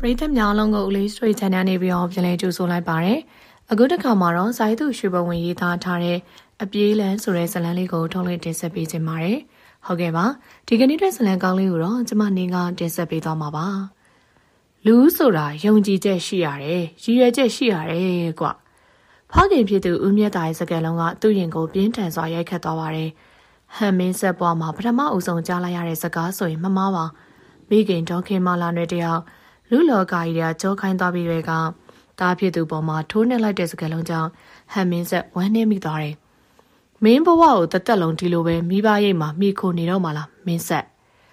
ပရိသတ်များလုံးကိုဦးလေး Story Channel နေပြီးတော့ပြန်လည်ကြိုဆိုလိုက်ပါရစေ။အခုတစ်ခါမှာတော့ဇာတ်သူရွှေဘဝင်ရေးသားထားတဲ့အပြေးလန်းဆိုတဲ့ဇာတ်လမ်းလေးကိုထုတ်လွှင့်တင်ဆက်ပေးခြင်းပါတယ်။ဟုတ်ကဲ့ပါ။ဒီကနေ့တဲ့ဇာတ်လမ်းကောင်းလေးကိုတော့ကျမနေကတင်ဆက်ပေးသွားမှာပါ။လူဆိုတာယုံကြည်ချက်ရှိရတယ်။ရည်ရွယ်ချက်ရှိရတယ်ကွ။ဖခင်ဖြစ်သူဦးမြတ်တာရဲ့စကားလုံးကသူ့ရင်ကိုပြင်းထန်စွာရိုက်ခတ်သွားပါတယ်။ဟန်မင်းဆက်ပွားမှာပထမအဦးဆုံးကြားလိုက်ရတဲ့စကားဆိုရင်မမားပါ။မိခင်ဒေါခင်မလာနဲ့တယောက် လူလောကကြီးကကြောခိုင်းသွားပြီးတွေကတားဖြစ်သူပေါ်မှာထိုးနှက်လိုက်တဲ့စကားလုံးကြောင့်ဟန်မင်းဆက်ဝမ်းနည်းမိသွားတယ်။မင်းဘဝကိုတသက်လုံးဒီလိုပဲမိဘရိတ်မှာမိခိုနေတော့မှလားမင်းဆက်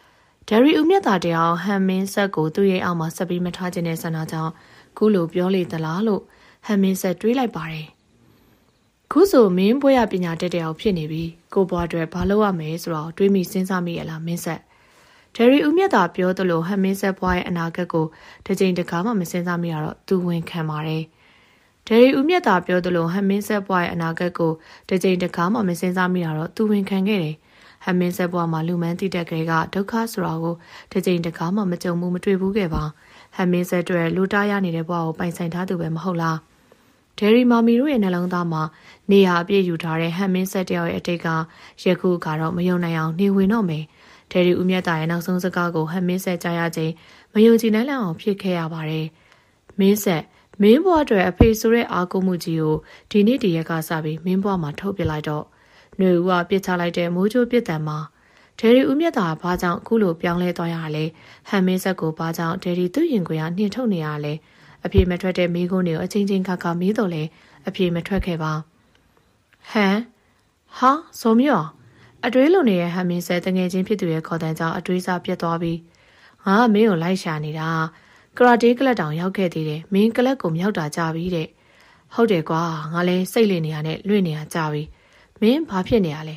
။ဒယ်ရီဦးမြတ်သားတရားဟန်မင်းဆက်ကိုသူ့ရဲ့အောက်မှာဆက်ပြီးမထားခြင်းနဲ့ဆန္ဒကြောင့်ခုလိုပြောလေသလားလို့ဟန်မင်းဆက်တွေးလိုက်ပါတယ်။ခုဆိုမင်းဘွဲရပညာတတ်တဲ့အောင်ဖြစ်နေပြီကိုဘွားအတွက်ဘာလုပ်ရမလဲဆိုတော့တွေးမိစဉ်းစားမိရလားမင်းဆက်။ ဂျယ်ရီဦးမြတ်သာပြောသလိုဟမင်းဆက်ပွားရဲ့အနာဂတ်ကိုတစ်ချိန်တကားမှမစင်စားမိရတော့သူဝင်ခံပါတယ်။ဂျယ်ရီဦးမြတ်သာပြောသလိုဟမင်းဆက်ပွားရဲ့အနာဂတ်ကိုတစ်ချိန်တကားမှမစင်စားမိရတော့သူဝင်ခံခဲ့တယ်။ဟမင်းဆက်ပွားမှာလူမန်းတိတက်ကလေးကဒုက္ခဆိုတာကိုတစ်ချိန်တကားမှမကြုံမှုမတွေ့ဘူးခဲ့ပါ။ဟမင်းဆက်တွေလူတားရနေတဲ့ဘဝကိုပိုင်ဆိုင်ထားသူပဲမဟုတ်လား။ဒယ်ရီမာမီတို့ရဲ့နှလုံးသားမှာနေရာအပြည့်ယူထားတဲ့ဟမ်မင်းဆက်တယောက်ရဲ့အတိတ်ကယခုကတော့မယုံနိုင်အောင်နေဝင်တော့မယ်။ ဒယ်ရီဦးမြတ်တာရဲ့နောက်ဆုံးစကားကိုဟန်မင်းဆက်ကြားရချိန်မယုံကြည်နိုင်လောက်အောင်ဖြစ်ခဲ့ရပါတယ်။မင်းဆက်မင်းဘွားအတွက်အဖေဆိုတဲ့အာကုမှုကြီးကိုဒီနေ့တရက်ကစပြီးမင်းဘွားမှာထုတ်ပြလိုက်တော့ຫນွေဦးကပြစ်ချလိုက်တဲ့မိုးချိုးပြစ်တံမှာဒယ်ရီဦးမြတ်တာဘာကြောင့်အခုလိုပြောင်းလဲသွားရလဲဟန်မင်းဆက်ကိုဘာကြောင့်ဒယ်ရီသူ့ရင်ခွင်ကနှင်ထုတ်နေရလဲအပြေမထွက်တဲ့မိကုန်းတွေကိုအချင်းချင်းခါခါမီးတော့လဲအပြေမထွက်ခဲ့ပါဟမ်ဟာစောမြော အတွေးလုံနေတဲ့ဟမ်မင်းဆဲတငယ်ချင်းဖြစ်သူရဲ့ခေါ်တန်းကြောင့်အတွေးစားပြတ်သွားပြီးငါကမင်းကိုလိုက်ရှာနေတာကရာတေးကလပ်တောင်ရောက်ခဲ့သေးတယ်မင်းကလပ်ကိုမြောက်တာကြပြီတဲ့ဟုတ်တယ်ကွာငါလဲစိတ်လေနေရနဲ့လွင့်နေရကြပြီမင်းဘာဖြစ်နေရလဲ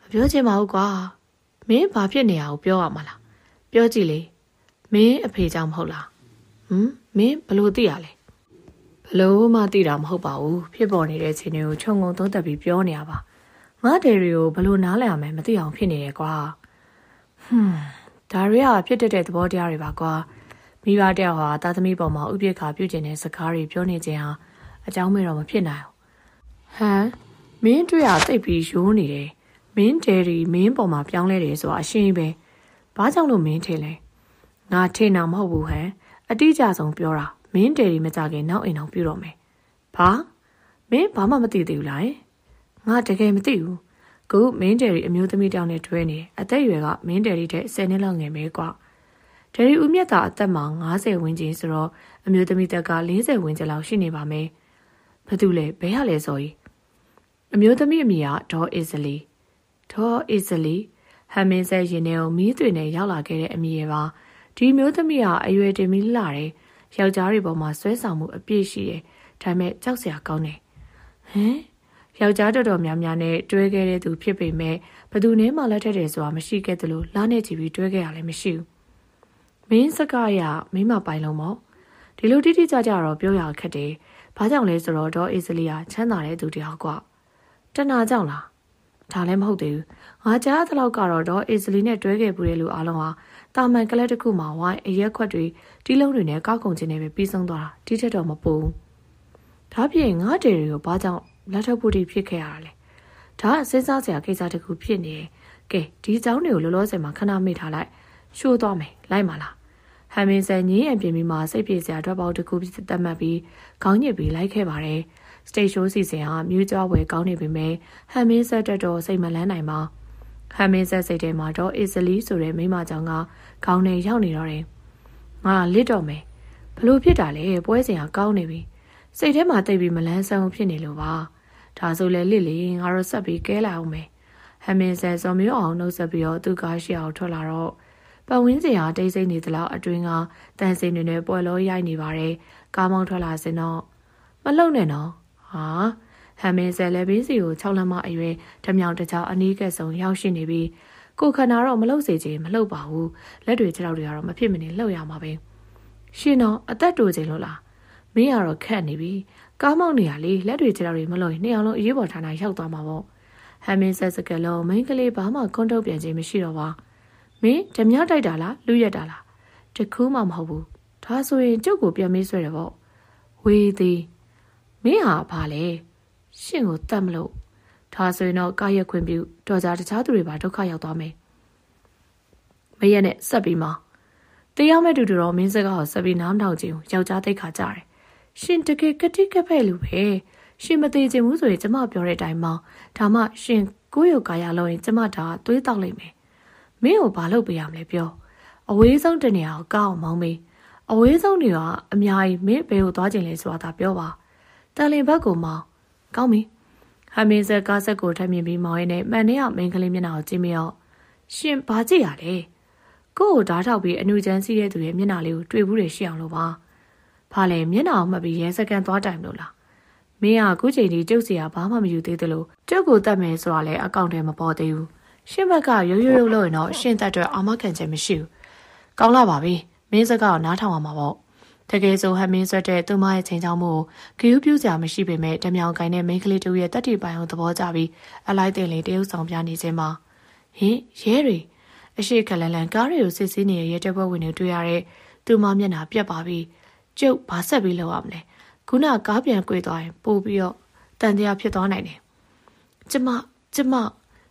မပြောချင်ပါဘူးကွာမင်းဘာဖြစ်နေရကိုပြောရမှာလားပြောကြည့်လေမင်းအဖေကြောင့်မဟုတ်လားဟမ်မင်းဘလို့သိရလဲဘလို့မှသိတာမဟုတ်ပါဘူးဖြစ်ပေါ်နေတဲ့ခြေတွေကိုခြုံငုံသုံးသက်ပြီးပြောနေရပါ ငါတယ်ရီကိုဘလို့နားလည်ရမယ်မသိအောင်ဖြစ်နေတယ်ကွာဟွန်းဒါရီကဖြစ်တတ်တဲ့သဘောတရားတွေပါကွာမိဘတယောက်ဟာသားသမီးပေါ်မှာဥပိ္ပခါပြုကျင်တဲ့စကားတွေပြောနေခြင်းဟာအကြောင်းမဲ့တော့မဖြစ်နိုင်ဘူးဟမ်မင်းတွေ့ရသိပ်ပြီးရိုးနေတယ်မင်းတယ်ရီမင်းပေါ်မှာပြောင်းလဲတယ်ဆိုတာအရှင်းပဲဘာကြောင့်လို့မင်းထင်လဲငါထင်တာမဟုတ်ဘူးဟမ်အတိအကျဆုံးပြောတာမင်းတယ်ရီမကြခင်နောက်အိမ်အောင်ပြုတော့မယ်ဘာမင်းဘာမှမသိသေးဘူးလား ငါတကယ်မသိဘူးခုမင်းတယ်ရီအမျိုးသမီးတောင်နဲ့တွဲနေအသက်အရွယ်ကမင်းတယ်ရီတဲ့10နှစ်လောက်ငယ်မဲကွာဒယ်ရီဦးမြတ်သာအသက်မှာ90ဝန်းကျင်ဆိုတော့အမျိုးသမီးတက်က40ဝန်းကျင်လောက်ရှိနေပါမယ်ဘာတူလဲဘဲရလဲဆိုရင်အမျိုးသမီးအမိကဒေါ်အစ်ဇလီဒေါ်အစ်ဇလီဟမ်မင်းဆက်ရင်ထဲကိုမီးသွေနဲ့ရောက်လာခဲ့တဲ့အမိရဲ့ပါဒီမျိုးသမီးကအရွယ်တင်ပြီးလှတယ်ယောက်ျားတွေပေါ်မှာဆွဲဆောင်မှုအပြည့်ရှိတယ်ဒါပေမဲ့ကြောက်စရာကောင်းတယ်ဟမ် ယောက်ျားတော်တော်များများနဲ့တွဲခဲ့တဲ့သူဖြစ်ပေမဲ့ဘသူနဲ့မှလက်ထက်တယ်ဆိုတာမရှိခဲ့သလိုလားနဲ့ချီပြီးတွဲခဲ့ရလည်းမရှိဘူး။မင်းစကားရမိမပိုင်လုံးပေါ့။ဒီလိုတိတိကျကျတော့ပြောရခက်တယ်။ဘာကြောင့်လဲဆိုတော့ဒေါ်အေးစလီယာချမ်းသာတဲ့သူတယောက်ကွ။တနာကြောင့်လား။ဒါလည်းမဟုတ်သေးဘူး။ငါကြားသလောက်ကတော့ဒေါ်အေးစလီနဲ့တွဲခဲ့ပူတဲ့လူအလုံးဟာတာမန်ကလပ်တစ်ခုမှာဝိုင်းအရက်ခွက်တွေတီးလုံးတွေနဲ့ကောက်ကုန်ခြင်းတွေပဲပြီးဆုံးသွားတာတိကျတော့မပူဘူး။ဒါပြင်ငါဒေရီကိုဘာကြောင့် လက်ထောက်ဖို့တိဖြစ်ခဲ့ရတာလေဒါကစဉ်းစားစရာကိစ္စတခုဖြစ်နေတယ်ကဲဒီအကြောင်းတွေကိုလောလောဆယ်မှာခဏမေ့ထားလိုက်ရှိုးသွားမယ်လိုက်ပါလားဟမ်မင်းဆန်ညင်းအပြင်ပြီးမှစိတ်ပြေစရာဓာတ်ပေါက်တစ်ခုပြသတ်မှတ်ပြီးခေါင်းညစ်ပြီးလိုက်ခဲ့ပါတယ်စတေရှိုးစီစဉ်ဟာမြူးကြဝယ်ကောင်းနေပေမဲ့ဟမ်မင်းဆက်တက်တော့စိတ်မလန်းနိုင်ပါဟမ်မင်းဆက်စိတ်ထဲမှာတော့အစ္စလီဆိုတဲ့မိမကြောင့်ကခေါင်းထဲရောက်နေတော့တယ်ငါလစ်တော့မယ်ဘလို့ဖြစ်တာလဲပွဲစဉ်ကကောင်းနေပြီစိတ်ထဲမှာတိတ်ပြီးမလန်းဆန်းဖြစ်နေလို့ပါ ဒါဆိုလဲလစ်လေငါတို့ဆက်ပြီးကဲလာအောင်မယ်ဟမင်းဆယ်စော်မျိုးအောင်နှုတ်ဆက်ပြီးတော့သူ့ကားရှိအောင်ထွက်လာတော့ပတ်ဝန်းကျင်ဟာတိတ်ဆိတ်နေသလောက်အတွင်းကတန်စင်တွေနဲ့ပွဲလောရိုက်နေပါတယ်ကားမောင်းထွက်လာစင်တော့မလုံနဲ့နော်ဟာဟမင်းဆယ်လည်းဘေးစီကို6လမ်းမအရွယ်ဓမြောင်တကြောင်အနီးကပ်ဆုံးရောက်ရှိနေပြီးကိုခန္ဓာတော့မလှုပ်စေချင်မလှုပ်ပါဘူးလက်တွေခြေထောက်တွေကတော့မဖြစ်မနေလှုပ်ရမှာပဲရှင်တော့အသက်တူချိန်လို့လားမင်းကတော့ခက်နေပြီ ကားမောက်နေရလေလက်တွေခြေထောက်တွေမလို့နှစ်အောင်လုံးအရေးပေါ်ဌာနရောက်သွားမှာပေါ့ဟမ်မင်းဆက်စကလုံးမိန်းကလေးဘာမှကွန်ထုတ်ပြန်ခြင်းမရှိတော့ပါမင်းဓမြတိုက်တာလားလူရက်တာလားတခုမှမဟုတ်ဘူးဒါဆိုရင်ကျုပ်ကိုပြန်မေးဆွဲတယ်ပေါ့ဝေးသည်မင်းဟာဘာလဲရှင့်ကိုတတ်မလို့ဒါဆိုရင်တော့ကာရက်ခွင့်ပြုတော်ကြတခြားသူတွေပါဒုက္ခရောက်သွားမယ်မရက်နဲ့ဆက်ပြီးမှတရားမဲ့တူတူတော့မင်းစကားကိုဆက်ပြီးနားမထောင်ချင်ဘူးယောက်ျားသိခါကြတယ် ရှင်တကယ်ကတိကဖဲ့လူပဲရှင်မသေးချင်ဘူးဆိုရင်ကျမပြောတဲ့အတိုင်းမောင်းဒါမှရှင်ကိုယ့်ရုပ်ကာယလုံးရင်ကျမဒါသွေးတောက်လိုက်မယ်မင်းကိုဘာလုပ်ပေးရမလဲပြောအဝေးဆုံးတနေရာကိုကောက်အောင်မောင်းမေးအဝေးဆုံးတွေကအများကြီးမင်းဘယ်ကိုသွားကျင်လဲဆိုတာပြောပါတန်လင်ဘက်ကိုမောင်းကောင်းပြီဟမင်းဆက်ကားဆက်ကိုထပ်မြင်ပြီးမောင်းရင်းနဲ့မှန်နေရမိန်းကလေးမျက်နှာကိုကြည့်မရောရှင်ဘာကြည့်ရလဲကို့ကိုဓာတ်ထောက်ပြီးအနုချမ်းစီးတဲ့သူရဲ့မျက်နှာလေးကိုတွေ့ဘူးတယ်ရှိအောင်လို့ပါ။ ဘာလဲမျက်နှာကိုမှတ်ပြီးရဲစကန်သွားတိုင်လို့လား။မင်းကအခုချိန်ထိကျုပ်စီကဘာမှမယူသေးသလိုကျုပ်ကိုတတ်မယ်ဆိုတာလည်းအကောင့်ထဲမပေါ်သေးဘူး။ရှင်းဘက်ကရိုးရိုးရိုးလို့ရင်တော့ရှင်းတတ်တော့အာမခံချက်မရှိဘူး။ကောင်းလာပါပြီ။မင်းစကားကိုနားထောင်ရမှာပေါ့။တကယ်ဆိုဟမင်းဆွတ်တဲ့သူမရဲ့ချိန်ချောင်းမှုကိုဂယူးပြူးစရာမရှိပေမဲ့တမြောင်ကိုင်းတဲ့မိန်းကလေးတူရဲ့တက်တီပိုင်အောင်သဘောကျပြီးအလိုက်တင်လေးတရုပ်ဆောင်ပြနေခြင်းမှာဟင်ရဲတွေအရှိကလန်လန်ကားတွေကိုစစ်ဆေးနေတဲ့ရဲတပ်ဖွဲ့ဝင်တွေတွေ့ရတဲ့သူမမျက်နှာပြက်ပါပြီး ကျုပ်ဘာဆက်ပြီးလုပ်ရမလဲခုနကားပြန်꿰သွားရင်ပို့ပြီးတော့တန်တရားဖြစ်သွားနိုင်တယ်ကျမကျမ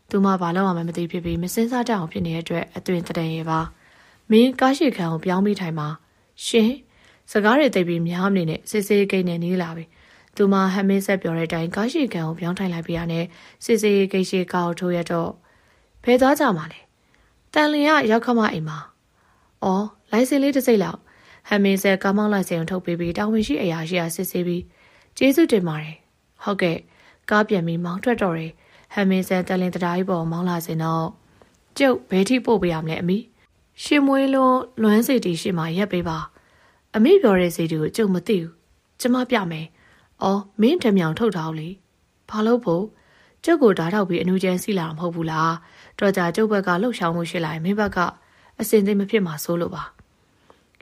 သူမဘာလုပ်ရမှမသိဖြစ်ပြီးမစင်းစားတအောင်ဖြစ်နေတဲ့အတွက်အသွင်တန်ရဲပါမင်းကားရှိခံကိုပြောင်းပြီးထိုင်ပါရှင်စကားတွေသိပြီးများမနေနဲ့စစ်စေးကိန်းနဲ့နီးလာပြီသူမဟမင်းဆက်ပြောတဲ့အတိုင်းကားရှိခံကိုပြောင်းထိုင်လိုက်ပြရနဲ့စစ်စေးကိန်းရှိကားကိုထိုးရတော့ဖဲသွားကြမှာလေတန်လင်ကရောက်ခမအိမ်မှာ။အော်လိုင်စင်လေးတစ်စိတ်လောက် ဟမ်မင်းဆဲကားမောင်းလိုက်စင်ကိုထုတ်ပေးပြီးတာဝန်ရှိအရာရှိအားစစ်ဆေးပြီးကျေးဇူးတင်ပါတယ်။ဟုတ်ကဲ့ကားပြန်ပြီးမောင်းထွက်တော့တယ်။ဟမ်မင်းဆဲတန်လင်တရားကြီးပေါ်မောင်းလာစင်တော့ကျုပ်ဘယ်ထိပို့ပေးရမလဲအမိ။ရှင်မွေးလုံးလွမ်းစီတီရှိမှရက်ပေးပါ။အမိပြောတဲ့စီတီကိုကျုပ်မသိဘူး။ကျမပြမယ်။အော်မင်းဓမြောင်ထုတ်ထားလေ။ဘာလို့ဖို့ကျုပ်ကိုဓာတ်ထောက်ပြီးအနူကျန်းစီလာမှာမဟုတ်ဘူးလားတော်ကြကျုပ်ဘက်ကလှုပ်ရှားမှုရှိလာရင်မင်းဘက်ကအစင်သိမဖြစ်မှာစိုးလို့ပါ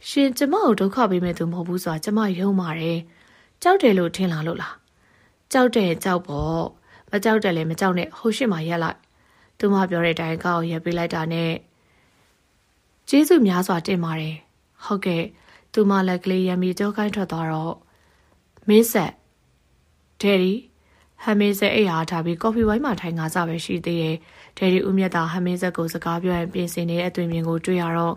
ရှင်ကျမကိုဒုက္ခပေးမဲ့သူမဟုတ်ဘူးဆိုတာကျမယုံပါတယ်ကြောက်တယ်လို့ထင်လာလို့လားကြောက်တယ်ကြောက်ပေါ့မကြောက်တယ်လည်းမကြောက်နဲ့ဟိုရှိမှရက်လိုက်သူမပြောတဲ့အတိုင်းကောက်ရက်ပေးလိုက်တာနဲ့ကျေးဇူးများစွာတင်ပါတယ်ဟုတ်ကဲ့သူမလက်ကလေးရံပြီးကြောကိုင်းထွက်သွားတော့မင်းဆက်ဒယ်ရီဟမ်မင်းဆက်အိတ်အားထားပြီးကော်ဖီဝိုင်းမှာထိုင်ငါစားပဲရှိသေးတယ်။ဒယ်ရီဦးမြတ်သာဟမ်မင်းဆက်ကိုစကားပြောရင်ပြင်ဆင်နေတဲ့အသွင်မြင်ကိုတွေ့ရတော့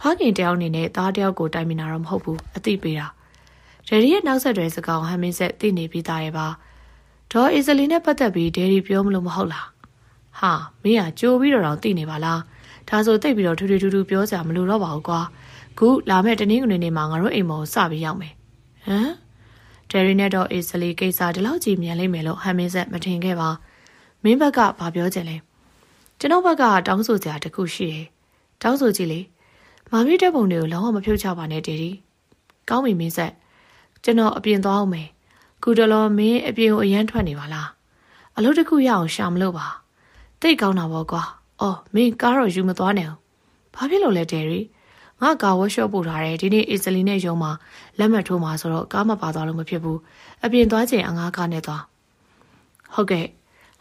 ဖခင်တယောက်အနေနဲ့သားတယောက်ကိုတိုင်မင်တာတော့မဟုတ်ဘူးအသိပေးတာ။ဒယ်ရီရဲ့နောက်ဆက်တွဲစကားဟမ်မင်းဆက်သိနေပြီးသားရဲ့ပါ။ဒေါ်အီဇလီနဲ့ပတ်သက်ပြီးဒယ်ရီပြောမလို့မဟုတ်လား။ဟာမင်းကကြိုပြီးတော့သိနေပါလား။ဒါဆိုတိတ်ပြီးတော့ထူထူထူထူပြောစရာမလိုတော့ပါဘူးကွာ။ခုလာမဲ့တနင်္ဂနွေနေ့မှာငါတို့အိမ်မော်ကိုစပြီးရောက်မယ်။ဟမ်ဒယ်ရီနဲ့တော့အေးစလီကိစ္စဒီလောက်ကြီးမြန်လိမ့်မယ်လို့ဟမ်မင်းဆက်မထင်ခဲ့ပါမင်းဘက်ကဘာပြောချင်လဲကျွန်တော်ဘက်ကတောင်းဆိုစရာတခုရှိတယ်တောင်းဆိုကြည့်လေ မာမီတက်ပုံတွေကိုလုံးဝမဖြုတ်ချပါနဲ့ဒေဒီကောင်းပြီမင်းဆက်ကျွန်တော်အပြင်သွားအောင်မယ်ခုတလောမင်းအပြင်ကိုအရန်ထွက်နေပါလားအလုပ်တစ်ခုရအောင်ရှာမလို့ပါတိတ်ကောင်းတာပေါ့ကွာအော်မင်းကားတော့ယူမသွားနဲ့ဘာဖြစ်လို့လဲဒယ်ရီငါကာဝက်ရှော့ပို့ထားတယ်ဒီနေ့အစ္စလီနဲ့ရုံမှာလက်မှတ်ထိုးမှာဆိုတော့ကားမပါသွားလို့မဖြစ်ဘူးအပြင်သွားချိန်အငားကားနဲ့သွားဟုတ်ကဲ့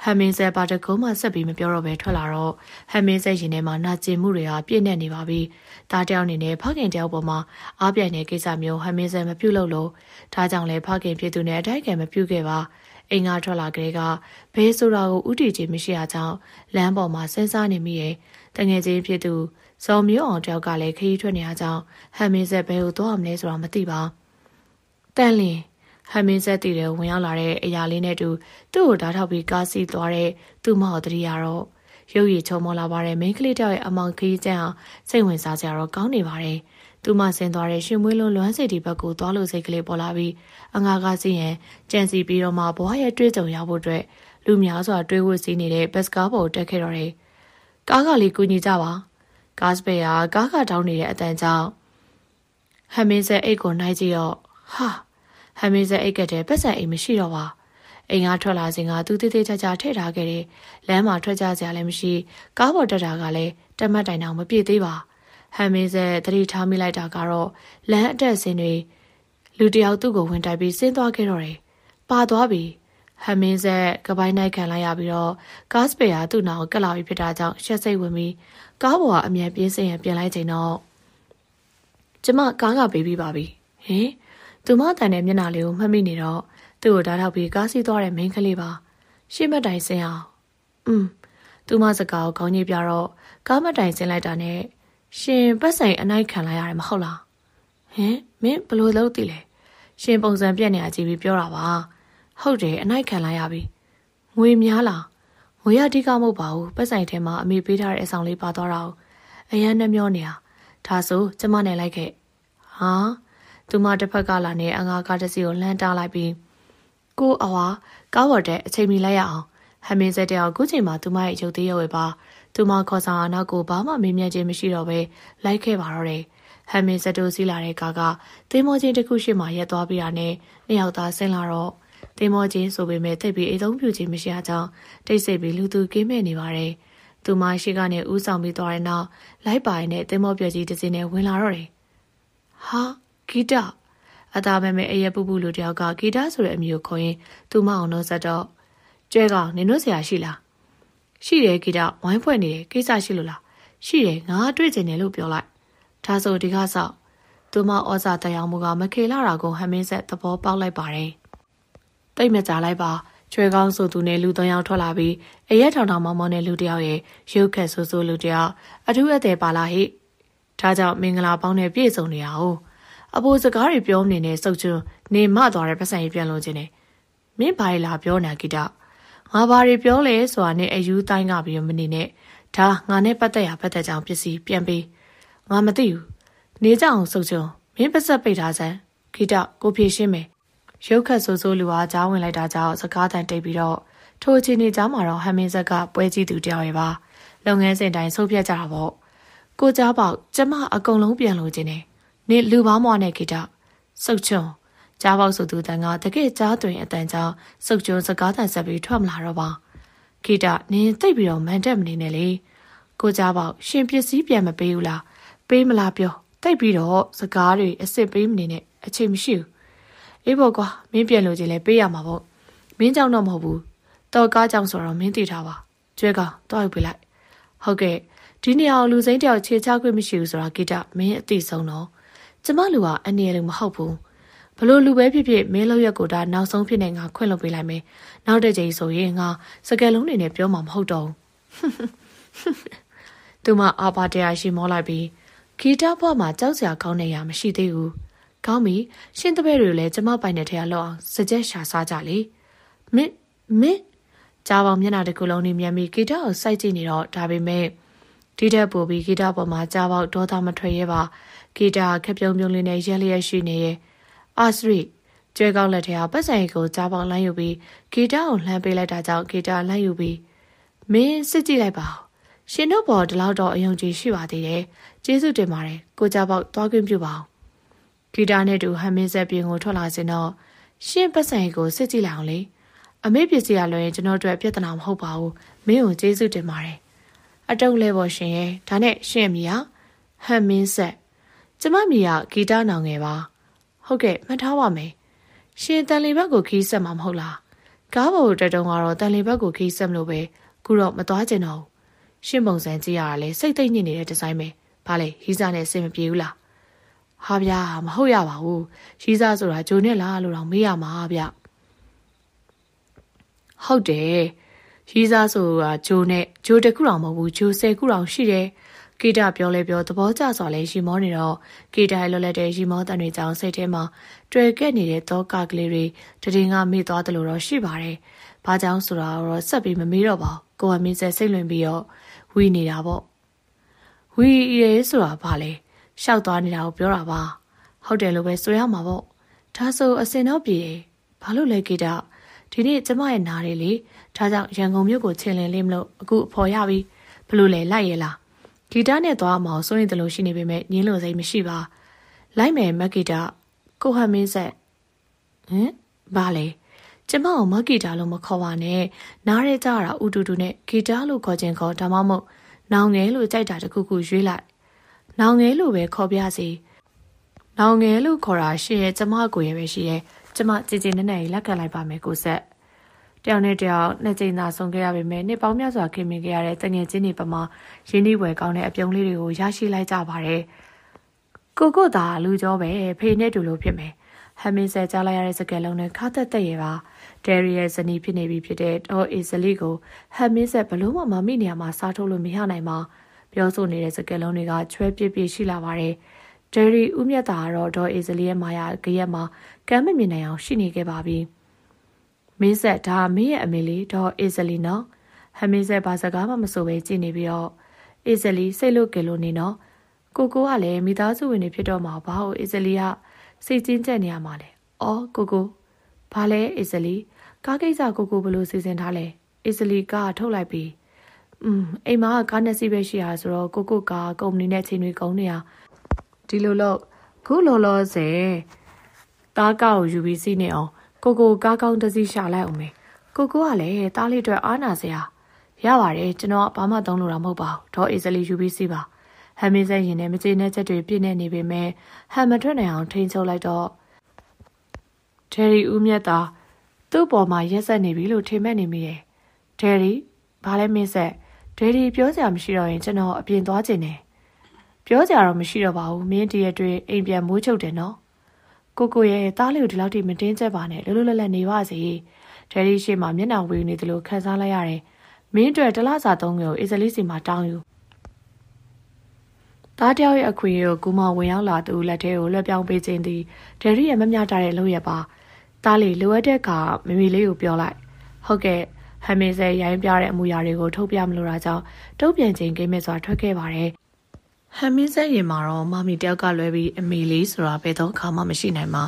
ဟမ်မင်းဆဲပါတကုန်းမှဆက်ပြီးမပြောတော့ပဲထွက်လာတော့ဟမ်မင်းဆဲရင်ထဲမှာနာကျင်မှုတွေကပြည့်နေနေပါပြီ။ဒါတယောက်အနေနဲ့ဖခင်တယောက်ပေါ်မှာအားပြိုင်တဲ့ကိစ္စမျိုးဟမ်မင်းဆဲမပြုတ်လို့လို့ဒါကြောင့်လည်းဖခင်ဖြစ်သူနဲ့အတိုက်ကံမပြုတ်ခဲ့ပါ။အိမ်ကထွက်လာကြတဲ့ကဘေးဆိုတာကိုဥတီချင်းမရှိရကြောင်းလမ်းပေါ်မှာစဉ်းစားနေမိရဲ့တငယ်ချင်းဖြစ်သူဇော်မျိုးအောင်တယောက်ကလည်းခရီးထွက်နေရကြောင်းဟမ်မင်းဆက်ဘဲကိုသွားမလဲဆိုတာမသိပါတန်လင် ဟမ်မင်းဆက်တည်တယ်ဝင်ရောက်လာတဲ့အရာလေးနဲ့တူသူ့ကိုဓာတ်ထောက်ပြီးကားစီးသွားတဲ့သူ့မောက်တတိယတော့ရုပ်ရည်ချုံမောလာပါတဲ့မိန်းကလေးတယောက်ရဲ့အမောင်ခရီးကျန်းအောင်စိတ်ဝင်စားကြတော့ကောင်းနေပါတယ်သူမဆင်းသွားတဲ့ရှင်မွေးလုံးလွမ်းစီတီဘက်ကိုသွားလို့စိတ်ကလေးပေါ်လာပြီးအငါကစီးရင်ကြံစီပြီးတော့မှဘွားရဲ့တွေးကြုံရောက်ဖို့အတွက်လူများစွာတွေးဝတ်စီးနေတဲ့ဘက်စကားပေါ်တက်ခဲ့တော့တယ်ကားကလေးကူညီကြပါကားစပယ်ကကားကတောင်းနေတဲ့အတန်ကြောင့်ဟမ်မင်းဆက်အိတ်ကိုနှိုက်ကြည့်တော့ဟာ ဟမ်မင်းဆက်အိတ်ကတဲ့ပတ်စံအိမ်မရှိတော့ပါအိမ်ကထွက်လာစဉ်ကသူတိတိကျကျထည့်ထားခဲ့တယ်လမ်းမှာထွက်ကြစရာလည်းမရှိကားပေါ်တက်တာကလည်းတမတ်တိုင်အောင်မပြည့်သေးပါဟမ်မင်းဆက်တတိထားမိလိုက်တာကတော့လမ်းအတက်စင်းတွေလူတယောက်သူ့ကိုဝင်တိုက်ပြီးဆင်းသွားခဲ့တော့တယ်ပါသွားပြီဟမင်းဆက်ကပိုင်းနိုင်ခံလိုက်ရပြီးတော့ကားစပယ်ကသူ့နာကိုကက်လာပြီးဖြစ်တာကြောင့်ရှက်စိတ်ဝင်ပြီးကားပေါ်ကအမြန်ပြေးစင်ရပြင်လိုက်ချိန်တော့ကျမကားကပေးပြီးပါပြီဟင် သူမတန်တဲ့မျက်နှာလေးကိုမှတ်မိနေတော့သူ့ကိုဓာတ်ထောက်ပြီးကားစီးသွားတဲ့မိန်းကလေးပါရှေ့မတိုင်ဆင်းအောင်อืมသူမစကားကိုခေါင်းကြီးပြတော့ကားမတိုင်ဆင်းလိုက်တာနဲ့ရှင်ပတ်ဆိုင်အနိုင်ခံလိုက်ရတယ်မဟုတ်လားဟင်မင်းဘလို့လုပ်သိလဲရှင်ပုံစံပြက်နေအကြည့်ပြီးပြောတာပါဟုတ်တယ်အနိုင်ခံလိုက်ရပြီငွေများလားငွေရအဓိကမဟုတ်ပါဘူးပတ်ဆိုင်ထဲမှာအမေပေးထားတဲ့အဆောင်လေးပါသွားတာကိုအရန်နှမျောနေတာဒါဆိုကျမနဲ့လိုက်ခဲ့ဟာ သူမတစ်ဖက်ကလာနေအငါကားတစ်စီးကိုလှမ်းတားလိုက်ပြီးကိုအဝါကားဝတ်တဲ့အချိန်မီလိုက်ရအောင်ဟမင်းစက်တယောက်ခုချိန်မှာသူမရဲ့ရုပ်သေးရွယ်ပါသူမခေါ်ဆောင်အနောက်ကိုဘာမှမေးမြန်းခြင်းမရှိတော့ဘဲလိုက်ခဲ့ပါတော့တယ်ဟမင်းစက်တို့စီးလာတဲ့ကားကသင်းမောချင်းတစ်ခုရှိမှရက်သွားပြီးတာနဲ့နှစ်ယောက်သားဆင်းလာတော့သင်းမောချင်းဆိုပေမဲ့တိတ်ပြီးအိမ်သုံးပြူချင်းမရှိအောင်တိတ်ဆိတ်ပြီးလူသူကင်းမဲ့နေပါတယ်သူမရှိကနေဥဆောင်ပြီးသွားတဲ့နောက်လိုက်ပါရင်နဲ့သင်းမောပြည့်ကြီးတစ်စင်းနဲ့ဝင်လာတော့တယ်ဟာ ဂီတအသားမဲမဲအရက်ပူပူလူတယောက်ကဂီတဆိုတဲ့အမည်ကိုခေါ်ရင်သူမအောင်တော့ဆက်တော့ကျွဲကောင်နင်တို့ဆရာရှိလားရှိတယ်ဂီတဝိုင်းဖွဲ့နေတယ်ကိစ္စရှိလို့လားရှိတယ်ငါတွေ့ကျင်တယ်လို့ပြောလိုက်ဒါဆိုဒီကဆောက်သူမဩဇာတရားမှုကမခေလာတာကိုဟမင်းဆက်သဘောပေါက်လိုက်ပါတယ်တိတ်မကြလိုက်ပါချွဲကောင်းဆိုသူနဲ့လူသုံးယောက်ထွက်လာပြီးအရက်ထောင်ထောင်မောင်းမောင်းနဲ့လူတယောက်ရဲ့ရုပ်ခက်ဆိုးဆိုးလူတယောက်အထူးအသေးပါလာဟိဒါကြောင့်မင်္ဂလာပေါင်းနဲ့ပြည့်စုံနေရအောင် အဖိုးစကားတွေပြောနေတဲ့စုတ်ချွန်းနေမသွားတဲ့ပတ်စံကြီးပြန်လို့ခြင်းနဲ့မင်းဘာလာပြောနေဂီတငါဘာတွေပြောလဲဆိုတာနဲ့အယူတိုင်းကပြီးမနေနဲ့ဒါငါနဲ့ပတ်သက်ရပတ်သက်ကြောင်ပစ္စည်းပြန်ပေးငါမသိဘူးနေကြအောင်စုတ်ချွန်းမင်းပတ်ဆက်ပိတ်ထားစမ်းဂီတကိုဖြေရှင်းမယ်ရုပ်ခတ်ဆိုးဆိုးလူအားကြားဝင်လိုက်တာကြောင့်စကားတန်တိတ်ပြီးတော့ထိုအချိန်နေကြားမှာတော့ဟမင်းဆက်ကပွဲကြီးသူတယောက်ရဲ့ပါလုပ်ငန်းစဉ်တိုင်းဆုံးဖြတ်ကြတာပေါ့ကိုကြားပေါက်ကျမအကုန်လုံးပြန်လို့ခြင်းနဲ့ နေလူပေါင်းမွားနဲ့ဂီတစုတ်ချွန်ကြားပေါက်ဆိုသူတန်ကတကယ်ကြားသွင်အတန်ကြောင့်စုတ်ကျွန်းစကားတန်ဆက်ပြီးထွက်မလာတော့ပါဂီတနင်းတိတ်ပြီးတော့မန်တက်မနေနဲ့လေကိုကြားပေါက်ရှင်ပစ္စည်းပြန်မပေးဘူးလားပေးမလားပြောတိတ်ပြီးတော့စကားတွေအစ်စ်ပေးမနေနဲ့အချိန်မရှိဘူးအေးပေါ့ကွာမင်းပြန်လို့ချင်းလဲပေးရမှာပေါ့မင်းကြောင့်တော့မဟုတ်ဘူးတော်ကားကြောင့်ဆိုတော့မင်းသိထားပါကျွဲကောင်တော့ယူပေးလိုက်ဟုတ်ကဲ့ဒီနေရာကိုလူစိမ်းတယောက်ခြေချခွင့်မရှိဘူးဆိုတာဂီတမင်းအသိဆုံးတော့ ကျမလူကအနည်းလည်းမဟုတ်ဘူးဘလို့လူပဲဖြစ်ဖြစ်မင်းလောက်ရက်ကိုဒါနောက်ဆုံးဖြစ်နေငါခွင့်လုပ်ပေးလိုက်မယ်နောက်တစ်ချိန်ဆိုရင်ငါစကယ်လုံးနေနဲ့ပြောမှာမဟုတ်တော့ဘူးသူမအာပါတရားရှိမောလိုက်ပြီးဂီတဘွားမှာကြောက်စရာကောင်းတဲ့ရာမရှိသေးဘူးကောင်းပြီရှင်းတဲ့ဘဲတွေလည်းကျမပိုင်တဲ့ထဲကလောက်အောင်စကြက်ရှာစားကြလေမင်းမင်းကြားပေါင်မျက်နှာတစ်ခုလုံးနဲ့မြန်ပြီးဂီတကိုစိုက်ကြည့်နေတော့ဒါပေမဲ့ဒီတက်ပို့ပြီးဂီတပေါ်မှာကြားပေါက်ဒေါသမထွက်ရဲပါ ဂီတာခက်ပြုံးပြုံးလေးနဲ့ရက်လျက်ရှိနေရဲ့အာစရိကျွဲကောက်လက်ထဲကပတ်စံကိုကြားပေါက်လမ်းယူပြီးဂီတာကိုလှမ်းပေးလိုက်တာကြောင့်ဂီတာလမ်းယူပြီးမင်းစစ်ကြည့်လိုက်ပါရှင်တို့ပေါ်ဒီလောက်တော့အယုံကြည်ရှိပါသေးတယ်ကျေးဇူးတင်ပါတယ်ကိုကြားပေါက်သွားခွင့်ပြုပါအောင်ဂီတာနဲ့တူဟမ်မင်းဆက်ပြင်ကိုထွက်လာစင်တော့ရှင်းပတ်စံကိုစစ်ကြည့်လိုက်အောင်လေအမေပစ္စည်းရလွှဲရင်ကျွန်တော်တို့ပြဿနာမဟုတ်ပါဘူးမင်းကိုကျေးဇူးတင်ပါတယ်အတုံးလဲပေါ်ရှင်ရဲ့ဒါနဲ့ရှင့်မိဟာဟမ်မင်းဆက် ကျမမိကဂီတနောင်ငယ်ပါဟုတ်ကဲ့မှတ်ထားပါမယ်ရှင်တန်လီဘက်ကိုခီးဆက်မှာမဟုတ်လားကားပေါ်တက်တုံးကတော့တန်လီဘက်ကိုခီးဆက်မလို့ပဲခုတော့မသွားကျင်တော့ဘူးရှင်းပုံစံကြည့်ရတာလဲစိတ်သိမ့်ညစ်နေတဲ့ဒီဇိုင်းပဲဘာလဲဟီးစားနဲ့အဆင်မပြေဘူးလားဟာဗျာမဟုတ်ရပါဘူးရီးစားဆိုတာဂျိုနဲ့လားလို့တော့မေးရမှာဗျဟုတ်တယ်ရီးစားဆိုတာဂျိုနဲ့ဂျိုတခုတော့မဟုတ်ဘူးဂျိုဆယ်ခုတော့ရှိတယ် ကေတာပြောလဲပြောသဘောကျစွာလဲရီမောနေတော့ကေတာလွတ်လပ်တဲ့ရီမောတန်တွေကြောင့်စိတ်ထဲမှာတွေ့ခဲ့နေတဲ့တောကကလေးတွေတည်ငါမေ့သွားတယ်လို့တော့ရှိပါတယ်။ဘာကြောင့်ဆိုတာတော့ဆက်ပြီးမမေးတော့ပါဘူး။ကိုကမင်းဆက်စိတ်လွင်ပြီးတော့ဝီနေတာပေါ့။ဝီရဲဆိုတာဘာလဲ။ရှောက်သွားနေတာကိုပြောတာပါဟုတ်တယ်လို့ပဲဆိုရမှာပေါ့ဒါဆိုအစင်တော့ပြေဘာလို့လဲကေတာဒီနေ့ကျမရဲ့နားလေးလေဒါကြောင့်ရန်ကုန်မြို့ကိုချင်းလင်းလေးမလို့အခုအဖော်ရပြီဘလို့လဲလိုက်ရလား ဂီတနဲ့သွားအောင်စိုးရင်တလို့ရှိနေပေမဲ့ညင်းလို့စိတ်မရှိပါလိုက်မယ်မက်ဂီတာကိုဟမင်းဆက်ဟင်ဘာလဲကျမကိုမက်ဂီတာလို့မခေါ်ပါနဲ့နားရဲကြတာဥတူတူနဲ့ဂီတာလို့ခေါ်ခြင်းခေါ်ဒါမှမဟုတ်နောင်ငယ်လို့ကြိုက်တာတခုခုရွေးလိုက်နောင်ငယ်လို့ပဲခေါ်ပြစီနောင်ငယ်လို့ခေါ်တာရှိရဲ့ကျမကိုရဲ့ပဲရှိရဲ့ကျမကြည်ကြည်နက်နက်လက်ကလိုက်ပါမယ်ကိုဆက် တယောက်နဲ့တယောက်နှစ်ကြိမ်သာဆုံးခဲ့ရပေမဲ့နှစ်ပေါင်းများစွာခင်မင်ခဲ့ရတဲ့တငယ်ချင်းတွေပမာရင်းနှီးဝယ်ကောင်းတဲ့အပြုံးလေးတွေကိုရရှိလိုက်ကြပါတယ်ကိုကိုသာလူကြောပဲဖေနဲ့တူလို့ဖြစ်မယ်ဟမ်မင်းဆက်ကြားလိုက်ရတဲ့စကလုံးနဲ့ခါသက်သက်ရပါဒယ်ရီရဲ့ဇနီးဖြစ်နေပြီဖြစ်တဲ့ဒေါ်အေဇလီကိုဟမ်မင်းဆက်ဘလို့မှမမိနေရမှာစားထုတ်လို့မရနိုင်ပါပြောဆိုနေတဲ့စကလုံးတွေကချွဲပြပြရှိလာပါတယ်ဒယ်ရီဦးမြတ်တာကတော့ဒေါ်အေဇလီရဲ့မာယာကြရက်မှာကမ်းမမြင်နိုင်အောင်ရှိနေခဲ့ပါပြီ မင်းဆက်ဒါမင်းရဲ့အမေလေးဒေါ်အေဇလီနော်ဟမ်မင်းဆက်ဘာစကားမှမဆိုပဲကြည်နေပြီးတော့အေဇလီစိတ်လို့ကယ်လို့နေနော်ကိုကိုကလည်းမိသားစုဝင်တွေဖြစ်တော့မှာဘာလို့အေဇလီကစိတ်ချင်းကျက်နေရမှာလဲ။အော်ကိုကိုဘာလဲအေဇလီကားကိစ္စကိုကိုဘယ်လိုစီစဉ်ထားလဲ။အေဇလီကထုတ်လိုက်ပြီ။อืมအိမ်မှာကားနှစ်စီးပဲရှိရဆိုတော့ကိုကိုကကုမ္ပဏီနဲ့ချိန်တွေကုန်နေရဒီလိုလို့ခုလောလောဆယ်တားကောက်ယူပြီးစီးနေအောင် ကိုကိုကားကောင်းတစ်စီးရှာလိုက်အောင်မေကိုကိုကလည်းတားလေးအတွက်အားနာစရာရပါတယ်ကျွန်တော်ဘာမှသုံးလို့တော့မဟုတ်ပါဘူးဒေါ်အေဇလီယူပြီးစီးပါဟမ်မင်းဆက်ရင်နဲ့မကျေနပ်ချက်တွေပြည့်နေနေပေမဲ့ဟမ်မထွက်နိုင်အောင်ထိန်းချုပ်လိုက်တော့ဒယ်ရီဦးမြတ်သာသူ့ပေါ်မှာရက်ဆက်နေပြီလို့ထင်မဲ့နေမိတယ်ဒယ်ရီဘာလဲမင်းဆက်ဒယ်ရီပြောစရာမရှိတော့ရင်ကျွန်တော်အပြင်သွားခြင်းနဲ့ပြောကြတော့မရှိတော့ပါဘူးမင်းတရက်တွေအိမ်ပြန်မိုးချုပ်တယ်နော် ကိုကိုရဲ့သားလေးကိုဒီလောက်ထိမတင်းကျပ်ပါနဲ့လွတ်လွတ်လပ်လပ်နေပါစေဒယ်ရီရှိမှမျက်နှာဝေနေတယ်လို့ခံစားလိုက်ရတယ်မင်းအတွက်တလားစာသုံးကိုအစ္စလေးစီမှာတောင်းယူသားတယောက်ရဲ့အခွင့်အရေးကိုကူမဝင်ရောက်လာသူလက်ထဲကိုလွှဲပြောင်းပေးခြင်းသည်ဒယ်ရီရဲ့မမျှတတဲ့လုပ်ရပါသားလေးလိုအပ်တဲ့အခါမမီလေးကိုပြောလိုက်ဟုတ်ကဲ့ဟမ်မင်းဆဲရိုင်းပြတဲ့အမူအရာတွေကိုထုတ်ပြမလို့တာကြောင့်တုံ့ပြန်ခြင်းကိမဲ့စွာထွက်ခဲ့ပါတယ် ဟမ်မင်းဆဲရင်မှာတော့မမီတယောက်ကလွဲပြီးအမေလေးဆိုတာဘယ်တော့ခါမှမရှိနိုင်ပါ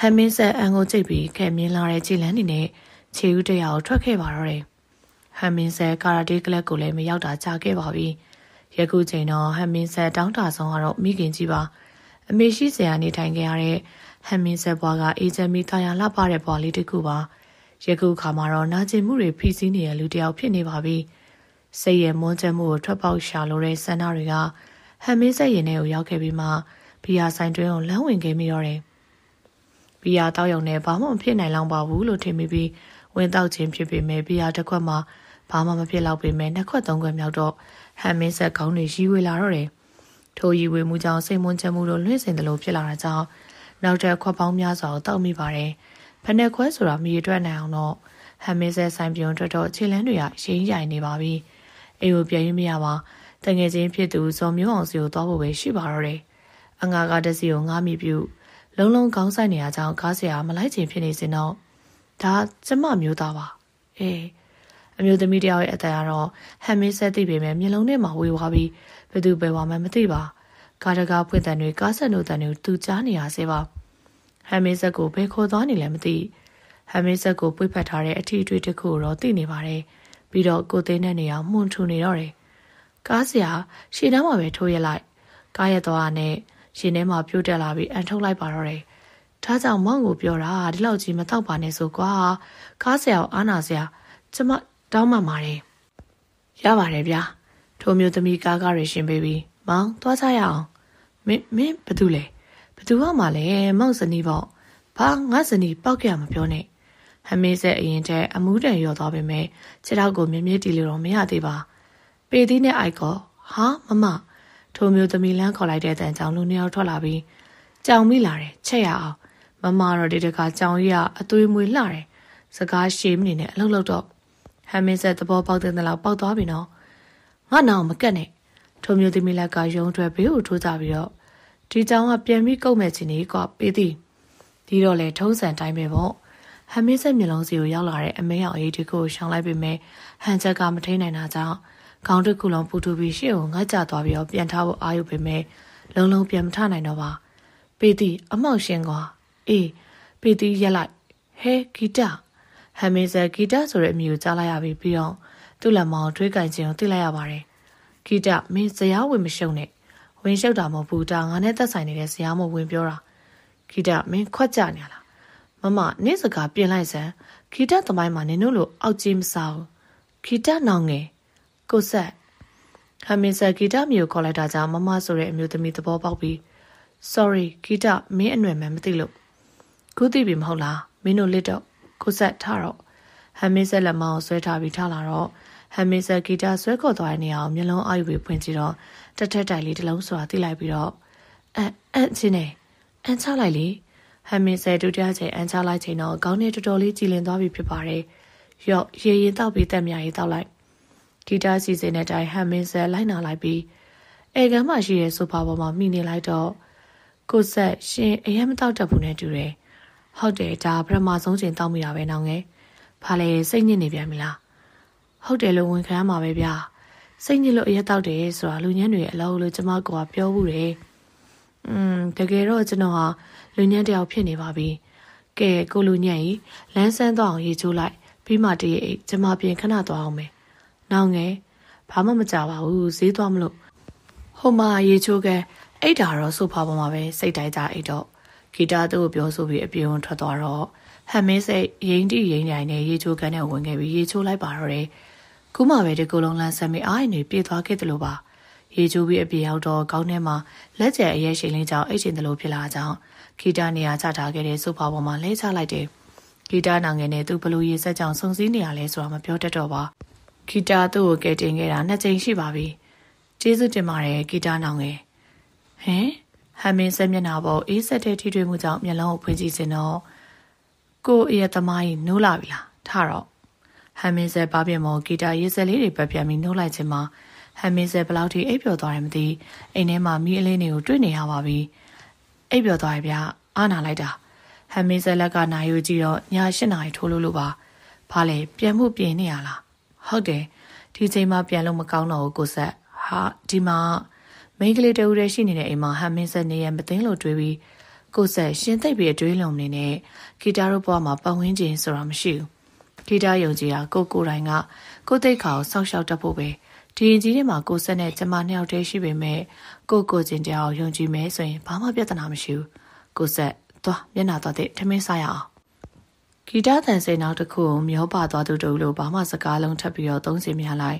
ဟမ်မင်းဆဲအန်ကိုကြိတ်ပြီးခဲမြင်လာတဲ့ခြေလန်းနေနဲ့ခြေဦးတရာကိုထွက်ခဲ့ပါတော့တယ်ဟမ်မင်းဆဲကာရာတေကလပ်ကိုလည်းမရောက်တာကြာခဲ့ပါပြီ။ယခုချိန်တော့ဟမ်မင်းဆက်တောင်းတာဆုံးကတော့မိခင်ကြီးပါအမေရှိစရာနေထိုင်ခဲ့ရတဲ့ဟမ်မင်းဆက်ဘွားကအေဂျင်မီတာယာလှပတဲ့ဘွားလေးတစ်ခုပါယခုခါမှာတော့နာကျင်မှုတွေဖိစီးနေတဲ့လူတစ်ယောက်ဖြစ်နေပါပြီ စိတ်ရဲ့မွန်းကျမှုကိုထွက်ပေါက်ရှာလို့တဲ့ဆန္ဒတွေကဟမ်မင်းဆက်ရင်ထဲကိုရောက်ခဲ့ပြီးမှဘီယာဆိုင်တွင်းကိုလမ်းဝင်ခဲ့မိတော့တယ်ဘီယာတောက်ရုံနဲ့ဘာမှမဖြစ်နိုင်လောက်ပါဘူးလို့ထင်မိပြီးဝင်တောက်ခြင်းဖြစ်ပေမဲ့ဘီယာတစ်ခွက်မှာဘာမှမဖြစ်တော့ပေမဲ့နှစ်ခွက်သုံးခွက်မြောက်တော့ဟမ်မင်းဆက်ခေါင်းတွေရီဝေလာတော့တယ်။ထိုရီဝေမှုကြောင့်စိတ်မွန်းချက်မှုတို့လွင့်စင်တယ်လို့ဖြစ်လာတာကြောင့်နောက်ထပ်ခွက်ပေါင်းများစွာကိုတောက်မိပါတယ်။ဖက်နဲ့ခွဲဆိုတာမြေအတွက်နိုင်အောင်တော့ဟမ်မင်းဆက်ဆိုင်ပြုံထွက်တော့ခြေလန်းတွေကရင်းရိုင်နေပါပြီ။ အိမ်ကိုပြန်ရင်းမရပါ။တငယ်ချင်းဖြစ်သူဇော်မျိုးအောင်စီကိုသွားဖို့ပဲရှိပါတော့တယ်။အငါကတစီကိုငားမိပြုလုံးလုံးကောင်းဆိုင်နေရကြောင်းကားဆရာမလိုက်ချင်ဖြစ်နေစင်တော့ဒါကျမမျိုးသားပါ။အေးအမျိုးသမီးတယောက်ရဲ့အသက်ကတော့ဟမ်မင်းဆက်သိပေမဲ့မျက်လုံးထဲမှာဝေဝါပြီးဘယ်သူပဲဝါမှမသိပါကားတကားဖွင့်တဲ့တွေကားဆက်နိုးတဲ့တွေသူကြားနေရစေပါဟမ်မင်းဆက်ကိုဘယ်ခေါ်သွားနေလဲမသိဟမ်မင်းဆက်ကိုပွေ့ဖက်ထားတဲ့အထီးအတွေ့တစ်ခုတော့သိနေပါတယ် ပြီးတော့ကိုသိန်းတဲ့နေအောင်မှုန်ထူနေတော့တယ်ကားစရာရှေ့နှမ်းမှာပဲထိုးရလိုက်ကားရဲ့သွားနဲ့ရှင်ထဲမှာပြိုးတက်လာပြီးအန်ထုတ်လိုက်ပါတော့တယ်ဒါကြောင့်မောင်ကိုပြောတာဒီလောက်ကြီးမတော့ပါနဲ့ဆိုကွာကားဆရာကိုအားနာဆရာကျမတောင်းပန်ပါတယ်ရပါတယ်ဗျာထိုမျိုးသမီးကားကားရရှင်ပေးပြီးမောင်သွားကြရအောင်မင်းမင်းဘာတူလဲဘသူကမှလည်းမောက်စနီးပေါ့ဘာငါစနီးပောက်ကြမပြောနဲ့ ဟမေးဆက်အရင်တဲ့အမှုတန်ရော်သွားပေမဲ့ခြေထောက်ကိုမြင်းမြင်းတီလို့တော့မရသေးပါပေသီးနဲ့အိုက်ကောဟာမမထိုမျိုးသမီးလန်းခေါ်လိုက်တဲ့တန်ကြောင်လူနှစ်ယောက်ထွက်လာပြီးကြောင်မိလာတယ်ချက်ရအောင်မမတော့ဒီတခါကြောင်ကြီးကအသွေးမွေလှတယ်စကားရှည်မနေနဲ့အလုပ်လုပ်တော့ဟမ်မင်းဆက်သဘောပေါက်တဲ့လောက်ပေါက်သွားပြီနော်ငါနောင်မကက်နဲ့ထိုမျိုးသမီးလက်ကယုံထွက်ဘေးကိုထိုးကြပြီးတော့ဒီကြောင်ကပြန်ပြီးကုတ်မဲ့ခြင်းကြီးကပေးသည်ဒီတော့လေထုံးစံတိုင်းပဲပေါ့ ဟမ်မင်းဆက်မျက်လုံးစီကိုရောက်လာတဲ့အမဲအောင်အေးဒီကိုရှောင်လိုက်ပေမဲ့ဟန်ချက်ကမထိန်နိုင်တာကြောင့်ခေါင်းတစ်ခုလုံးပူထူပြီးရှေ့ကိုငတ်ကြသွားပြီးတော့ပြန်ထားဖို့အာရုံပေမဲ့လုံးလုံးပြန်မထနိုင်တော့ပါပေးသည်အမောက်ရှင်ကွာအေးပေးသည်ရက်လိုက်ဟဲဂီတာဟမ်မင်းဆက်ဂီတဆိုတဲ့အမည်ကိုကြားလိုက်ရပြီးပြီးတော့သူ့လက်မောင်ထွေးကန်ခြင်းကိုသိလိုက်ရပါတယ်ဂီတမင်းဇရာဝင်မရှုံနဲ့ဝင်ရှုပ်တာမဟုတ်ဘူးဒါငါနဲ့သက်ဆိုင်နေတဲ့ဇရာမဝင်ပြောတာဂီတမင်းခွက်ကြနေလား မမနင့်စကားပြင်လိုက်စမ်းဂီတသမိုင်းမှာနင်တို့လိုအောက်ကြီးမစားဘူးဂီတနောင်ငယ်ကိုဆက်ဟမ်မင်းဆက်ဂီတမျိုးခေါ်လိုက်တာကြောင့်မမဆိုတဲ့အမျိုးသမီးသဘောပေါက်ပြီး sorry ဂီတမင်းအနွယ်မှမသိလို့ခုသိပြီမဟုတ်လားမင်းတို့လစ်တော့ကိုဆက်ထားတော့ဟမ်မင်းဆက်လက်မောင်းဆွဲထားပြီးထားလာတော့ဟမ်မင်းဆက်ဂီတာဆွဲခေါ်သွားတဲ့နေရာကိုမျက်လုံးအာယူပြီးဖွင့်ကြည့်တော့တက်ထက်တိုင်လေးတစ်လုံးစွာသိလိုက်ပြီးတော့အန်အန်ချင်းနေအန်ချလိုက်လေ ဟမ်မင်းဆယ်ဒုတိယချိန်အန်ချလိုက်ချိန်တော့ခေါင်းနဲ့တော်တော်လေးကြည်လင်သွားပြီဖြစ်ပါတယ်ရော့ရေရင်တောက်ပြီးတက်မြရေးတောက်လိုက်ဂီတာစီစဉ်တဲ့အတိုင်းဟမ်မင်းဆယ်လိုက်နာလိုက်ပြီးအဲကမ်းမှာရှိတဲ့ဆိုဖာပေါ်မှာမိနေလိုက်တော့ကိုဆက်ရှင်အရင်မတောက်တတ်ဘူးနဲ့တူတယ်ဟုတ်တယ်ဒါပထမဆုံးချိန်တောက်မိတာပဲနောင်ငယ်ဘာလဲစိတ်ညစ်နေပြန်ပြီလားဟုတ်တယ်လို့ဝန်ခံရမှာပဲဗျာစိတ်ညစ်လို့အရက်တောက်တယ်ဆိုတာလူညံ့တွေအလောက်လို့ကျမကပြောဘူးတယ်อืมတကယ်တော့ကျွန်တော်ဟာ လူညံ့တယောက်ဖြစ်နေပါပြီကဲကိုလူညံ့ကြီးလမ်းဆန်းသွားအောင်ရေချိုးလိုက်ပြီးမှတည်းအိတ်ကျမပြင်ခဏသွားအောင်မယ်နောင်ငယ်ဘာမှမကြပါဘူးဈေးသွားမလို့ဟိုမှာရေချိုးကအိတ်တာတော့ဆိုဖာပေါ်မှာပဲစိတ်တိုင်းကြအိတ်တော့ဂီတာသူ့ကိုပြောဆိုပြီးအပြင်ထွက်သွားတော့ဟမ်မင်းစိတ်ရင်တိရင်ညိုင်နဲ့ရေချိုးကန်နဲ့ဝင်ခဲ့ပြီးရေချိုးလိုက်ပါတော့တယ်ခုမှပဲဒီကိုလုံးလန်းဆက်မိအားရင်တွေပြေးသွားခဲ့တယ်လို့ပါရေချိုးပြီးအပြေရောက်တော့ကောင်းထဲမှာလက်ကျဲအရက်ရှိန်လေးကြောင့်အိတ်ချင်တယ်လို့ဖြစ်လာကြောင်း ဂီတာနေရာချထားခဲ့တဲ့ဆိုဖာပေါ်မှာလဲချလိုက်တယ်ဂီတာနာငယ်နဲ့သူဘလို့ရေဆက်ကြောင်စုံစည်းနေရလဲဆိုတာမပြောတတ်တော့ပါဂီတာသူ့ကိုကဲတင်ခဲ့တာနှစ်ချိန်ရှိပါပြီကျေးဇူးတင်ပါတယ်ဂီတာနောင်ငယ်ဟင်ဟမ်မင်းဆက်မျက်နှာပေါ်အေးဆက်တဲ့ထိတွေ့မှုကြောင့်မျက်လုံးကိုဖွင့်ကြည့်စဉ်တော့ကိုအရသမားကြီးနိုးလာပြီလားထတော့ဟမ်မင်းဆက်ပါပြင်မောဂီတာရေးဆက်လေးတွေပတ်ပြန်ပြီးနိုးလိုက်ခြင်းမှာဟမ်မင်းဆက်ဘလောက်ထိအိပ်ပျော်သွားတယ်မသိအိမ်ထဲမှာမိအလေးတွေကိုတွေ့နေရပါပြီ အိပ်ပျော်သွားပြီဗျအာနာလိုက်တာဟမ်မင်းဆက်လက်ကနာယူကြည့်တော့ည၈နာရီထိုးလို့လို့ပါဘာလဲပြန်မှုပြင်နေရလားဟုတ်တယ်ဒီချိန်မှပြန်လို့မကောင်းတော့ဘူးကိုဆက်ဟာဒီမှာမိန်းကလေးတဦးတည်းရှိနေတဲ့အိမ်မှာဟမ်မင်းဆက်နေရမသိန်းလို့တွေးပြီးကိုဆက်ရှင်သိပ်ပြီးအတွေးလုံးနေနဲ့ဂီတာတို့ဘဝမှာပတ်ဝန်းကျင်ဆိုတာမရှိဘူးဂီတာယုံကြည်တာကိုကိုတိုင်းကကိုသိက္ခာကိုစောက်ရှောက်တတ်ဖို့ပဲ ဒီရင်ကြီးထဲမှာကိုဆက်နဲ့ကျမနှစ်ယောက်တည်းရှိပေမဲ့ကိုကိုချင်းတရားကိုယုံကြည်မဲဆိုရင်ဘာမှပြဿနာမရှိဘူးကိုဆက်သွားမျက်နှာသွားတဲ့ထမင်းစားရအောင်ဂီတာတန်စိန်နောက်တစ်ခုကိုမျောပါသွားသူတို့လို့ဘာမှစကားလုံးထပ်ပြီးတော့သုံးစီများလိုက်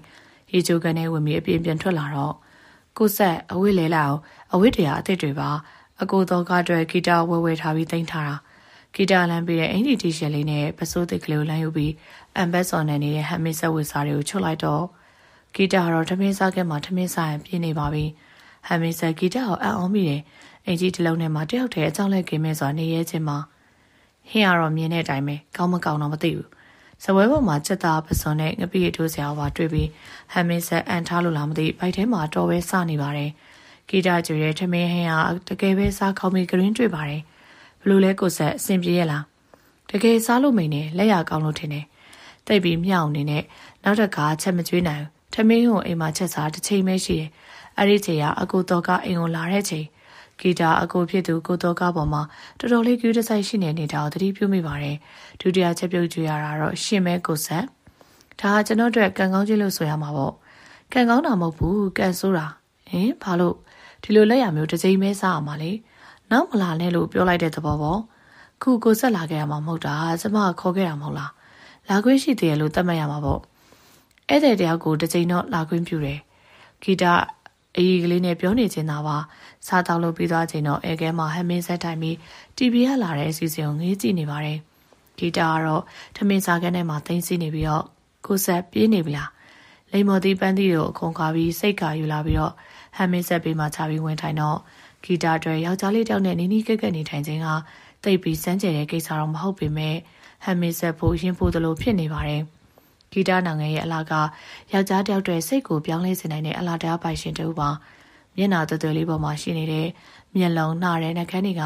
ရေချိုကန်နဲ့ဝင်ပြီးအပြင်ပြန်ထွက်လာတော့ကိုဆက်အဝိလဲလောက်အဝိတရားအစ်စ်တွေပါအကိုတော်ကအတွက်ဂီတာဝဲဝဲထားပြီးတင်ထားတာဂီတာလမ်းပြီးတဲ့အင်ဒီတီရှယ်လေးနဲ့ပစိုးတစ်ကလေးကိုလမ်းယူပြီးအမ်ဘက်ဆော်နဲ့နေတဲ့ဟမ်မစ်ဆက်ဝစ်စားတွေကိုချုပ်လိုက်တော့ ဂီတာတော့ထမင်းစားခဲ့မှထမင်းစားရင်ပြင်းနေပါပြီဟမ်မစ်ဆက်ဂီတာကိုအံ့ဩမိတယ်အင်ကြီးတစ်လုံးနဲ့မှတယောက်တည်းအကြောင်းလဲกินမဲစွာနေရဲခြင်းမှာဟင်းရတော့မြင်တဲ့အတိုင်းပဲကောင်းမကောင်းတော့မသိဘူးစပွဲပေါ်မှာစက်သားပစွန်နဲ့ငပိရထိုးစရာပါတွေ့ပြီးဟမ်မင်းဆက်အန်ထားလို့လားမသိဘိုက်ထဲမှာတော်ပဲစနေပါတယ်ဂီတာကျွေရဲ့ထမင်းဟင်းဟာတကယ်ပဲစားကောင်းပြီးဂရင်းတွေ့ပါတယ်ဘလို့လဲကိုဆက်အဆင်ပြေရဲ့လားတကယ်စားလို့မိန်နေလက်ရကောင်းလို့ထင်တယ်တိတ်ပြီးမြောက်နေနဲ့နောက်တစ်ခါချက်မကျွေးနိုင် ထမင်းကိုအိမ်မှာချက်စားတစ်ချိန်ပဲရှိတယ်အဲ့ဒီချိန်ကအကူတော်ကအိမ်ကိုလာတဲ့ချိန်ဂီတာအကိုဖြစ်သူကိုတော်ကားပေါ်မှာတော်တော်လေးကျူးတဆိုင်ရှိနေနေတာကိုသတိပြုမိပါတယ်ဒုတိယချက်ပြုတ်ကြွရတာတော့ရှင်မဲကိုဆက်ဒါကကျွန်တော်တို့ကံကောင်းခြင်းလို့ဆိုရမှာပေါ့ကံကောင်းတာမဟုတ်ဘူးကံဆိုးတာဟင်ဘာလို့ဒီလိုလက်ရမျိုးတစ်ချိန်မဲစားအောင်ပါလေနောက်မလာနဲ့လို့ပြောလိုက်တဲ့သဘောပေါ့ခုကိုဆက်လာခဲ့ရမှာမဟုတ်တာကျမခေါ်ခဲ့တာမဟုတ်လားလာခွင့်ရှိသေးတယ်လို့သတ်မှတ်ရမှာပေါ့ ဧည့်သည်တယောက်ကိုတစ်ချိန်တော့လာခွင့်ပြုတယ်ဂီတာအကြီးကလေးနဲ့ပြောနေချင်တာပါစားတောက်လို့ပြီးသွားချိန်တော့အဲကဲမှာဟမင်းဆက်ထိုင်ပြီးတီဗီကလာတဲ့အစီအစဉ်ကိုငေးကြည့်နေပါတယ်ဂီတာကတော့ထမင်းစားကန်းထဲမှာသိမ်းစီနေပြီးတော့ကိုဆက်ပြေးနေပြီလားလိမ္မော်တီပန်းတီကိုအခုံခါပြီးစိတ်ကာယူလာပြီးတော့ဟမင်းဆက်ပေးမှချပြီးဝင်ထိုင်တော့ဂီတာတွေယောက်ျားလေးတောက်နဲ့နီးနီးကက်ကက်နေထိုင်ခြင်းကတိတ်ပြီးစမ်းကြဲတဲ့ကိစ္စတော့မဟုတ်ပေမဲ့ဟမင်းဆက်ဖို့ရင်ဖို့တလို့ဖြစ်နေပါတယ် ဂီတာနာငယ်ရဲ့အလားကယောက်ျားတယောက်တွေစိတ်ကိုပြောင်းလဲစေနိုင်တဲ့အလားတရားပိုင်ရှင်တူပါမျက်နာသွယ်သွယ်လေးပေါ်မှာရှိနေတဲ့မျက်လုံးနှာတဲ့နှကန်းတွေက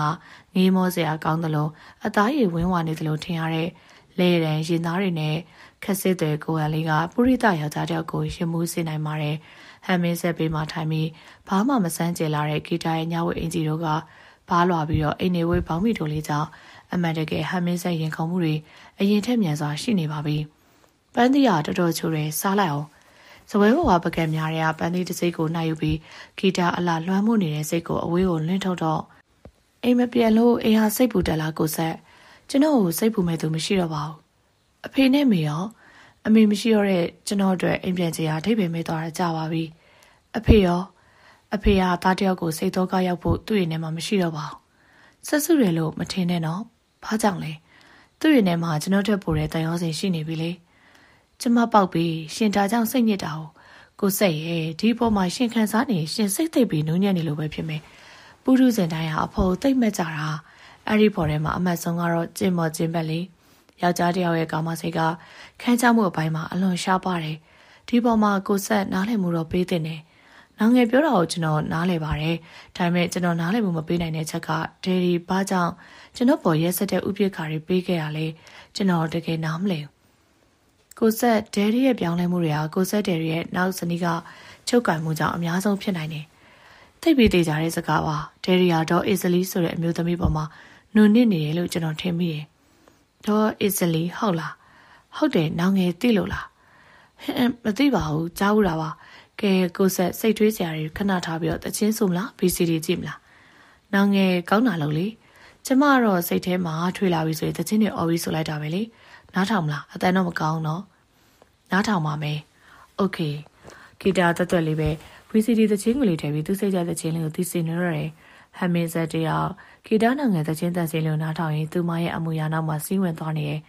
ငေးမောစရာကောင်းသလိုအသားရည်ဝင်းဝါနေသလိုထင်ရတဲ့လဲရန်ရင်သားတွေနဲ့ခက်စစ်တဲ့ကိုဟန်လေးကပုရိသယောက်ျားတယောက်ကိုရင်မှုစေနိုင်ပါတယ်ဟမ်မင်းဆက်ပေးမှထိုင်ပြီးဘာမှမစမ်းကြလာတဲ့ဂီတာရဲ့ညဝဲအင်ဂျီတို့ကဘားလွာပြီးတော့အိနေဝဲဘောင်းမီတို့လေးကြောင့်အမှန်တကယ်ဟမ်မင်းဆက်ရင်ခုန်မှုတွေအရင်ထက်မြန်စွာရှိနေပါပြီ ပန်းသီးရတော်တော်ချိုးတယ်စားလိုက်အောင်စပွဲဘဝပကံများတဲ့ပန်းသီးတစ်စိတ်ကိုနှိုက်ယူပြီးဂီတာအလားလွှမ်းမှုနေတဲ့စိတ်ကိုအဝေးကိုလွှင့်ထုတ်တော့အိမ်မပြန်လို့အိမ်ဟာစိတ်ပူတက်လာကိုဆက်ကျွန်တော်ကိုစိတ်ပူမဲ့သူမရှိတော့ပါဘူးအဖေနဲ့မေရောအမေမရှိတော့တဲ့ကျွန်တော်အတွက်အိမ်ပြန်ချရာအထိပ္ပယ်မဲ့သွားတာကြပါပြီအဖေရောအဖေကသားတယောက်ကိုစိတ်တော့ကရောက်ဖို့သူ့ရင်ထဲမှာမရှိတော့ပါဘူးဆက်စုတယ်လို့မထင်နဲ့နော်ဘာကြောင့်လဲသူ့ရင်ထဲမှာကျွန်တော်တက်ပိုတဲ့တန်ရောစင်ရှိနေပြီလေ ကျမပေါက်ပြီးရှင်ဒါကြောင့်စိတ်ညစ်တာကိုကိုစိတ်ရဲ့ဒီပေါ်မှာရှင်ခံစားနေရှင်စိတ်သိပ်ပြီးနူးညံ့နေလို့ပဲဖြစ်မယ်ပူရုစင်တိုင်းဟာအဖို့တိတ်မက်ကြတာအဲ့ဒီပေါ်ထဲမှာအမတ်ဆုံးကတော့ကျင်မော်ကျင်ဘက်လေယောက်ျားတယောက်ရဲ့ကာမစိတ်ကခန်းချမှုအပိုင်းမှာအလွန်ရှားပါတယ်ဒီပေါ်မှာကိုဆက်နားလည်မှုတော့ပေးတဲ့နေနောင်ငယ်ပြောတာကိုကျွန်တော်နားလည်ပါတယ်ဒါပေမဲ့ကျွန်တော်နားလည်မှုမပေးနိုင်တဲ့ချက်ကဒေဒီဘာကြောင့်ကျွန်တော်ပေါ်ရက်ဆက်တဲ့ဥပိ္ပခါတွေပေးခဲ့ရလဲကျွန်တော်တကယ်နားမလည် ကိုဆက်ဒယ်ရီရဲ့ပြောင်းလဲမှုတွေဟာကိုဆက်ဒယ်ရီရဲ့နောက်စနီးကချုပ်ကင်မှုကြောင့်အများဆုံးဖြစ်နိုင်တယ်သိပြီးသေးကြတဲ့စကားပါဒယ်ရီယာတော့အစ္စလီဆိုတဲ့အမျိုးသမီးပေါ်မှာနုံနစ်နေတယ်လို့ကျွန်တော်ထင်မိတယ်တော့အစ္စလီဟုတ်လားဟုတ်တယ်နောင်ငယ်သိလို့လားဟမ်မသိပါဘူးကြားဘူးတာပါကဲကိုဆက်စိတ်ထွေးစရာတွေခဏထားပြီးတော့တချင်းဆိုမလား BCD ကြည့်မလားနောင်ငယ်ကောင်းတာလို့လေကျမကတော့စိတ်ထဲမှာထွေလာပြီဆိုရင်တချင်းတွေအော်ပြီးဆိုလိုက်တာပဲလေနားထောင်မလားအတန်းတော့မကောင်းတော့ နားထောင်ပါမယ်။ Okay ဂီတာတက်တက်လေးပဲ VCD သချင်းကလေးထည့်ပြီးသူစိတ်ကြသချင်းလေးကိုသိစင်နေရတယ်။ဟမ်မင်းဆက်တယောက်ဂီတနိုင်ငံသချင်းသချင်းလေးကိုနားထောင်ရင်သူမရဲ့အမူအရာနောက်မှာစီးဝင်သွားနေရဲ့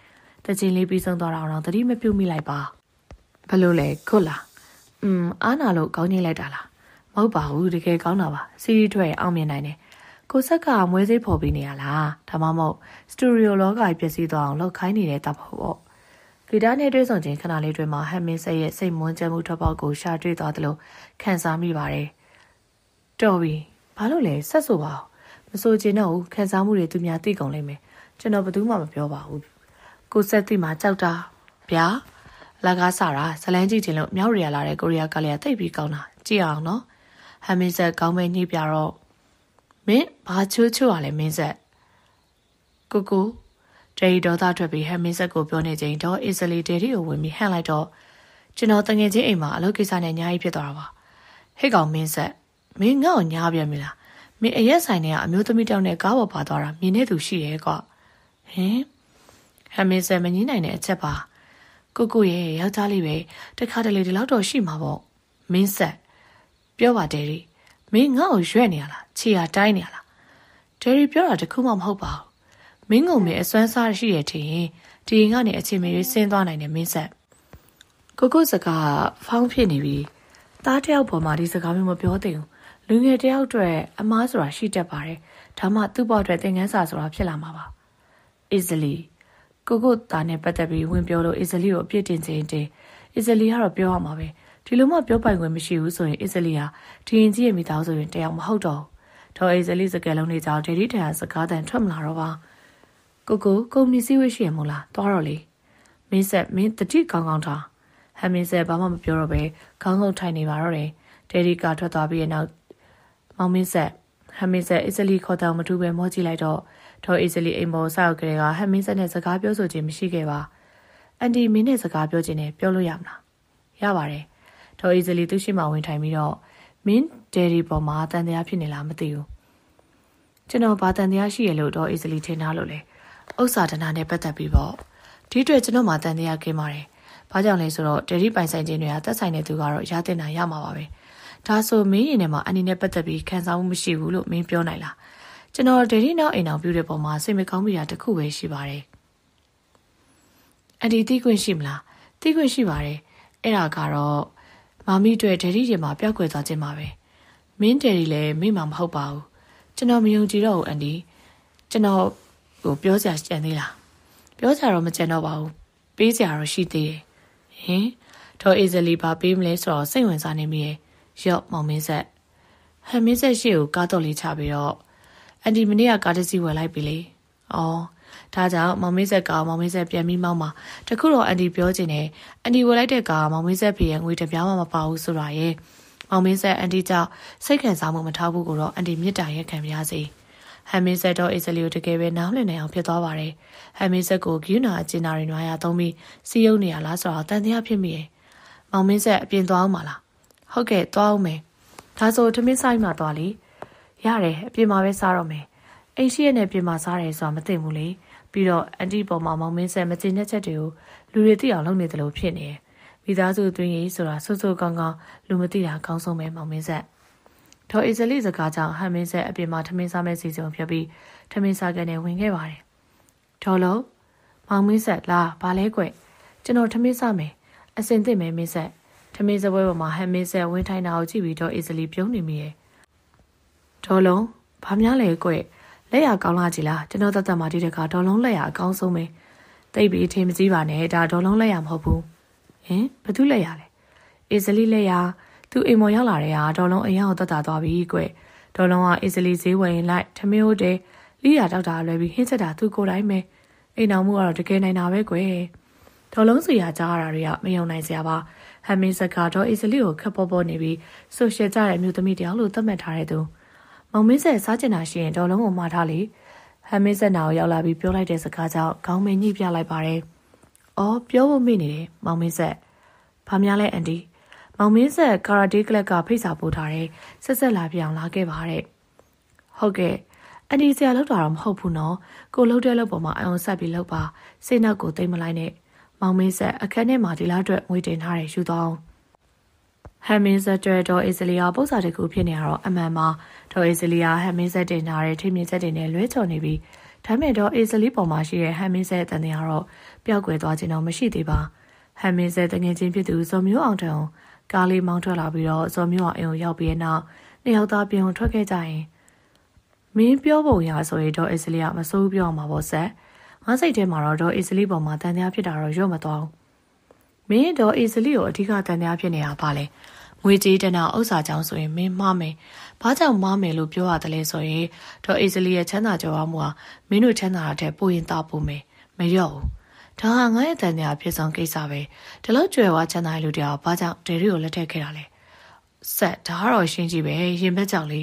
သချင်းလေးပြီးဆုံးသွားတာအောင်သတိမပြုမိလိုက်ပါ။ဘလို့လဲခုတ်လား။음အာနာလို့ကောင်းကြီးလိုက်တာလား။မဟုတ်ပါဘူးတကယ်ကောင်းတာပါ။စီရီထွက်ရင်အောင်မြင်နိုင်တယ်။ကိုဆက်ကမွေးစေးဖော်ပြီးနေရလား။ဒါမှမဟုတ်စတူဒီယိုလောကကြီးပြည့်စည်သွားအောင်လှောက်ခိုင်းနေတဲ့တပ်ဖို့ပေါ့။ ဂီတာနဲ့တွေ့ဆုံခြင်းခဏလေးတွင်မှာဟမ်မင်းဆက်ရဲ့စိတ်မွန်းကျမှုထွက်ပေါက်ကိုရှာတွေ့သွားသလိုခံစားမိပါတယ်တော်ပြီဘာလို့လဲဆက်ဆိုပါမဆိုချင်တော့ဘူးခံစားမှုတွေသူများသိကုန်လိမ့်မယ်ကျွန်တော်ဘယ်သူမှမပြောပါဘူးကိုဆက်သိမှကြောက်တာဗျာလက်ကားစားတာဇလန်းကြည့်ခြင်းလို့မြောက်ရီယာလာတဲ့ကိုရီးယားကလေးကတိတ်ပြီးကောင်းတာကြည့်အောင်နော်ဟမ်မင်းဆက်ကောင်းမဲညှိပြတော့မင်းဘာချိုးချိုးရလဲမင်းဆက်ကိုကို ဒေရီဒေါသထွက်ပြီးဟမ်မင်းဆက်ကိုပြောနေချိန်တော့အစ္စလီဒေရီကိုဝင်ပြီးဟန်လိုက်တော့ကျွန်တော်တငယ်ချင်းအိမ်မှာအလုပ်ကိစ္စနဲ့ညာကြီးဖြစ်သွားတာပါဟဲ့ကောင်မင်းဆက်မင်းငါ့ကိုညားပြန်ပြီလားမင်းအရက်ဆိုင်ထဲကအမျိုးသမီးတောင်နဲ့ကားပေါ်ပါသွားတာမြင်နေသူရှိရဲ့ကွဟင်ဟမ်မင်းဆက်မငင်းနိုင်တဲ့အချက်ပါကိုကိုရဲ့ယောက်ျားလေးပဲတခါတလေဒီလောက်တော့ရှိမှာပေါ့မင်းဆက်ပြောပါဒေရီမင်းငါ့ကိုရွက်နေရလားခြေရတိုင်းနေရလားဒေရီပြောတာတခုမှမဟုတ်ပါဘူး မင်းငုံမေအစွမ်းစားရှိရထင်ဒီရင်ကနေအချိန်မရွေးဆင်းသွားနိုင်တယ်မင်းဆက်ကိုကိုစကားဖောင်းဖြစ်နေပြီသားတယောက်ပေါ်မှာဒီစကားမျိုးမပြောသင့်ဘူးလူငယ်တယောက်အတွက်အမားဆိုတာရှိတတ်ပါတယ်ဒါမှသူ့ဘောအတွက်သင်ခန်းစာဆိုတာဖြစ်လာမှာပါ easily ကိုကိုသားနဲ့ပတ်သက်ပြီးဝင်ပြောလို့ easily ကိုအပြစ်တင်ခြင်းတင် easily ကတော့ပြောရမှာပဲဒီလိုမှပြောပိုင်ခွင့်မရှိဘူးဆိုရင် easily ဟာဒီရင်ကြီးရဲ့မိသားစုရင်တယောက်မဟုတ်တော့တော့ easily စကလုံးလေးကြောင့်ဒေဒီတန်စကားတန်ထွက်မလာတော့ပါ ကိုကိုကုမ္ပဏီစည်းဝေးရှိရမို့လားသွားတော့လေမင်းဆက်မင်းတတိကောင်းကောင်းထားဟမ်မင်းဆက်ဘာမှမပြောတော့ပဲခေါင်းငုံထိုင်နေပါတော့တယ်ဒေဒီကထွက်သွားပြီးနောက်မောင်မင်းဆက်ဟမ်မင်းဆက်အစ္စလီခေါ်တောင်မထူးပဲမောကြည့်လိုက်တော့ဒေါ်အစ္စလီအိမ်ပေါ်ဆောက်ကလေးကဟမ်မင်းဆက်နဲ့စကားပြောဆိုခြင်းမရှိခဲ့ပါအန်တီမင်းနဲ့စကားပြောခြင်းနဲ့ပြောလို့ရမလားရပါတယ်ဒေါ်အစ္စလီသူ့ရှိမှဝင်ထိုင်ပြီးတော့မင်းဒယ်ရီပေါ်မှာတန်တရားဖြစ်နေလားမသိဘူးကျွန်တော်ဘာတန်တရားရှိရလို့ဒေါ်အစ္စလီထင်ထားလို့လေ ဥစ္စာဒနာနဲ့ပတ်သက်ပြီးပေါ့ဒီအတွက်ကျွန်တော်မှတန်တရားခင်းပါတယ်ဘာကြောင့်လဲဆိုတော့ဒယ်ရီပိုင်ဆိုင်ခြင်းတွေကတက်ဆိုင်တဲ့သူကတော့ရတဲ့နာရမှာပါပဲ။ဒါဆိုမင်းရင်ထဲမှာအနေနဲ့ပတ်သက်ပြီးခံစားမှုမရှိဘူးလို့မင်းပြောနိုင်လားကျွန်တော်ဒေဒီနောက်အိမ်အောင်ပြုတဲ့ပုံမှာစိတ်မကောင်းမိတာတခုပဲရှိပါတယ်အဒီတီးခွင့်ရှိမလားတီးခွင့်ရှိပါတယ်အဲ့ဒါကတော့မမီတွေဒေဒီတွေမှာပျောက်ကွယ်သွားခြင်းပါပဲမင်းဒေဒီလည်းမိမှာမဟုတ်ပါဘူးကျွန်တော်မယုံကြည်တော့ဘူးအန်ဒီကျွန်တော် ဟိုပြောစရာကြံသေးလားပြောစရာတော့မကြံတော့ပါဘူးပေးစရာတော့ရှိသေးတယ်ဟင်တော့အေဇလီဘာပေးမလဲဆိုတော့စိတ်ဝင်စားနေမိရဲ့ရော့မောင်မင်းဆက်ဟမ်မင်းဆက်ရှေ့ကိုကားတော့လေးချပြီးတော့အန်ဒီမနေ့ကကားတစ်စီးဝယ်လိုက်ပြီလေ။အော်ဒါကြောင့်မောင်မင်းဆက်ကမောင်မင်းဆက်ပြန်ပြီးမောင်းမှာတခုတော့အန်ဒီပြောချင်တယ်အန်ဒီဝယ်လိုက်တဲ့ကားမောင်မင်းဆက်ဖေရဲ့ငွေတပြားမှမပါဘူးဆိုတာရဲ့မောင်မင်းဆက်အန်ဒီကြောင့်စိတ်ခံစားမှုမထားဘူးကိုတော့အန်ဒီမြစ်တာရက်ခံပြရစီ ဟမ်မင်းဆက်တော့အစ္စလီကိုတကယ်ပဲနားလည်နိုင်အောင်ဖြစ်သွားပါတယ်ဟမ်မင်းဆက်ကိုဂယူနာအကျဉ်းနာတွေနွားရသုံးပြီးစီးယုံနေရလားဆိုတော့တန်တရားဖြစ်မိရဲ့မောင်မင်းဆက်အပြင်သွားအောင်မလားဟုတ်ကဲ့သွားအောင်မယ်ဒါဆိုထမင်းဆိုင်မှာသွားလေရတယ်အပြင်မှာပဲစားတော့မယ်အိမ်ရှိရနဲ့ပြင်မှာစားတယ်ဆိုတာမသိဘူးလေပြီးတော့အန်တီပေါ်မှာမောင်မင်းဆက်မကျင်တဲ့ချက်တွေကိုလူတွေသိအောင်လုပ်နေတယ်လို့ဖြစ်နေတယ်မိသားစုအတွင်းရေးဆိုတာဆူဆူကောင်းကောင်းလူမသိတာကောင်းဆုံးပဲမောင်မင်းဆက် ဒေါ်အီဇလီစကားကြောင့်ဟန်မင်းဆက်အပြင်မှာထမင်းစားမဲ့စီစဉ်ဖြစ်ပြီးထမင်းစားကနေဝင်ခဲ့ပါတယ်ဒေါ်လုံးမောင်မင်းဆက်လာဘာလဲကွကျွန်တော်ထမင်းစားမယ်အစင်သိမယ်မင်းဆက်ထမင်းစပွဲပေါ်မှာဟမ်မင်းဆက်ဝင်းထိုင်တာကိုကြည့်ပြီးတော့အီဇလီပြုံးနေမိရဲ့ဒေါ်လုံးဘာများလဲကွလက်ရကောင်းလာကြည်လားကျွန်တော်တသက်မှာဒီတခါဒေါ်လုံးလက်ရအကောင်းဆုံးပဲတိတ်ပြီးအထင်မကြီးပါနဲ့ဒါဒေါ်လုံးလက်ရမဟုတ်ဘူးဟင်ဘသူလက်ရလဲအေဇလီလက်ရ သူအိမ်မော်ရောက်လာတဲ့ဟာဒေါ်လုံးအရင်ကတက်တာသွားပြီကွဒေါ်လုံးကအေဇလီဈေးဝယ်ရင်လိုက်ထမင်းဟုတ်တယ်လီယာတောက်တာလွယ်ပြီးဟင်းချက်တာသူကိုယ်တိုင်ပဲအိမ်တော်မှုကတော့တကယ်နိုင်တာပဲကွဒေါ်လုံးစီရကြားရတာတွေကမယုံနိုင်စရာပါဟမ်မင်းစကာတော့အေဇလီကိုခက်ပေါ်ပေါ်နေပြီးဆိုရှယ်ကြတဲ့မျိုးသမီးတယောက်လို့သတ်မှတ်ထားတဲ့သူမောင်မင်းဆက်စားကျင်တာရှိရင်ဒေါ်လုံးကိုမှားထားလေဟမ်မင်းဆက်နာကိုရောက်လာပြီးပြောလိုက်တဲ့စကားကြောင့်ခေါင်းမင်းညှိပြလိုက်ပါတယ်။အော်ပြောဖို့မေ့နေတယ်မောင်မင်းဆက်။ဘာများလဲအန်ဒီ။ မောင်မင်းဆက်ကာရာတေကလပ်ကဖိတ်စာပို့ထားတယ်။ဆက်ဆက်လာပြအောင်လာခဲ့ပါတဲ့။ဟုတ်ကဲ့အန်ဒီဆရာလောက်တာတော့မဟုတ်ဘူးနော်။ကိုလှုပ်တဲ့လောက်ပေါ်မှာအအောင်ဆက်ပြီးလောက်ပါ။စိတ်နှက်ကိုသိမ့်မလိုက်နဲ့။မောင်မင်းဆက်အခက်ထဲမှာဒီလားအတွက်ငွေတင်ထားတယ်ယူသွားအောင်။ဟမ်မင်းဇက်ကျွဲတော်အေဇလီယာပုံစံတစ်ခုဖြစ်နေရတော့အမှန်မှာတော်အေဇလီယာဟမ်မင်းဇက်တင်ထားတဲ့ထိမြင့်ချက်တွေနဲ့လွဲချော်နေပြီးဒါမဲ့တော့အေဇလီပေါ်မှာရှိတဲ့ဟမ်မင်းဇက်တန်တရားတော့ပျောက်ကွယ်သွားခြင်းတော့မရှိသေးပါဟမ်မင်းဇက်တငယ်ချင်းဖြစ်သူဇော်မျိုးအောင်တောင် ကားလေးမောင်းထွက်လာပြီးတော့ဇော်မျိုးအောင်အိမ်ကိုရောက်ပြီးတဲ့နောက်နှစ်ယောက်သားပြန်ထွက်ခဲ့ကြရင်မင်းပြောပုံရဆိုရင်တော့အေဇလီယာမစိုးပြောမှာပေါ့ဆက်ငါစိတ်ထဲမှာတော့ဒေါ်အေဇလီပေါ်မှာတန်တရားဖြစ်တာတော့ရော့မသွားဘူးမင်းတော့အေဇလီကိုအဓိကတန်တရားဖြစ်နေတာပါလေငွေကြေးတနာဥစ္စာကြောင့်ဆိုရင်မင်းမှားမယ်ဘာကြောင့်မှားမယ်လို့ပြောရတယ်လဲဆိုရင်တော့အေဇလီရဲ့ချမ်းသာကြွားမှုဟာမင်းတို့ချမ်းသာတဲ့ပိုရင်သားပိုမယ်မရော့ဘူး ဒါဟာငါရဲ့တန်တရားဖြစ်ဆုံးကိစ္စပဲဒီလောက်ကြွယ်ဝချမ်းသာတဲ့လူတယောက်ဘာကြောင့်ဒေရီကိုလက်ထပ်ခဲ့တာလဲဆက်ဒါကတော့ရှင်းကြည့်ပဲရင်ဘက်ကြောင့်လေ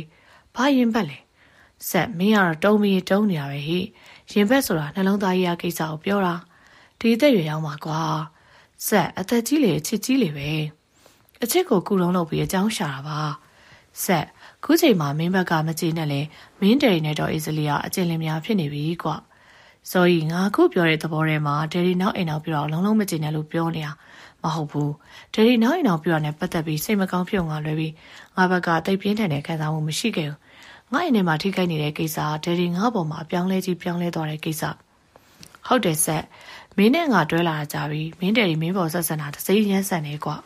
ဘာရင်ဘက်လဲဆက်မင်းကတော့တုံးမီတုံးနေရပဲဟိရင်ဘက်ဆိုတာနှလုံးသားကြီးအကိစ္စကိုပြောတာဒီအသက်ရွယ်ရောက်မှာကွာဆက်အသက်ကြီးလေချစ်ကြီးလေပဲအချစ်ကိုကုလုံးလုပ်ပြီးအကြောင်းရှာတာပါဆက်ခုချိန်မှာမင်းဘက်ကမကြည့်နဲ့လေမင်းတယ်ရီနဲ့တော့အေဇလီယာအကျဉ်းလင်းများဖြစ်နေပြီကွာ ဇော်ကြီးငါခုပြောတဲ့သဘောထဲမှာဒယ်ရီနောက်အိမ်နောက်ပြတော့လုံးလုံးမကြည့်နဲ့လို့ပြောနေတာမဟုတ်ဘူးဒယ်ရီနောက်အိမ်နောက်ပြတော့နဲ့ပတ်သက်ပြီးစိတ်မကောင်းဖြစ်ငါလွယ်ပြီးငါဘက်ကတိတ်ပြင်းထန်တဲ့ခံစားမှုမရှိခဲ့ဘူးငါအိမ်ထဲမှာထိခိုက်နေတဲ့ကိစ္စဒယ်ရီငါပေါ်မှာပြောင်းလဲကြီးပြောင်းလဲသွားတဲ့ကိစ္စဟုတ်တယ်ဆက်မင်းနဲ့ငါတွဲလာကြပြီမင်းတယ်ရီမင်းပေါ်ဆက်ဆံတာတစိမ့်ရမ်းဆန်နေကွာ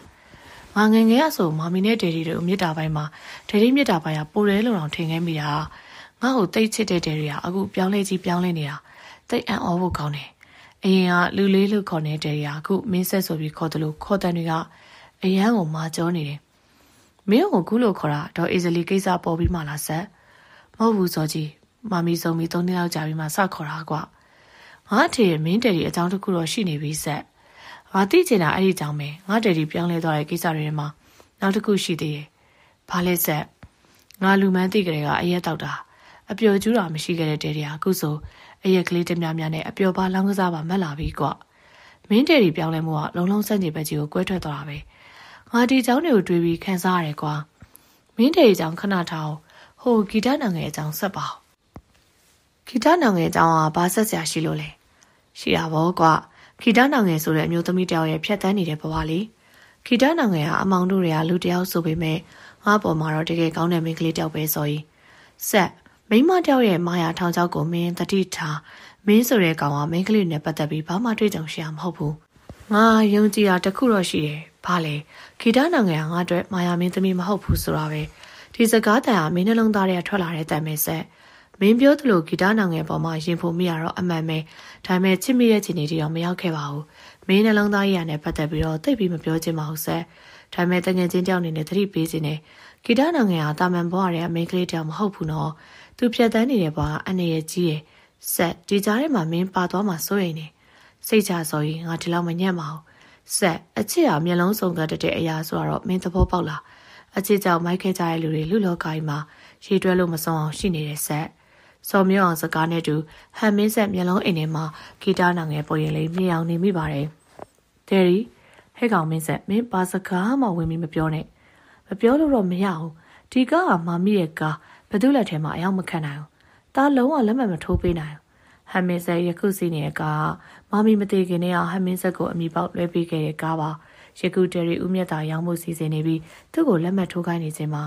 ငါငယ်ငယ်ရဆိုမာမီနဲ့ဒေဒီတို့မြစ်တာပိုင်းမှာဒေဒီမြစ်တာပိုင်းကပိုတယ်လို့တော့ထင်ခဲ့မိတာငါ့ကိုတိတ်ချစ်တဲ့ဒေဒီကအခုပြောင်းလဲကြီးပြောင်းလဲနေတာ တိတ်အံ့ဩဖို့ကောင်းတယ်အရင်ကလူလေးလူခေါ်နေတဲ့ဒေဒီကအခုမင်းဆက်ဆိုပြီးခေါ်တယ်လို့ခေါ်တဲ့တွေကအရန်ကိုမာကြောနေတယ်မင်းကိုခုလို့ခေါ်တာတော့အေဇလီကိစ္စပေါ်ပြီးမှလားဆက်မဟုတ်ဘူးစောကြီးမာမီဆုံးပြီး၃နှစ်လောက်ကြာပြီးမှစခေါ်တာကွာငါအထေမင်းတယ်ဒီအကြောင်းတစ်ခုတော့ရှိနေပြီဆက်ငါသိချင်တာအဲ့ဒီကြောင့်ပဲငါတယ်ဒီပြောင်းလဲသွားတဲ့ကိစ္စတွေမှာနောက်တစ်ခုရှိသေးတယ်။ဘာလဲဆက်ငါလူမန်းသိကြတဲ့ကအရက်တောက်တာအပျော်ကျူးတာမရှိခဲ့တဲ့တဲတွေကအခုဆို အရက်ကလေးတများများနဲ့အပျော်ပါလောင်းကစားပါမက်လာပြီကွ။မင်းတယ်ဒီပြောင်းလဲမှုကလုံလုံစန့်ကျင်ဘက်ကြီးကိုကွဲထွက်သွားတာပဲ။ငါဒီเจ้าတွေကိုတွေးပြီးခံစားရတယ်ကွာ။မင်းတယ်ဒီကြောင့်ခဏထားဟိုဂီတနာငယ်အကြောင်းဆက်ပါ။ဂီတနာငယ်အကြောင်းကဘာဆက်စရာရှိလို့လဲ။ရှိတာဗောကွာ။ခီတာနောင်ငယ်ဆိုတဲ့အမျိုးသမီးတယောက်ရဲ့ဖြတ်တန်းနေတဲ့ဘဝလေးခီတာနောင်ငယ်ဟာအမောင်တို့တွေကလူတယောက်ဆိုပေမဲ့ငါ့ပေါ်မှာတော့တကယ်ကောင်းတဲ့မိန်းကလေးတယောက်ပဲဆိုရင်ဆက် မိန်းမတယောက်ရဲ့မာယာထောင်ချောက်ကိုမင်းတတိထားမင်းဆိုတဲ့ကောင်ကမိန်းကလေးနဲ့ပတ်သက်ပြီးဘာမှတွေ့ကြုံရှိရမဟုတ်ဘူးငါယုံကြည်တာတခုတော့ရှိတယ်ဘာလဲခီတာနောင်ငယ်ကငါအတွက်မာယာမင်းသမီးမဟုတ်ဘူးဆိုတာပဲဒီစကားတန်ဟာမင်းနှလုံးသားထဲထွက်လာတဲ့တန်ပဲဆက်မင်းပြောသလိုဂီတနောင်ငယ်ပေါ်မှာရင်ဖို့မိရတော့အမှန်ပဲဒါပေမဲ့ချစ်မိတဲ့ချိန်တွေတော့မရောက်ခဲ့ပါဘူးမင်းနှလုံးသားကြီးရနဲ့ပတ်သက်ပြီးတော့သိပ်ပြီးမပြောချင်ပါဘူးဆက်ဒါပေမဲ့တငယ်ချင်းတယောက်အနေနဲ့သတိပေးခြင်းနဲ့ဂီတနောင်ငယ်ဟာတာမန်ဘွားရဲ့အမိန်းကလေးတယောက်မဟုတ်ဘူးနော် သူဖြတ်တန်းနေတဲ့ဘွားအနေရဲ့ကြီးရဲ့ဆက်ဒီကြားထဲမှာမင်းပါသွားမှစိုးရိမ်နေစိတ်ချဆိုရင်ငါဒီလောက်မညံ့ပါဘူးဆက်အချစ်ဟာမျက်လုံးစုံကတတဲ့အရာဆိုတော့မင်းသဘောပေါက်လားအချစ်ကြောင့်မိုက်ခဲ့ကြတဲ့လူတွေလူလောကကြီးမှာရေတွဲလို့မဆုံးအောင်ရှိနေတဲ့ဆက်စော်မျိုးအောင်စကားနဲ့တူဟန်မင်းဆက်မျက်လုံးအိမ်ထဲမှာဂီတနာငယ်ပေါ်ရင်လေးမြေအောင်နေမိပါတယ်။ဒယ်ရီဟဲ့ကောင်မင်းဆက်မင်းပါစကားမှဝင်ပြီးမပြောနဲ့။မပြောလို့တော့မရဘူး။ဒီကားကမမီရဲ့ကား ဘသူ့လက်ထဲမှာအရောက်မခံနိုင်ဘူး။ဒါလုံးဝလက်မှတ်မထိုးပေးနိုင်ဘူး။ဟန်မင်းဆက်ယခုစီနေတဲ့ကားမမီမသေးခင်နဲ့ဟန်မင်းဆက်ကိုအမိပေါက်လွှဲပေးခဲ့တဲ့ကားပါ။ယခုဒယ်ရီဦးမြတ်သာရောင်းမှုစီစဉ်နေပြီးသူ့ကိုလက်မှတ်ထိုးခိုင်းနေခြင်းမှာ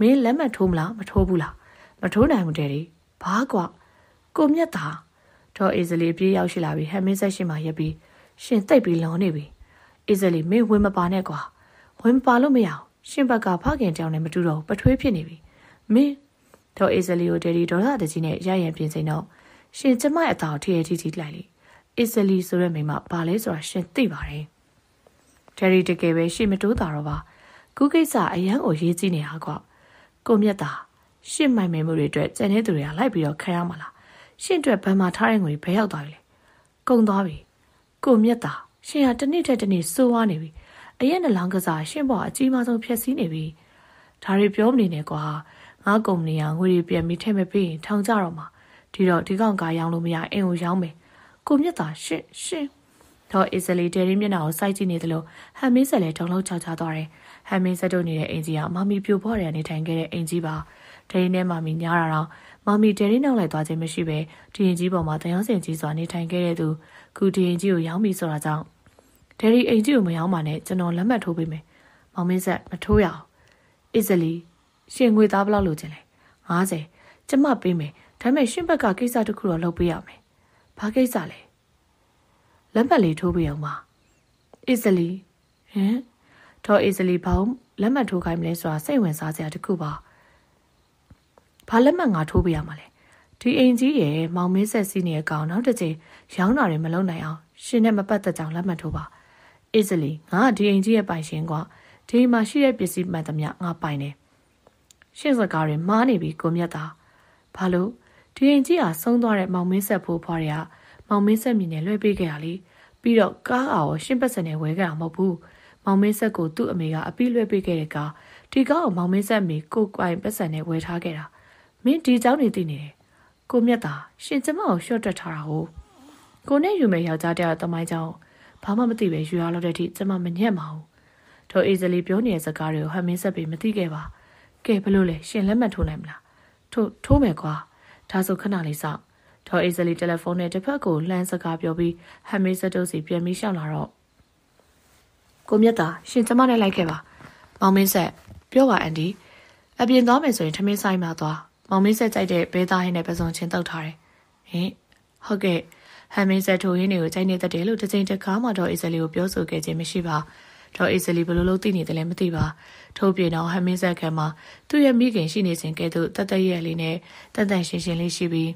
မင်းလက်မှတ်ထိုးမလားမထိုးဘူးလားမထိုးနိုင်ဘူးဒယ်ရီဘာကွာကိုမြတ်သာဒေါ်အေဇလီပြေးရောက်ရှိလာပြီးဟမ်မင်းဆက်ရှိမှရက်ပြီးရှင်တိတ်ပြီးလွန်နေပြီအေဇလီမင်းဝင်မပါနဲ့ကွာဝင်မပါလို့မရအောင်ရှင်ဘက်ကဖခင်ကြောင်နဲ့မတူတော့ပထွေးဖြစ်နေပြီမင်း ဒေါ်အေဇလီကိုဒယ်ဒီဒေါ်လာတကြီးနဲ့ရရန်ပြင်စိန်တော့ရှင်ကျမရဲ့အသားကိုထည့်ရထီထီလိုက်လေအေဇလီဆိုတဲ့မိမဘာလဲဆိုတာရှင်သိပါတယ်ဒယ်ဒီတကယ်ပဲရှင်မတိုးတာတော့ပါခုကိစ္စအရန်ကိုရေးကြည့်နေတာကွကိုမြတ်တာရှင့်မိုင်မဲမှုတွေအတွက်ကျန်တဲ့သူတွေကလိုက်ပြီးတော့ခံရမှာလားရှင့်အတွက်ဘန်မာထားတဲ့ငွေဘယ်ရောက်သွားပြီလဲကုန်သွားပြီကိုမြတ်တာရှင်ဟာတစ်နေ့ထက်တစ်နေ့စိုးဝါးနေပြီအရက်နှလောင်းကစားရှင့်ဘောအကြီးမားဆုံးဖျက်ဆီးနေပြီဒါတွေပြောမနေနဲ့ကွာ ငါကုမ္ပဏီကငွေတွေပြန်ပြီးထည့်မပေးရင်ထောင်ကြတော့မှာဒီတော့ဒီကောင်ကရောင်းလို့မရအင်ကိုရောင်းမယ်ကိုမြတ်တာရှင့်ရှင့်တော့အစ္စလီဒယ်ရီမျက်နှာကိုစိုက်ကြည့်နေသလိုဟမ်မင်းဆက်လည်းတုံလုံးချချသွားတယ်ဟမ်မင်းဆက်တို့နေတဲ့အင်ကြီးကမမီပြိုဖို့တယ်နေထိုင်ခဲ့တဲ့အင်ကြီးပါဒယ်ရီနဲ့မမီညားတာတော့မမီဒယ်ရီနောက်လိုက်သွားခြင်းမရှိပဲဒီရင်ကြီးပေါ်မှာတယောင်းစင်ကြီးစွာနေထိုင်ခဲ့တဲ့သူခုဒီရင်ကြီးကိုရောင်းပြီဆိုတာကြောင့်ဒယ်ရီအိမ်ကြီးကိုမရောင်းပါနဲ့ကျွန်တော်လက်မှတ်ထိုးပေးမယ်မောင်မင်းဆက်မထိုးရအောင်အစ္စလီ ရှင်ငွေသားဘယ်လောက်လိုချင်လဲ90ကျမပေးမယ်ဒါပေမဲ့ရှင်ဘက်ကကိစ္စတစ်ခုတော့လုပ်ပေးရမယ်ဘာကိစ္စလဲလက်မှတ်လေးထိုးပေးအောင်ပါအစ္စလီဟမ်တော့အစ္စလီဘောင်းလက်မှတ်ထိုးခိုင်းမလဲဆိုတာစိတ်ဝင်စားစရာတစ်ခုပါဘာလက်မှတ်ငါထိုးပေးရမှာလဲဒီအိမ်ကြီးရဲ့မောင်မင်းဆက်စီးနေကောင်နောက်တစ်ချိန်ရောင်းတာတွေမလုပ်နိုင်အောင်ရှင်နဲ့မပတ်သက်ကြောင်လက်မှတ်ထိုးပါအစ္စလီငါဒီအိမ်ကြီးရဲ့ပိုင်ရှင်ကွာဒီမှာရှိတဲ့ပစ္စည်းမှန်သမျှငါပိုင်တယ် ရှင့်စကားတွေမားနေပြီကိုမြတ်တာဘာလို့ဒီအိမ်ကြီးဟာဆုံးသွားတဲ့မောင်မင်းဆက်ဖိုးဖွားတွေကမောင်မင်းဆက်မြင်နဲ့လွှဲပေးခဲ့ရလေပြီးတော့ကားအော်ရှင့်ပတ်စံနဲ့ဝဲခဲ့တာမဟုတ်ဘူးမောင်မင်းဆက်ကိုသူ့အမေကအပြီးလွှဲပေးခဲ့တဲ့ကားဒီကားကိုမောင်မင်းဆက်မိကိုကိုင်ပတ်စံနဲ့ဝဲထားခဲ့တာမင်းဒီเจ้าနေသိနေတယ်ကိုမြတ်တာရှင်ကျမကိုရှော့တက်ထားတာဟုတ်ကိုနဲ့ယူမဲ့ယောက်ျားတယောက်တမိုင်းကြောင်ဘာမှမသိပဲယူရလို့တဲ့အထိကျမမညံ့ပါဘူးတို့အေးစလီပြောနေတဲ့စကားတွေကိုဟမ်မင်းဆက်ပြီးမသိခဲ့ပါ ကဲဘလို့လဲရှင်လက်မှတ်ထိုးနိုင်မလားထိုးထိုးမယ်ကွာဒါဆိုခဏလေးစောင့်ဒေါ်အေးစလီတယ်လီဖုန်းနဲ့တစ်ဖက်ကိုလှမ်းစကားပြောပြီးဟမ်မင်းဆက်တို့စီပြန်ပြီးရှောက်လာတော့ကိုမြတ်တာရှင်ကျမနဲ့လိုက်ခဲ့ပါမောင်မင်းဆက်ပြောပါအန်ဒီအပြင်သွားမယ်ဆိုရင်ထမင်းဆိုင်မှာသွားမောင်မင်းဆက်ကြိုက်တဲ့ဘဲသားဟင်းနဲ့ပစုံချင်းတောက်ထားတယ်ဟင်ဟုတ်ကဲ့ဟမ်မင်းဆက်ထိုးရင်းတွေကိုကြိုက်နေတတ်တယ်လို့တစ်ချိန်တစ်ခါမှတော့အေးစလီကိုပြောဆိုခဲ့ခြင်းမရှိပါ ဒေါ်အေးစလီဘယ်လိုလုပ်သိနေတယ်လဲမသိပါထို့ပြင်တော့ဟမင်းဆက်ခံမှာသူ့ရဲ့မိခင်ရှိနေစဉ်ကဲ့သို့တတ်တရဲ့လေးနဲ့တန်တန်ရှင်းရှင်းလေးရှိပြီး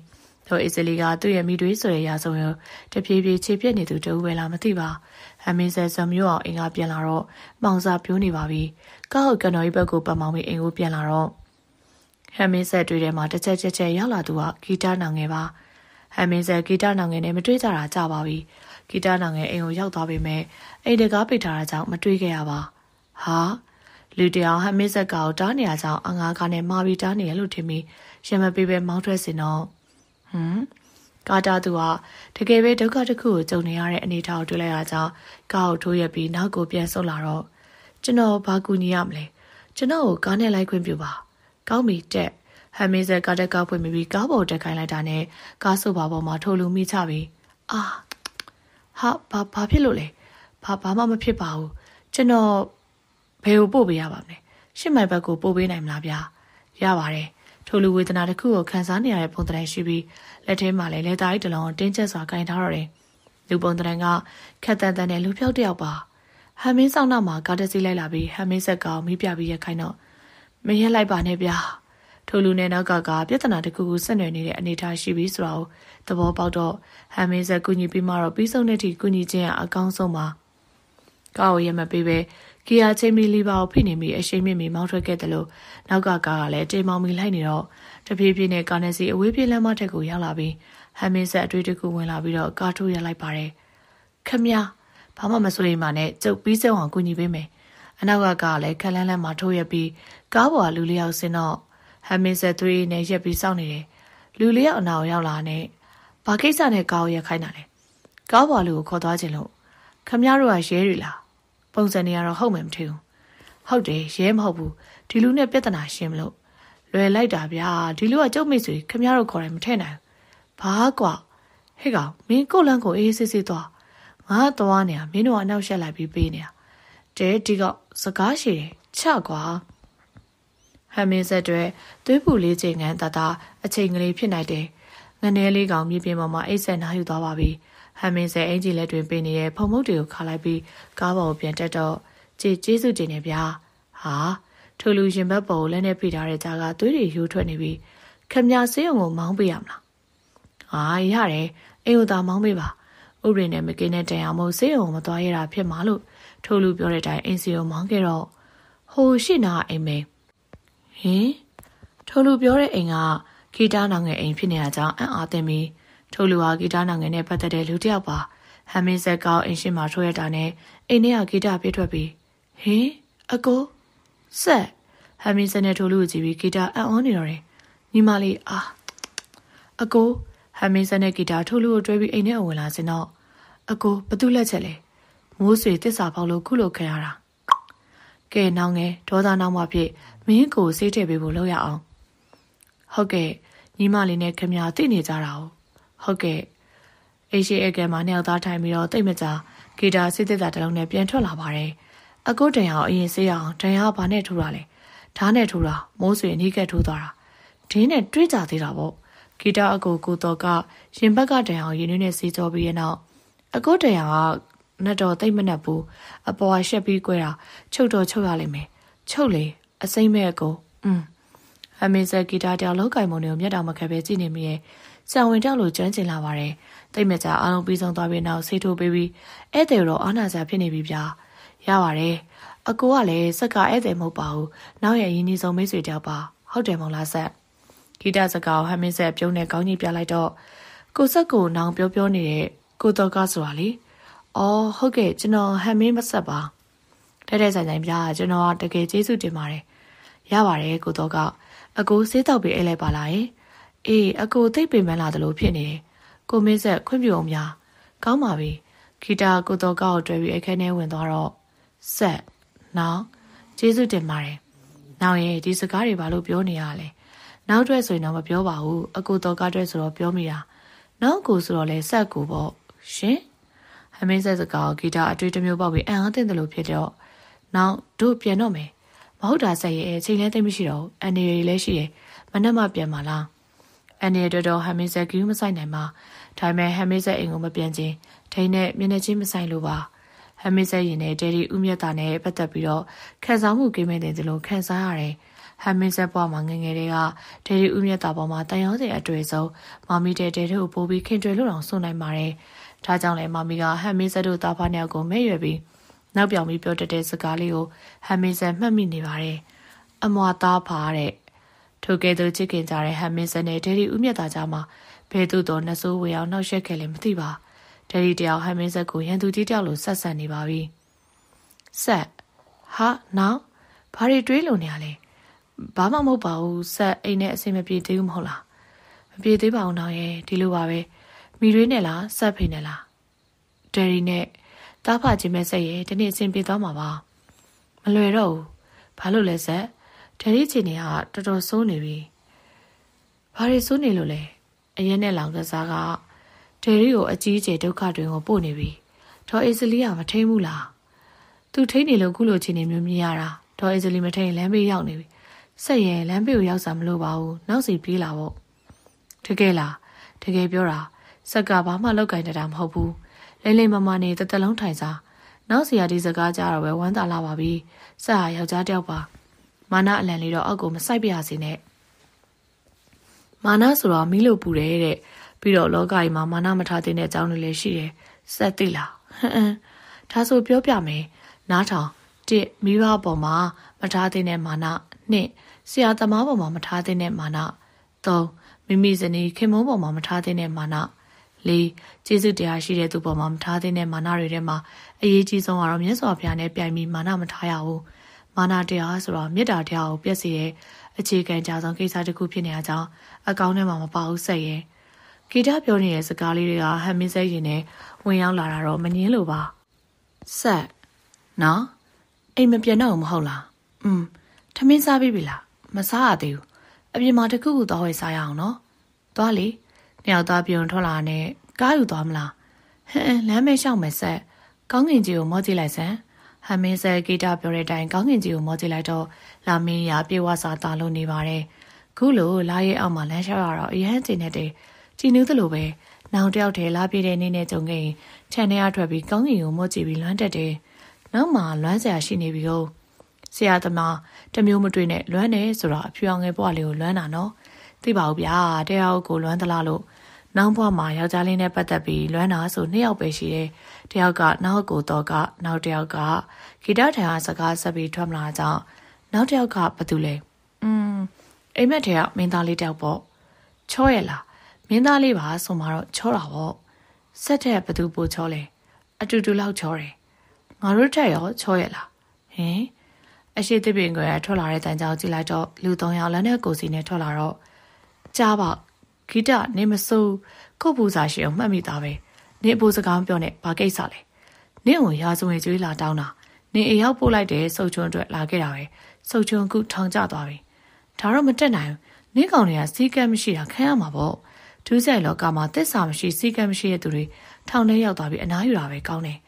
ဒေါ်အေးစလီကသူ့ရဲ့မိတွေးဆိုတဲ့ရာဆုံးရောတဖြည်းဖြည်းခြေပြက်နေသူတူပဲလားမသိပါဟမင်းဆက်ဇံမျိုးအောင်အင်ကပြန်လာတော့မောင်စာပြိုးနေပါပြီကောက်ကနော်ကြီးဘက်ကိုပတ်မောင်ပြီးအိမ်ကိုပြန်လာတော့ဟမင်းဆက်တွေ့တယ်မှာတစ်ချက်ချက်ချက်ရောက်လာသူကဂီတနောင်ငယ်ပါဟမင်းဆက်ဂီတနောင်ငယ်နဲ့မတွေ့ကြတာကြပါပြီ ဂီတနောင်ငယ်အိမ်ကိုရောက်သွားပေမဲ့အိမ်တကားပိတ်ထားတာကြောင့်မတွေ့ခဲ့ရပါဟာလူတယောက်ဟမင်းဆက်ကောင်တားနေရကြောင်းအငါးကနဲ့မာပြီးတားနေရလို့ထင်ပြီးရမပေးပဲမောင်းထွက်စင်တော့ဟမ်ကာတာသူကတကယ်ပဲဒုက္ခတစ်ခုကိုကြုံနေရတဲ့အနေအထားကိုတွေ့လိုက်ရကြောင်းကားကိုထိုးရပြီးနောက်ကိုပြန်ဆုတ်လာတော့ကျွန်တော်ဘာကူညီရမလဲကျွန်တော်ကိုကားနဲ့လိုက်ခွင့်ပြုပါကောင်းပြီတက်ဟမ်မေးဇက်ကားတက်ကားဖွင့်ပြီးကားပေါ်တက်ခိုင်းလိုက်တာနဲ့ကားဆုပ်ပါပေါ်မှာထိုးလူမိချပြီးအာ ဟာဘာဘာဖြစ်လို့လဲဘာဘာမှမဖြစ်ပါဘူးကျွန်တော်ဘယ်ကိုပို့ပေးရပါမလဲရှစ်မိုင်ဘက်ကိုပို့ပေးနိုင်မလားဗျာရပါတယ်ထိုလူဝေဒနာတစ်ခုကိုခံစားနေရတဲ့ပုံသဏ္ဍာန်ရှိပြီးလက်ထဲမှာလည်းလက်သားကြီးတစ်လုံးတင်းကျပ်စွာကင်ထားတော့တယ်လူပုံသဏ္ဍာန်ကခက်တန်တန်နဲ့လူဖြောက်တယောက်ပါဟမ်မင်းဆောင်နောက်မှာကားတက်စီလိုက်လာပြီးဟမ်မင်းဆက်ကောင်မိပြပြီးရခိုင်းတော့မရက်လိုက်ပါနဲ့ဗျာ ထိုလူနဲ့နောက်ကကပြဿနာတစ်ခုခုဆက်နွယ်နေတဲ့အနေအထားရှိပြီးဆိုတော့သဘောပေါက်တော့ဟမ်မင်းဆက်ကူညီပြီးမှတော့ပြီးဆုံးတဲ့အထိကူညီခြင်းအကောင်းဆုံးပါကောက်ရမပေးပဲကီယာချင်းမီလီပါကိုဖိနေမိအရှိန်မြင့်မီမောင်းထွက်ခဲ့တယ်လို့နောက်ကကားကလည်းတိမ်မောင်မီလိုက်နေတော့တပြေးပြေးနဲ့ကာနေစီအဝေးပြေးလမ်းမထက်ကိုရောက်လာပြီးဟမ်မင်းဆက်အတွေ့အကြုံဝင်လာပြီးတော့ကားထိုးရလိုက်ပါတယ်ခမညာဘာမှမစိုးရိမ်ပါနဲ့ကျုပ်ပြီးစုံအောင်ကူညီပေးမယ်အနောက်ကကားလည်းခက်လန်းလန်းမှာထိုးရပြီးကားပေါ်ကလူလေးယောက်ဆင်းတော့ ဟမ်မင်းဆက်သွေးနဲ့ရက်ပြီးစောင့်နေတယ်လူလေးယောက်အနာကိုရောက်လာနဲ့ဘာကိစ္စနဲ့ကားကိုရက်ခိုင်းတာလဲကားပေါ်လူကိုခေါ်သွားခြင်းလို့ခမများတို့ကရဲတွေလားပုံစံတွေကတော့ဟုတ်မှမထင်ဘူးဟုတ်တယ်ရဲမဟုတ်ဘူးဒီလူနဲ့ပြဿနာရှင်းမလို့လွယ်လိုက်တာဗျာဒီလူကကျုပ်မိတ်ဆွေခမရတို့ခေါ်တယ်မထည့်နိုင်ဘာကွာဟဲ့ကောင်မင်းကိုလန်းကိုအေးစစ်စစ်သွားငါသွားနေတာမင်းတို့ကအနောက်ရှက်လိုက်ပြီးပေးနေတာတဲဒီကစကားရှိတယ်ချကွာ ဟမ်မင်းဆက်တွေသွေးပူလေးချိန်ငန်းတတာအချိန်ကလေးဖြစ်နိုင်တယ်ငနေလေးကောင်မြေပြင်ပေါ်မှာအိတ်ဆက်နားယူသွားပါပြီဟမ်မင်းဆဲအင်ဂျီလက်တွင်ပေးနေတဲ့ဖုံမုတ်တွေကိုခါလိုက်ပြီးကားပေါ်ကိုပြန်တက်တော့ကြေကျေးစုတင်နေဗျာဟာထိုလူရင်ဘက်ပေါ်ကိုလက်နဲ့ဖိထားတဲ့ကြားကသွေးတွေယူထွက်နေပြီးခမရဆေးရုံကိုမောင်းပေးရမလားဟာရတယ်အိမ်ကိုသာမောင်းပေးပါဥပဒေနဲ့မကင်းတဲ့တန်အောင်မို့ဆေးရုံမသွားရတာဖြစ်မှာလို့ထိုးလူပြောတဲ့အတိုင်းအိမ်စီကိုမောင်းခဲ့တော့ဟိုရှိနာအိမ်မေ ဟင်ထိုးလူပြောတဲ့အိမ်ကဂီတနောင်ငယ်အိမ်ဖြစ်နေတာကြောင့်အံ့အားသင့်ပြီးထိုးလူဟာဂီတနောင်ငယ်နဲ့ပတ်သက်တဲ့လူတစ်ယောက်ပါဟမ်မင်းဆက်ကောင်းအိမ်ရှိမှာထိုးရတာနဲ့အိမ်ထဲကဂီတပြေးထွက်ပြီးဟင်အကိုဆက်ဟမ်မင်းဆက်နဲ့ထိုးလူကိုကြည့်ပြီးဂီတအံ့ဩနေတော့တယ်ညီမလေးအာအကိုဟမ်မင်းဆက်နဲ့ဂီတထိုးလူကိုတွဲပြီးအိမ်ထဲဝင်လာစင်တော့အကိုဘသူလက်ချက်လဲမိုးဆွေတစ္ဆာပေါက်လို့ခုလိုခံရတာ ကဲနောင်ငယ်ဒေါသနောက်မှဖြစ်မင်းကိုစေးထည့်ပေးဖို့လုပ်ရအောင်ဟုတ်ကဲ့ညီမလေးနဲ့ခမရသိနေကြတာဟုတ်ကဲ့အေရှိအကဲမှာနှစ်ယောက်သားထိုင်ပြီးတော့တိတ်မကြဂီတာစစ်သက်တာတစ်လုံးနဲ့ပြန်ထွက်လာပါတယ်အကုတ်တန်အောင်အရင်စေးအောင်တန်ရဘာနဲ့ထိုးတာလဲဓားနဲ့ထိုးတာမိုးဆွေအနီးကပ်ထိုးသွားတာဒင်းနဲ့တွေးကြသေးတာပေါ့ဂီတာအကူကိုတော့ကရင်ဘက်ကတန်အောင်ရင်းနှီးနဲ့စေးကြောပြီးရဲ့နောက်အကုတ်တန်အောင်က နတ်တော်တိတ်မနှက်ဘူးအပေါ်ရှက်ပြီးကွဲတာချုပ်တော့ချုပ်ရလိမ့်မယ်ချုပ်လေအစိမ့်မဲ့အကိုอืมအမေဇက်ကီတာတောင်လောက်ကင်မုံတွေကိုမျက်တောင်မခက်ပဲကြည့်နေမိရဲ့ဆံဝင်တောက်လို့ကျွမ်းကျင်လာပါတယ်တိတ်မကြအားလုံးပြီးဆုံးသွားပြီးနောက်ဆေးထိုးပေးပြီးဧည့်သည်တော့အာနာစာဖြစ်နေပြီဗျာရပါတယ်အကိုကလည်းစက်ကဧည့်သည်မဟုတ်ပါဘူးနောက်ရရင်းနှီးဆုံးမိတ်ဆွေတယောက်ပါဟုတ်တယ်မဟုတ်လားဆက်ဂီတစကားဟမ်မင်းဆက်ပြုံးနဲ့ကောင်းကြီးပြလိုက်တော့ကိုဆက်ကိုနောင်ပြောပြောနေတဲ့ကိုတော့ကဆိုတာလေ အော်ဟုတ်ကဲ့ကျွန်တော်ဟမ်မင်းမဆက်ပါတဲ့တဲ့ဆိုင်ဆိုင်ပြကျွန်တော်တကယ်ကျေးဇူးတင်ပါတယ်ရပါတယ်ကိုတော့ကအကိုစေးတောက်ပြီးအိတ်လိုက်ပါလားအေးအကိုသိပ်ပင်ပန်းလာတယ်လို့ဖြစ်နေတယ်ကိုမင်းဆက်ခွင့်ပြုအောင်များကောင်းပါပြီဂီတာကိုတော့ကောက်တွဲပြီးအခန်းထဲဝင်သွားတော့ဆက်နောက်ကျေးဇူးတင်ပါတယ်နောက်ရဲ့ဒီစကားတွေဘာလို့ပြောနေရလဲနောက်တွဲဆိုရင်တော့မပြောပါဘူးအကိုတော့ကားတွဲဆိုတော့ပြောမိတာနောက်ကိုဆိုတော့လဲဆက်ကိုပေါ့ရှင် ဟမင်းဆက်စကားဂီတာအတွေ့တစ်မျိုးပေါက်ပြီးအံ့အားသင့်တယ်လို့ဖြစ်တော့နောက်တို့ပြန်တော့မယ်မဟုတ်တာဆက်ရဲ့ချိန်လဲသိမရှိတော့အနေရည်လည်းရှိတယ်မနှက်မှပြန်ပါလားအနေရတော်တော်ဟမင်းဆက်ကယူမဆိုင်နိုင်ပါဒါပေမဲ့ဟမင်းဆက်အိမ်ကိုမပြန်ချင်းထိန်းနဲ့မျက်နှာချင်းမဆိုင်လို့ပါဟမင်းဆက်ရင်နဲ့ဒေဒီဦးမြတ်တာနဲ့ပတ်သက်ပြီးတော့ခံစားမှုကိမဲ့တယ်လို့ခံစားရတယ်ဟမင်းဆက်ဘွားမှာငငယ်တွေကဒေဒီဦးမြတ်တာပေါ်မှာတန်ရောစင်အတွေ့ဆုံးမမီတဲ့ဒေဒီကိုပိုးပြီးခင်တွယ်လို့အောင်စွန့်နိုင်ပါတယ် ဒါကြောင့်လည်းမမီကဟမင်းဆက်တို့တာဖားနှစ်ယောက်ကိုမဲ့ရွယ်ပြီးနောက်ပြောင်ပြီးပြောတတ်တဲ့စကားလေးကိုဟမင်းဆက်မှတ်မိနေပါတယ်အမွာသားဖားတဲ့ထိုကဲ့သို့ချစ်ခင်ကြတဲ့ဟမ်မင်းဆန်နဲ့ဒယ်ရီဦးမြတ်သားကြားမှာဘယ်သူတော့နှဆိုးဝေအောင်နှောက်ယှက်ခဲ့လဲမသိပါဒယ်ရီတယောက်ဟမ်မင်းဆက်ကိုရန်သူကြီးတယောက်လိုဆက်ဆံနေပါပြီဆက်ဟာနောက်ဘာတွေတွေးလို့နေရလဲဘာမှမဟုတ်ပါဘူးဆက်အိမ်နဲ့အဆင်မပြေသေးဘူးမဟုတ်လားမပြေသေးပါဘူးနောက်ရဲ့ဒီလိုပါပဲ မိရွေးနဲ့လားဆက်ဖိနဲ့လားဒယ်ရီနဲ့တားဖချင်းမဲ့ဆက်ရဲ့ဒီနေ့အဆင်ပြေသွားမှာပါမလွယ်တော့ဘူးဘာလို့လဲဆက်ဒယ်ရီချီနေကတော်တော်ဆိုးနေပြီဘာတွေဆိုးနေလို့လဲအရင်နဲ့လောင်ကစားကဒယ်ရီကိုအကြီးကျယ်ဒုက္ခတွေကိုပို့နေပြီဒေါ်အေဇလီကမထိန်ဘူးလားသူထိန်နေလို့ခုလိုချီနေမျိုးမြင်ရတာဒေါ်အေဇလီမထိန်လမ်းဘေးရောက်နေပြီဆက်ရဲလမ်းဘေးကိုရောက်စားမလို့ပါဘူးနောက်စီပြေးလာပေါ့တကယ်လားတကယ်ပြောတာ ဆက်ကဘာမှလောက်ကင်တတာမဟုတ်ဘူးလိမ့်လိမ့်မမနေတသက်လုံးထိုင်စားနောက်စီရဒီစကားကြတော့ပဲဝမ်းသာလာပါပြီဆက်ဟာယောက်ျားတယောက်ပါမာနအလံလေးတော့အောက်ကိုမဆိုင်ပြရစေနဲ့မာနဆိုတော့မီးလို့ပူတယ်တဲ့ပြီးတော့လောကကြီးမှာမာနမထားတဲ့အကြောင်းတွေလည်းရှိတယ်စက်သိလားဟမ်ဒါဆိုပြောပြမယ်နားထောင်တစ်မိဘပေါ်မှာမထားတဲ့မာနနှစ်ဆရာသမားပေါ်မှာမထားတဲ့မာနသုံးမိမိဇနီးခင်မုန်းပေါ်မှာမထားတဲ့မာန လေးကျေးဇူးတရားရှိတဲ့သူပေါ်မှာမထားတဲ့မာနတွေထဲမှာအရေးကြီးဆုံးကတော့မြတ်စွာဘုရားနဲ့ပြိုင်ပြီးမာနမထားရဘူးမာနတရားဆိုတော့မေတ္တာတရားကိုပြည့်စည်တဲ့အခြေခံကြဆုံးကိစ္စတစ်ခုဖြစ်နေတဲ့အကြောင်းအကောင်းထဲမှာမပါဘူးဆက်ရဲ့ဂီတပြောနေတဲ့စကားလေးတွေကဟမ်မင်းစဲရင်နဲ့ဝင်ရောက်လာတာတော့မငင်းလို့ပါဆက်နော်အိမ်မပြန်တော့မဟုတ်လားอืมထမင်းစားပြီလားမစားရသေးဘူးအပြင်မှာတခုခုသွားဝယ်စားရအောင်နော်သွားလေ နှစ်ယောက်သားပြုံထွက်လာနဲ့ကားယူသွားမလားဟမ်လမ်းမဲလျှောက်မယ်ဆက်ကောင်းကင်ကြီးကိုမောကြည့်လိုက်စမ်းဟမ်မင်းဆယ်ဂီတာပြောတဲ့အတိုင်းကောင်းကင်ကြီးကိုမောကြည့်လိုက်တော့လာမင်းရပြေဝစာတာလို့နေပါတယ်။ခုလိုလာရဲ့အောက်မှာလမ်းလျှောက်ရတော့အရန်ကျင်နေတဲ့ကြည်နူးသလိုပဲနောင်တယောက်တည်းလာပြေးတဲ့နေ့နဲ့ကြုံခဲ့ရင်ခြံထဲအထွက်ပြီးကောင်းကင်ကိုမောကြည့်ပြီးလွမ်းတက်တယ်။နောက်မှလွမ်းစရာရှိနေပြီကိုဆရာသမားတမျိုးမတွေ့နဲ့လွမ်းတယ်ဆိုတော့အဖြူအောင်ငယ်ဘွားလေးကိုလွမ်းတာနော်သိပါဘူးဗျာတယောက်ကိုလွမ်းသလားလို့ နောက်ဘွားမှာယောက်ျားလေးနဲ့ပတ်သက်ပြီးလွမ်းတာဆိုနှစ်ယောက်ပဲရှိတယ်တယောက်ကနောက်ကိုတော့ကနောက်တယောက်ကဂီတထံအားစကားဆက်ပြီးထွက်မလာကြောင်းနောက်တယောက်ကဘာတူလဲอืมအိမ်မက်ထဲကမင်းသားလေးတယောက်ပေါ့ချောရလားမင်းသားလေးပါဆိုမှတော့ချောတာပေါ့ဆက်တဲ့ဘသူပို့ချောလဲအတူတူလောက်ချောတယ်ငါတို့ထက်ရောချောရလားဟင်အရှိသစ်ပင်ကထွက်လာတဲ့တန်ကြောင်ကြည့်လိုက်တော့လူ၃ယောက်လည်းနဲ့ကိုစီနဲ့ထွက်လာတော့ကြားပါ ဂီတနေမစိုးခုတ်ပူစာရှိအောင်မှတ်မိသားပဲနေအပူစကားပြောနဲ့ဘာကိစ္စလဲနင့်ကိုရာဇဝင်ကျွေးလာတောင်းတာနေအိမ်ရောက်ပို့လိုက်တဲ့စုပ်ချွန်းအတွက်လာခဲ့တာပဲစုပ်ချွန်းခုထောင်ကျသွားပြီဒါတော့မတက်နိုင်ဘူးနင့်ကောင်တွေကစီးကမ်းမရှိတာခံရမှာပေါ့ဒူးဆိုင်လောကမှာတစ္ဆာမရှိစီးကမ်းမရှိတဲ့သူတွေထောင်ထဲရောက်သွားပြီးအနားယူတာပဲကောင်းတယ်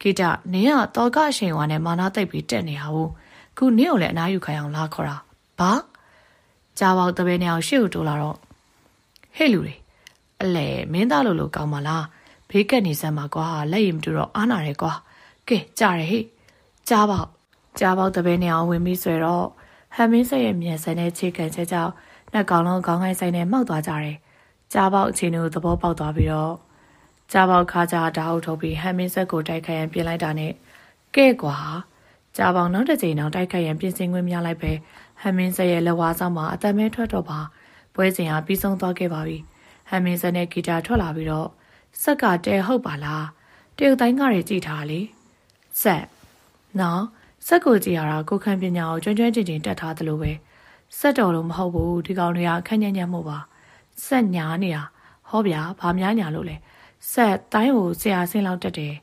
ကိတနင်းကတော့ကအရှင်ဝါနဲ့မာနာတိတ်ပြီးတက်နေရဘူးခုနင်းကိုလည်းအနားယူခိုင်းအောင်လာခေါ်တာဘာကြားပေါက်တပည့်နေအောင်ရှေ့ကိုတိုးလာတော့ ဟဲ့လူတွေအလဲမင်းသားလို့လို့ကောင်းပါလားဘေးကက်နေစမ်းပါကွာလက်ရည်မတူတော့အားနာတယ်ကွာကဲကြားရဟိကြားပေါက်ကြားပေါက်တပည့်နေအောင်ဝင်ပြီးဆွဲတော့ဟမ်မင်းဆက်ရဲ့မြန်ဆန်တဲ့ခြေခံချက်ကြောင့်နှက်ကောင်လုံးခေါင်းကိုင်းဆိုင်နဲ့မှောက်သွားကြတယ်ကြားပေါက်အချိန်ကိုသဘောပေါက်သွားပြီးတော့ကြားပေါက်ခါကြဓာတ်အုပ်ထုတ်ပြီးဟမ်မင်းဆက်ကိုတိုက်ခိုက်ရန်ပြင်လိုက်တာနဲ့ကဲကွာကြားပေါက်နောက်တစ်ချိန်နောက်တိုက်ခိုက်ရန်ပြင်ဆင်ခွင့်များလိုက်ပဲဟမ်မင်းဆက်ရဲ့လက်ဝါးဆောင်မှာအသက်မဲထွက်တော့ပါ ပွဲစဉ်ဟာပြီးဆုံးသွားခဲ့ပါပြီဟမ်မင်းဆက်နဲ့ဂီတာထွက်လာပြီးတော့ဆက်ကတဲဟုတ်ပါလားတရုတ်တိုင်းကတွေကြည်ထားလေဆက်နော်စက်ကိုကြည့်ရတာကိုခန့်ပညာကိုကျွမ်းကျွမ်းကျင်ကျင်တက်ထားသလိုပဲစက်တော်လို့မဟုတ်ဘူးဒီကောင်တွေကခန့်ညံ့ညံ့မှုပါစက်ညာနေတာဟောဗျာဘာများညာလို့လဲစက်တိုင်းကိုဆရာဆင်းလောက်တက်တယ်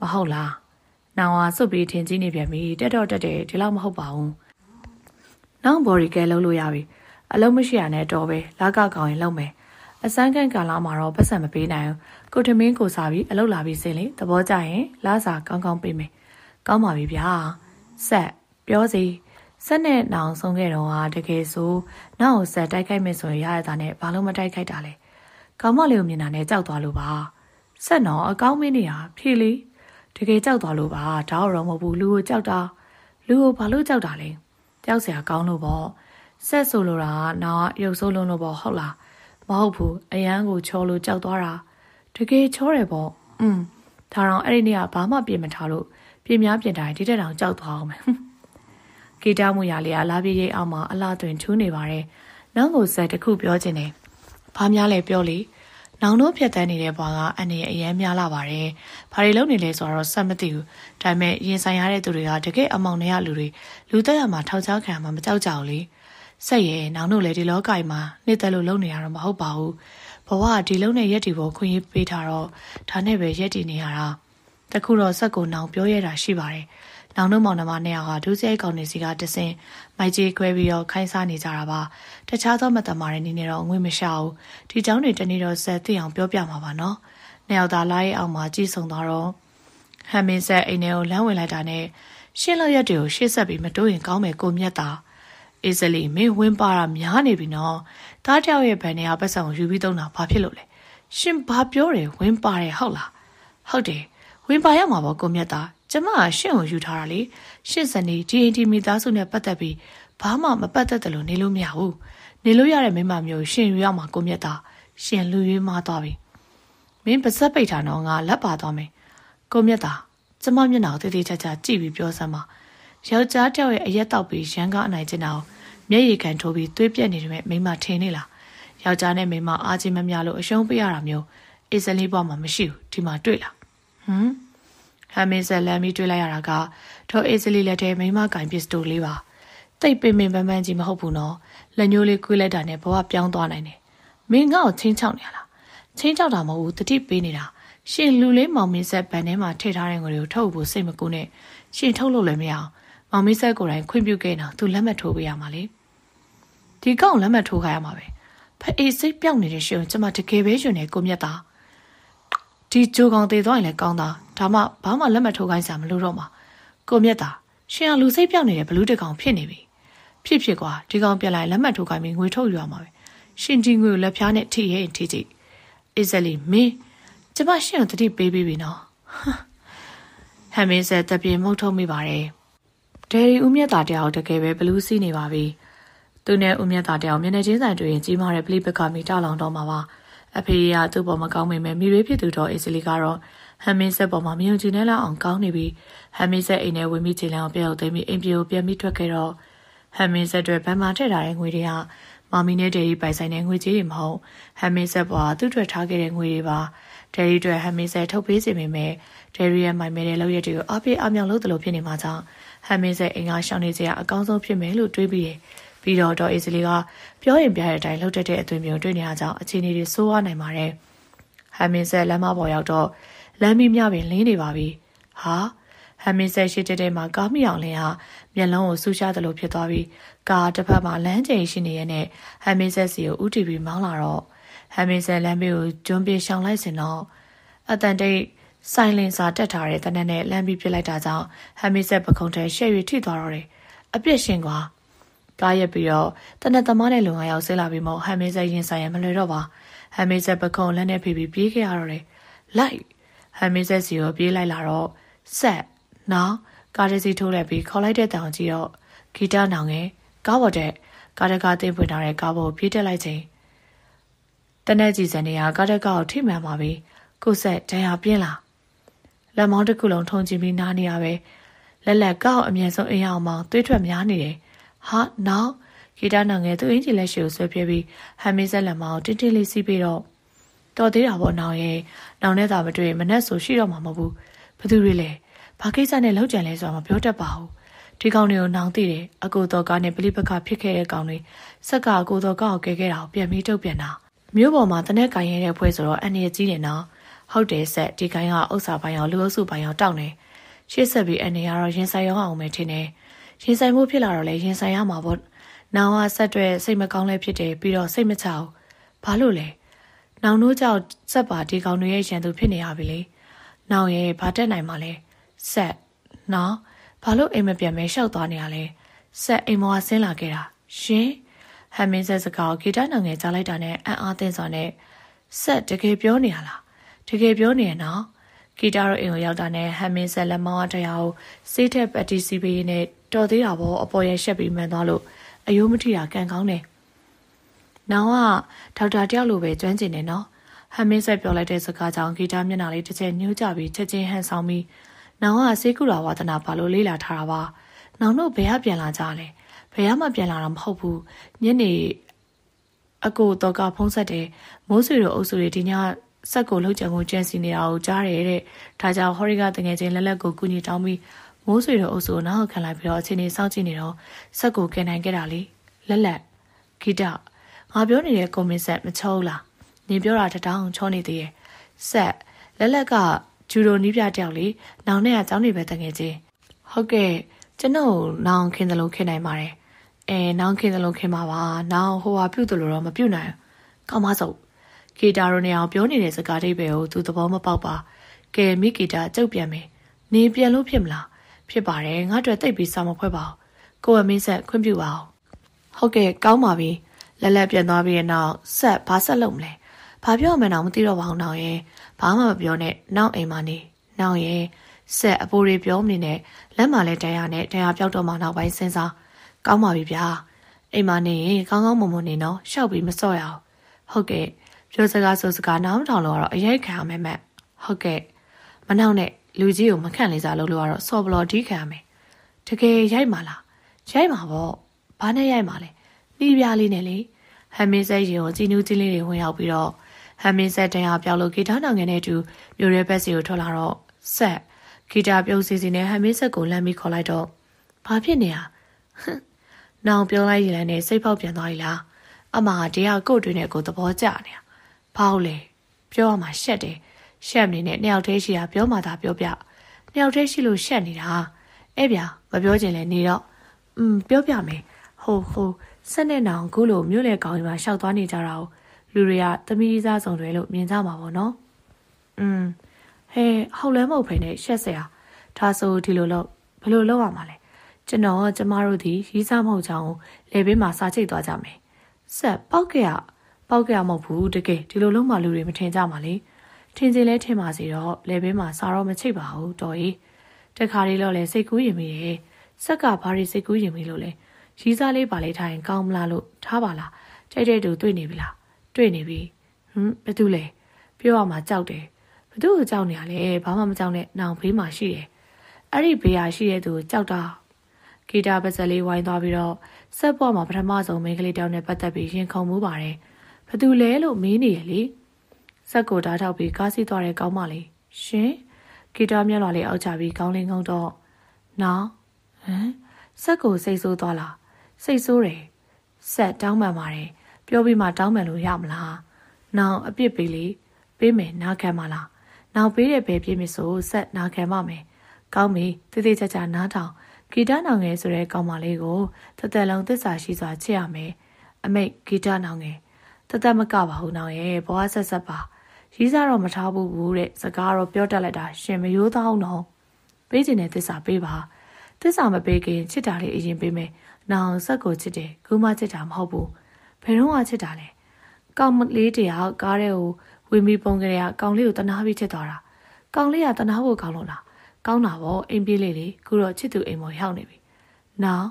မဟုတ်လားနောင်ဟာစွတ်ပြီးထင်ကြီးနေပြန်ပြီတက်တော့တက်တယ်ဒီလောက်မဟုတ်ပါဘူးနောက်ဘော်ရီကဲလုံးလို့ရပြီ အလုံးမရှိရနဲ့တော့ပဲလာကကောင်ရင်လုံးမယ်အစမ်းကန်ကာလာမှာတော့ပတ်စံမပေးနိုင်ဘူးကိုထမင်းကိုစားပြီးအလုပ်လာပြီးစင်လေသဘောကျရင်လာစာကောင်းကောင်းပေးမယ်ကောင်းပါပြီဗျာဆက်ပြောစီဆက်နဲ့နောင်ဆုံးခဲ့တော့ဟာတကယ်ဆိုနောက်ဆက်တိုက်ခိုက်မယ်ဆိုရင်ရရတာနဲ့ဘာလို့မတိုက်ခိုက်တာလဲကောင်းမလေးကိုမြင်တာနဲ့ကြောက်သွားလို့ပါဆက်တော့အကောင်းမင်းနေတာဖြေလီတကယ်ကြောက်သွားလို့ပါဒါတော့မဟုတ်ဘူးလူကိုကြောက်တာလူကိုဘာလို့ကြောက်တာလဲကြောက်စရာကောင်းလို့ပေါ့ ဆက်ဆိုလိုတာကနောက်ရုပ်ဆိုးလုံးလို့ပေါ့ဟုတ်လားမဟုတ်ဘူးအရန်ကိုချောလို့ကြောက်သွားတာတကယ်ချောတယ်ပေါ့อืมဒါတော့အဲ့ဒီနေ့ကဘာမှပြင်မထားလို့ပြင်းများပြင်တိုင်းဒီတက်တောင်ကြောက်သွားအောင်မယ်ဂီတမူရလေးကလာပြေးရိတ်အောင်မှာအလားတွင်ထူးနေပါတယ်နောက်ကိုဇက်တစ်ခုပြောချင်တယ်ဘာများလဲပြောလေနောင်တို့ဖြတ်တန်းနေတဲ့ဘွားကအနေအရန်များလာပါတယ်။ဘာတွေလုပ်နေလဲဆိုတော့ဆက်မသိဘူး။ဒါပေမဲ့ရင်ဆိုင်ရတဲ့သူတွေကတကယ်အမောင်နဲ့ရလူတွေလူသက်ရမှာထောက်ချခံမှာမကြောက်ကြဘူးလေ။ ဆက်ရဲ့နောင်တို့လည်းဒီလောကကြီးမှာနေသက်လို့လုပ်နေရတော့မဟုတ်ပါဘူး။ဘဝကဒီလုံးနဲ့ရက်တီပေါ်ခွင့်ရေးပေးထားတော့ဒါနဲ့ပဲရက်တီနေရတာ။တခုတော့ဆက်ကိုနောင်ပြောရတာရှိပါတယ်။နောင်တို့မောင်နှမနှစ်ယောက်ကဒုစရိုက်ကောင်နေစီကတဆင်မိုက်ကြီးခွဲပြီးတော့ခိုင်းစားနေကြတာပါ။တခြားသောမတမာတဲ့နေနေတော့ငွေမရှာဘူး။ဒီเจ้าတွေတနေ့တော့ဆက်သိအောင်ပြောပြမှာပါနော်။နှစ်ယောက်သားလာရဲ့အောက်မှာကြည်ဆုံသွားတော့ဟမ်မင်းဆက်အိမ်ထဲကိုလမ်းဝင်လိုက်တာနဲ့ရှင်းလောက်ရက်တွေကိုရှေ့ဆက်ပြီးမတိုးရင်ကောင်းမယ်ကိုမြတ်တာ အေးစလီမင်းဝင်းပါတာများနေပြီနော်။တားကြောက်ရဲ့ဗန်နေကပတ်စံကိုယူပြီးသုံးတာဘာဖြစ်လို့လဲ။ရှင်ဘာပြောတယ်ဝင်းပါတယ်ဟုတ်လား။ဟုတ်တယ်ဝင်ပါရမှာပေါ့ကိုမြတ်သားကျမကရှင့်ကိုယူထားတာလေရှင့်စနေဒီအင်တီမီသားစုနဲ့ပတ်သက်ပြီးဘာမှမပတ်သက်တယ်လို့နေလို့မရဘူးနေလို့ရတဲ့မိမမျိုးရှင်ယူရမှာကိုမြတ်သားရှင်လူရွေးမသွားပြီမင်းပါဇက်ပိတ်ထားတော့ငါလက်ပါသွားမယ်ကိုမြတ်သားကျမမျက်နှာကိုတည်တည်ချာချာကြည့်ပြီးပြောစမ်းပါ ယောက်ျားတယောက်ရဲ့အရက်တောက်ပြီးရန်ကားအနိုင်ကျင်တာကိုမျက်ရည်ခံထိုးပြီးသွေးပြက်နေတယ်မိမထင်နေလားယောက်ျားနဲ့မိမအားချင်းမမျှလို့အရှုံးပေးရတာမျိုးအေးစလီဘွားမှာမရှိဘူးဒီမှာတွေ့လားဟမ်ဟမ်မင်းဆက်လမ်းပြီးတွေးလိုက်ရတာကဒေါ်အေးစလီလက်ထဲမိမကင်ပစ္စတိုလေးပါတိတ်ပင်ပင်ပန်းပန်းကြီးမဟုတ်ဘူးနော်လက်ညှိုးလေးကွေးလိုက်တာနဲ့ဘဝပြောင်းသွားနိုင်တယ်မင်းငါ့ကိုချင်းချောက်နေရလားချင်းချောက်တာမဟုတ်ဘူးတတိပေးနေတာရှင်လူလေးမောင်မင်းဆက်ဗန်ထဲမှာထည့်ထားတဲ့ငွေတွေကိုထုတ်ဖို့စိတ်မကူနဲ့ရှင်ထုတ်လို့လည်းမရအောင် မောင်မင်းဆက်ကိုယ်တိုင်ခွင့်ပြုခဲ့တာသူလက်မှတ်ထိုးပေးရမှာလေဒီကောင်လက်မှတ်ထိုးခိုင်းရမှာပဲဖအေးစိတ်ပြောင်းနေတဲ့ရှင်ကျမတကယ်ပဲရှင်နေကိုမြတ်သားဒီကြိုကောင်သေးသွားရင်လည်းကောင်းတာဒါမှဘာမှလက်မထိုးခိုင်းစရာမလိုတော့မှာကိုမြတ်တာရှင်ကလူစိတ်ပြောင်းနေတဲ့ဘလူးတကောင်ဖြစ်နေပြီဖြစ်ဖြစ်ကွာဒီကောင်ပြက်လိုက်လက်မှတ်ထိုးခိုင်းပြီးငွေထုတ်ယူရမှာပဲရှင်ဒီငွေကိုလက်ဖျားနဲ့ထိရဲထိကြည့်အစ္စလီမင်းကျမရှင်ကိုတတိပေးပေးပြီနော်ဟမ်မင်းဆက်တပြင်းမုတ်ထုတ်မိပါတယ် ဒယ်ရီဦးမြတ်တာတယောက်တကယ်ပဲဘလူးစီးနေပါပြီသူသူနဲ့ဦးမြတ်သားတယောက်မျက်နှာချင်းဆိုင်တွေ့ရင်ကြီးမားတဲ့ပလိပကမိတလောင်တော့မှာပါအဖေကသူ့ပေါ်မကောင်းမိမယ်မိရွေးဖြစ်သူတော့အေးစလီကတော့ဟမ်မင်းဆက်ပေါ်မှာမြုံကြည့်နေလောက်အောင်ကောင်းနေပြီးဟမ်မင်းဆက်အိမ်ထဲဝင်ပြီးချိန်လောင်ပြောက်သိမ်းပြီးအိမ်ပြေကိုပြန်ပြီးထွက်ခဲ့တော့ဟမ်မင်းဆက်တွေဗန်မာထည့်ထားတဲ့ငွေတွေကမမီနဲ့ဒေရီပိုင်ဆိုင်တဲ့ငွေကြေးတွေမဟုတ်ဟမ်မင်းဆက်ပေါ်ကသူ့ထွက်ထားခဲ့တဲ့ငွေတွေပါဒေရီတွေဟမ်မင်းဆက်ထုတ်ပေးစီပေမဲ့ဒေရီရဲ့မိုင်မဲတဲ့လောက်ရက်တွေကိုအပြည့်အမြောက်လုပ်တယ်လို့ဖြစ်နေမှာကြောင့် ဟမ်မင်းဆက်အိမ်ကရှောင်းနေစရာအကောင်းဆုံးဖြစ်မယ်လို့တွေးပြီးတယ်ပြီးတော့ဒေါ်အေးစလီကပြောရင်ပြတဲ့အတိုင်းလှုပ်တက်တဲ့အသွင်မျိုးတွေ့နေရကြောင်းအခြေအနေတွေဆိုးဝါးနိုင်ပါတယ်ဟမ်မင်းဆက်လမ်းမပေါ်ရောက်တော့လမ်းမီးမြပင်လင်းနေပါပြီဟာဟမ်မင်းဆက်ရှိတဲ့တဲမှာကားမိအောင်လင်းဟာမျက်လုံးကိုဆူရှားသလိုဖြစ်သွားပြီးကားတစ်ဖက်မှာလမ်းကျိန်ရှိနေရတဲ့ဟမ်မင်းဆက်စီကိုဥတီပြီးမောင်းလာတော့ဟမ်မင်းဆက်လမ်းဘေးကိုကျွန်းပြေရှောင်လိုက်စင်တော့အတန်တိတ် ဆိုင်လင်စာတက်ထားတဲ့တနက်နဲ့လမ်းပြီးပြစ်လိုက်တာကြောင့်ဟမ်မင်းဆက်ပခုံးထဲရှက်ရွေထိသွားတော့တယ်အပြစ်ရှင်ကွာကားရက်ပြီးတော့တနက်သမားနဲ့လုံငါရောက်ဆဲလာပြီးမှဟမ်မင်းဆက်ရင်ဆိုင်ရမလွယ်တော့ပါဟမ်မင်းဆက်ပခုံးလက်နဲ့ဖိပြီးပြေးခဲ့ရတော့တယ်လိုက်ဟမ်မင်းဆက်စီကိုပြေးလိုက်လာတော့ဆက်နော်ကားတစီထိုးလိုက်ပြီးခေါ်လိုက်တဲ့တောင်ကြီးတော့ဂီတနောင်ငယ်ကားပေါ်တဲ့ကားတကားတင်ဖွင့်ထားတဲ့ကားပေါ်ပြေးတက်လိုက်ချိန်တနက်ကြီးစံနေရကားတကားကိုထိမှန်ပါပြီကိုဆက်ဒဏ်ရာပြင်းလာ လက်မောင်းတစ်ခုလုံးထုံချင်ပြီးနားနေရပဲလက်လက်ကောက်အမြဲဆုံးအိမ်အောင်မောင်သွေးထွက်များနေတယ်ဟာနောက်ဂီတနောင်ငယ်သူ့အင်ဂျီလက်ရှိကိုဆွဲပြပြီးဟမ်မင်းဆက်လက်မောင်းတင်းတင်းလေးစီးပြီးတော့တော်သေးတာပေါ့နောင်ရဲ့နောင်နဲ့သာမတွေ့မနဲ့ဆိုရှိတော့မှာမဟုတ်ဘူးဘသူတွေလဲဘာကိစ္စနဲ့လောက်ကြံလဲဆိုတာမပြောတတ်ပါဘူးဒီကောင်တွေကိုနောင်သိတယ်အကိုတော်ကနဲ့ပလိပကဖြစ်ခဲ့တဲ့ကောင်တွေစက်ကအကိုတော်ကောက်ကဲခဲ့တာကိုပြန်ပြီးတုတ်ပြန်တာမြို့ပေါ်မှာတနက်ကင်ရတဲ့ဖွဲဆိုတော့အနေကြီးတယ်နော် ဟုတ်တယ်ဆက်ဒီကိုင်းကဥစ္စာပိုင်းရောလူအုပ်စုပိုင်းရောတောက်နေရှေ့ဆက်ပြီးအနေကတော့ရင်ဆိုင်ရောအောင်မယ်ထင်တယ်ရင်ဆိုင်မှုဖြစ်လာတော့လေရင်ဆိုင်ရမှာပေါ့နောင်ကဆက်တွေစိတ်မကောင်းလဲဖြစ်တယ်ပြီးတော့စိတ်မချဘူးဘာလို့လဲနောင်တို့ကြောင့်စက်ပါဒီကောင်တွေရဲ့ရန်သူဖြစ်နေရပြီလေ။နောင်ရဲ့ဘာတက်နိုင်မှာလဲ။ဆက်နော်ဘာလို့အိမ်မပြန်မဲရှောက်သွားနေရလဲ။ဆက်အိမ်မောကဆင်းလာခဲ့တာ။ရှင်ဟမ်မင်းဆက်စကားကိုဂီတနောင်ငယ်ကြားလိုက်တာနဲ့အံ့အားသင့်စွာနဲ့ဆက်တကယ်ပြောနေရလား။ တကယ်ပြောနေရနော်။ဂီတာတို့အိမ်ကိုရောက်တာနဲ့ဟမ်မင်းဆက်လက်မောင်းအတရားကိုစေးထက်ပတ်တီစီပေးနဲ့တော်သေးတာပေါ့အပေါ်ရရှက်ပြီးမှန်သွားလို့အယိုးမထီတာကန်ကောင်းတယ်။နောင်ကဒေါက်တာတယောက်လိုပဲကျွမ်းကျင်နေနော်ဟမ်မင်းဆက်ပြောလိုက်တဲ့စကားကြောင့်ဂီတာမျက်နှာလေးတစ်ချက်ညှိုးကြပြီးချက်ချင်းဟန်ဆောင်ပြီးနောင်ကစေကုရာဝါသနာဘာလို့လေးလာထားတာပါနောင်တို့ဘယ်ကပြန်လာကြလဲဘယ်မှပြန်လာတာမဟုတ်ဘူးညနေအကိုတော့ကဖုံးဆက်တယ်မိုးဆွေတို့အုပ်စုတွေဒီည ဆက်ကိုလှုပ်ကြံကိုကြံစီနေတာကိုကြားတယ်တဲ့ဒါကြောင့်ဟော်ရီကတငယ်ချင်းလက်လက်ကိုကူညီတောင်းပြီးမိုးဆွေတို့အုပ်စုကိုနောက်ခံလိုက်ပြီးတော့အချိန်ကြီးစောင့်ကြည့်နေတော့ဆက်ကိုကင်နိုင်ခဲ့တာလေလက်လက်ဂီတငါပြောနေတဲ့ကွန်မန့်ဆက်မချုံးလားနေပြောတာတတောင်းချောနေသေးရဲ့ဆက်လက်လက်ကဂျူဒိုနီးပြတယောက်လေနောင်နဲ့ကကျောင်းနေပဲတငယ်ချင်းဟုတ်ကဲ့ကျွန်တော်နောင်ခင်သလိုခင်နိုင်ပါတယ်အဲနောင်ခင်သလိုခင်ပါပါနောင်ဟိုဟာပြုတ်တယ်လို့တော့မပြုတ်နိုင်ကောင်းမစို့ ဂီတာရိုနေအောင်ပြောနေတဲ့စကားတိတ်ပဲကိုသူသဘောမပေါက်ပါကဲမိဂီတာကြုတ်ပြန်မယ်နေပြန်လို့ဖြစ်မလားဖြစ်ပါတယ်ငါတို့တိတ်ပြီးစာမဖွဲ့ပါဘူးကိုယ်အမင်းဆက်ခွင့်ပြုပါအောင်ဟုတ်ကဲ့ကောင်းပါပြီလက်လက်ပြန်သွားပြီးတဲ့နောက်ဆက်ဘာဆက်လုပ်မလဲဘာပြောမှန်းတော့မသိတော့ပါဘူးနောင်ရဲ့ဘာမှမပြောနဲ့နောက်အိမ်မှာနေနောင်ရဲ့ဆက်အဖိုးတွေပြောမနေနဲ့လက်မှလည်းတရားနဲ့တရားပြောက်တော့မှနောက်ပိုင်းစဉ်းစားကောင်းပါပြီဗျာအိမ်မှာနေရင်ကောင်းကောင်းမွန်မွန်နေနော်ရှောက်ပြီးမစော့ရအောင်ဟုတ်ကဲ့ ပြောစကားဆိုစကားနားမထောင်လို့ကတော့အရိုက်ခံရမယ်မက်ဟုတ်ကဲ့မနောက်နဲ့လူကြီးကိုမခန့်လေးစားလို့လို့ကတော့စော်ဘလော်ဒီခံရမယ်တကယ်ရိုက်မှာလားရိုက်မှာပေါ့ဘာနဲ့ရိုက်မှာလဲနှီးပြားလေးနဲ့လေဟမ်မင်းဆက်ရင်ကိုကြည်နူးကြီးလေးတွေဝင်ရောက်ပြီးတော့ဟမ်မင်းဆက်တန်ရပြောက်လို့ဂီတနောင်ငယ်နဲ့အတူမြို့ရဲဘက်စီကိုထွက်လာတော့ဆက်ဂီတာပြုံးစီစီနဲ့ဟမ်မင်းဆက်ကိုလမ်းပြီးခေါ်လိုက်တော့ဘာဖြစ်နေရနောင်ပြောလိုက်ရင်လည်းစိတ်ပေါက်ပြန်သွားပြီလားအမကတရားကို့တွင်နဲ့ကိုသဘောကျနေတာ ဘာလို့လဲပြောရမှာရှက်တယ်ရှက်နေနဲ့နှစ်ယောက်တည်းရှိတာပြောမှသာပြောပြနှစ်ယောက်တည်းရှိလို့ရှက်နေတာအဲ့ဗျာမပြောချင်လဲနေတော့อืมပြောပြမယ်ဟိုဟိုဆက်နဲ့နောင်ခုလိုမြို့လေကောင်းကြီးမှာရှောက်သွားနေကြတာကိုလူတွေကသမီးစားဆောင်တွေလို့မြင်ကြမှာပေါ့နော်။อืมဟဲဟုတ်လဲမဟုတ်ဖ ೇನೆ ရှက်စရာဒါဆိုဒီလိုလို့ဘယ်လိုလုပ်ရမှာလဲကျွန်တော်ကျမတို့ဒီရီးစားမဟုတ်ချောင်းလေဘေးမှာစားချိတ်သွားကြမယ်။ဆက်ပေါက်ကရ ပေါက်ကရမဟုတ်ဘူးတကယ်ဒီလိုလုံးမှလူတွေမထင်ကြမှာလေ။ထင်စီလဲထင်ပါစီတော့လေဘေးမှာစားတော့မချိတ်ပါဘူးတော်ကြီး။တခါလေးတော့လေစိတ်ကူးရင်မိတယ်။ဆက်ကဘာတွေစိတ်ကူးရင်မိလို့လဲ။ရီးစားလေးပါလေးထားရင်ကောင်းမလားလို့ထားပါလားကြိုက်တဲ့သူတွေ့နေပြီလားတွေ့နေပြီဟမ်ဘယ်သူလဲပြောရမှာကြောက်တယ်ဘသူ့ကိုကြောက်နေရလဲဘာမှမကြောက်နဲ့နောင်ဘေးမှာရှိတယ်အဲ့ဒီဘေးဟာရှိတဲ့သူကိုကြောက်တာဂီတာပါဇက်လေးဝိုင်းသွားပြီးတော့ဆက်ပေါ်မှာပထမဆုံးမိန်းကလေးတောင်းနဲ့ပတ်သက်ပြီးရင်ခုန်မှုပါတယ် ဘသူလဲလို့မေးနေရလေဆက်ကိုဓာတ်ထောက်ပြီးကားစီးသွားတဲ့ကောင်းမလေးရှင်ဂီတာမျက်လွှာလေးအောက်ချပြီးကောင်းလင်းငုံတော့နောင်ဟမ်ဆက်ကိုစိတ်ဆိုးသွားလားစိတ်ဆိုးတယ်ဆက်တောင်းပန်ပါတယ်ပြောပြီးမှတောင်းပန်လို့ရမလားနောင်အပြစ်ပေးလေပေးမယ်နားခံပါလားနောက်ပေးတဲ့ဘယ်ပြည့်မဆိုဆက်နားခံပါမယ်ကောင်းပြီတိတိကျကျနားထောင်ဂီတနောင်ငယ်ဆိုတဲ့ကောင်မလေးကိုတသက်လုံးသစ္စာရှိစွာချစ်ရမယ်အမိတ်ဂီတနောင်ငယ် တသက်မကပါဘူးနောင်ရဲ့ဘွားဆက်ဆက်ပါရီးစားတော့မထားဘူးဘူးတဲ့စကားတော့ပြောတတ်လိုက်တာရှင်မရိုးသားအောင်တော့ပေးခြင်းနဲ့သစ္စာပေးပါသစ္စာမပေးခင်ချစ်တာလေးအရင်ပေးမယ်နောင်ဆက်ကိုချစ်တယ်ခုမှချစ်တာမဟုတ်ဘူးဘယ်တော့မှချစ်တာလဲကောင်လေးတယောက်ကားတဲ့ကိုဝင်ပြီးပုံကြရကောင်လေးကိုတနာပြီးချစ်သွားတာကောင်လေးကတနာဖို့ကောင်းလို့လားကောင်းတာပေါ့အိမ်ပြေးလေးလေးခုတော့ချစ်သူအိမ်ပေါ်ရောက်နေပြီနောက်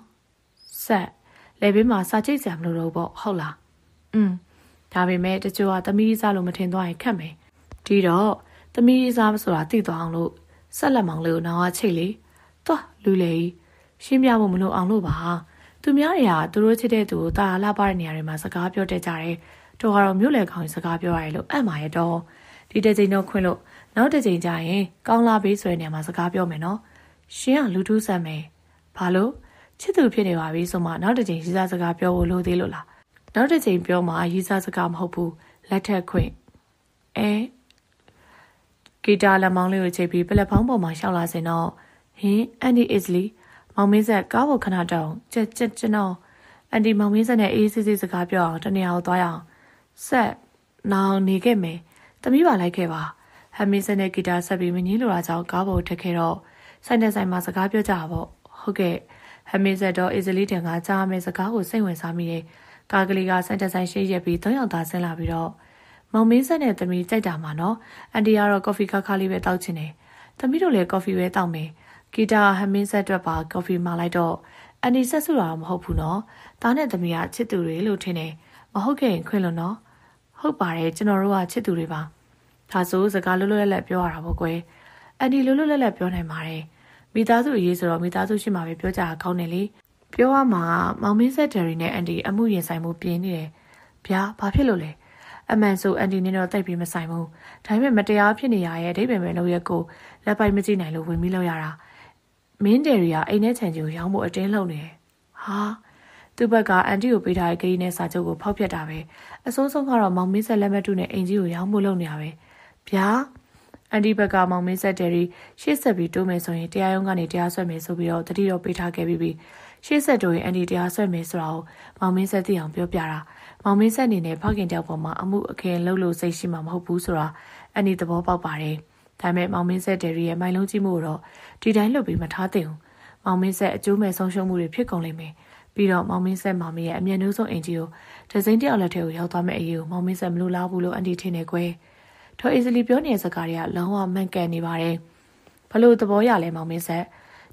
ဆက်လေဘေးမှာစာချိတ်စရာမလိုတော့ပေါ့ဟုတ်လားอืม ဒါပေမဲ့တချို့ကသမီးစားလို့မထင်သွားရင်ခက်မယ်ဒီတော့သမီးစားဆိုတာသိသွားအောင်လို့ဆက်လက်မောင်လေးကိုနောင်ကချိတ်လေသွားလူလေရှင်းပြဖို့မလိုအောင်လို့ပါသူများတွေကသူတို့ချစ်တဲ့သူကိုတာလာပါတဲ့နေရာတွေမှာစကားပြောတတ်ကြတယ်တော်ကတော့မြို့လေခေါင်းစကားပြောရတယ်လို့အံ့ပါရဲ့တော့ဒီတစ်ချိန်တော့ခွင့်လို့နောက်တစ်ချိန်ကျရင်ကောင်းလာပြီဆိုတဲ့နေရာမှာစကားပြောမယ်နော်ရှင်ကလူထူးဆန်မယ်ဘာလို့ချစ်သူဖြစ်နေပါပြီဆိုမှနောက်တစ်ချိန်ရေးစားစကားပြောဖို့လိုသေးလို့လား နောက်တစ်ချိန်ပြောမှရေးစားစကားမဟုတ်ဘူးလက်ထက်ခွင့်အဲဂီတာလက်မောင်းလေးကိုချိန်ပြီးပလက်ဖောင်းပေါ်မှာရှောက်လာစင်တော့ဟင်အန်ဒီအစ်လီမောင်မင်းဆက်ကားပေါ်ခဏတောင်ကြက်ကြက်ကျွန်တော်အန်ဒီမောင်မင်းဆက်နဲ့အေးစစ်စစ်စကားပြောအောင်တနေရာကိုသွားရအောင်ဆက်နောင်နေခဲ့မယ်။သမီးပါလိုက်ခဲ့ပါ။ဟမ်မင်းစနဲ့ဂီတာဆက်ပြီးမငင်းလိုတာကြောင့်ကားပေါ်တက်ခဲ့တော့ဆိုင်တဲ့ဆိုင်မှာစကားပြောကြတာပေါ့။ဟုတ်ကဲ့။ဟမ်မင်းဆက်တော့အစ္စလီတန်ကကြားမယ်စကားကိုစိတ်ဝင်စားမိတယ်။ ကားကလေးကဆိုင်တဲ့ဆိုင်ရှိရက်ပြီး၃ယောက်သားဆင်းလာပြီးတော့မောင်မင်းဆက်နဲ့သမီးကြိုက်တာမှာနော်။အန်တီကတော့ကော်ဖီခါခါလေးပဲတောက်ချင်တယ်။သမီးတို့လည်းကော်ဖီပဲတောက်မယ်။ဂီတာဟမ်မင်းဆက်အတွက်ပါကော်ဖီမှလိုက်တော့အန်တီဆက်စုတာမဟုတ်ဘူးနော်။သားနဲ့သမီးကချစ်သူတွေလို့ထင်တယ်။မဟုတ်ခဲ့ရင်ခွင့်လို့နော်။ဟုတ်ပါတယ်ကျွန်တော်တို့ကချစ်သူတွေပါဒါဆိုစကားလွတ်လွတ်လပ်လပ်ပြောရတာပေါ့ကွယ်အန်ဒီလွတ်လွတ်လပ်လပ်ပြောနိုင်ပါတယ်မိသားစုအရေးဆိုတော့မိသားစုရှိမှပဲပြောကြတာကောင်းတယ်လေ ပြောရမှာမောင်မင်းဆက်ဒယ်ရီနဲ့အန်ဒီအမှုရင်ဆိုင်မှုပြင်းနေတယ်ဗျာဘာဖြစ်လို့လဲအမှန်ဆိုအန်ဒီနဲ့တော့တိတ်ပြီးမဆိုင်ဘူးဒါပေမဲ့မတရားဖြစ်နေရရဲ့အဓိပ္ပာယ်ပဲလို့ရက်ကိုလက်ပိုက်မကြည့်နိုင်လို့ဝင်ပြီးလောက်ရတာမင်းတယ်ရီကအိမ်နဲ့ခြံကြီးကိုရောင်းဖို့အတင်းလုပ်နေတယ်ဟာသူ့ဘက်ကအန်တီကိုပေးထားတဲ့ဂရီးနဲ့စာချုပ်ကိုဖောက်ဖျက်တာပဲအစိုးဆုံးကတော့မောင်မင်းဆက်လက်မှတ်တုနဲ့အင်ကြီးကိုရောင်းဖို့လုပ်နေရပဲဗျာအန်တီဘက်ကမောင်မင်းဆက်တယ်ရီရှေ့ဆက်ပြီးတိုးမယ်ဆိုရင်တရားရုံးကနေတရားစွဲမယ်ဆိုပြီးတော့တတိတော့ပေးထားခဲ့ပြီးပြီ ရှေ့ဆက်တိုးရင်အန်တီတရားစွဲမယ်ဆိုတာကိုမောင်မင်းဆက်သိအောင်ပြောပြတာမောင်မင်းဆက်အနေနဲ့ဖခင်တယောက်ပေါ်မှာအမှုအခင်းလုပ်လို့စိတ်ရှိမှာမဟုတ်ဘူးဆိုတာအန်တီသဘောပေါက်ပါတယ်ဒါပေမဲ့မောင်မင်းဆက်တယ်ရီရဲ့မိုင်လုံးကြီးမှုတော့ဒီတိုင်းလုပ်ပြီးမထားသင့်ဘူးမောင်မင်းဆက်အကျိုးမဲ့ဆုံးရှုံးမှုတွေဖြစ်ကုန်လိမ့်မယ်ပြီးတော့မောင်မင်းဆက်မောင်မရဲ့အမျက်နှိုးဆုံးအင်ဂျီကိုဒဇိန်တယောက်လက်ထဲကိုရောက်သွားမဲ့အရေးကိုမောင်မင်းဆက်မလိုလားဘူးလို့အန်တီထင်နေကွယ်ထော်အေဇလီပြောနေတဲ့စကားတွေကလုံးဝမှန်ကန်နေပါတယ်ဘလို့သဘောရလဲမောင်မင်းဆက်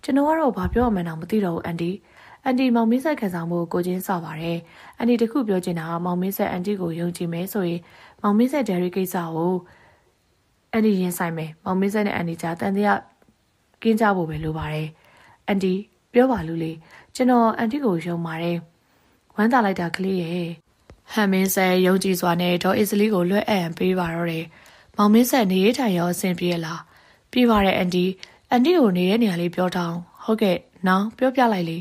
ကျွန်တော်ကတော့ဘာပြောမှန်းတော့မသိတော့ဘူးအန်တီ အန်တီမောင်မင်းဆက်ခံစားမှုကိုကိုချင်းစပါတယ်အန်တီတခုပြောချင်တာကမောင်မင်းဆက်အန်တီကိုယုံကြည်မယ်ဆိုရင်မောင်မင်းဆက်ဒယ်ရီကိစ္စကိုအန်တီရင်ဆိုင်မယ်မောင်မင်းဆက်နဲ့အန်တီကြားတန်တရားကင်းကြဖို့ပဲလိုပါတယ်အန်တီပြောပါလူလေးကျွန်တော်အန်တီကိုယုံပါတယ်ဝမ်းသာလိုက်တာကလေးရဲ့ဟမ်မင်းဆက်ယုံကြည်စွာနဲ့ဒေါ်အစ္စလီကိုလွှဲအံ့ပေးပါတော့တယ်မောင်မင်းဆက်နေရထိုင်ရောအဆင်ပြေလားပြေပါတယ်အန်တီအန်တီကိုနေတဲ့နေရာလေးပြောတောင်းဟုတ်ကဲ့နောင်ပြောပြလိုက်လေ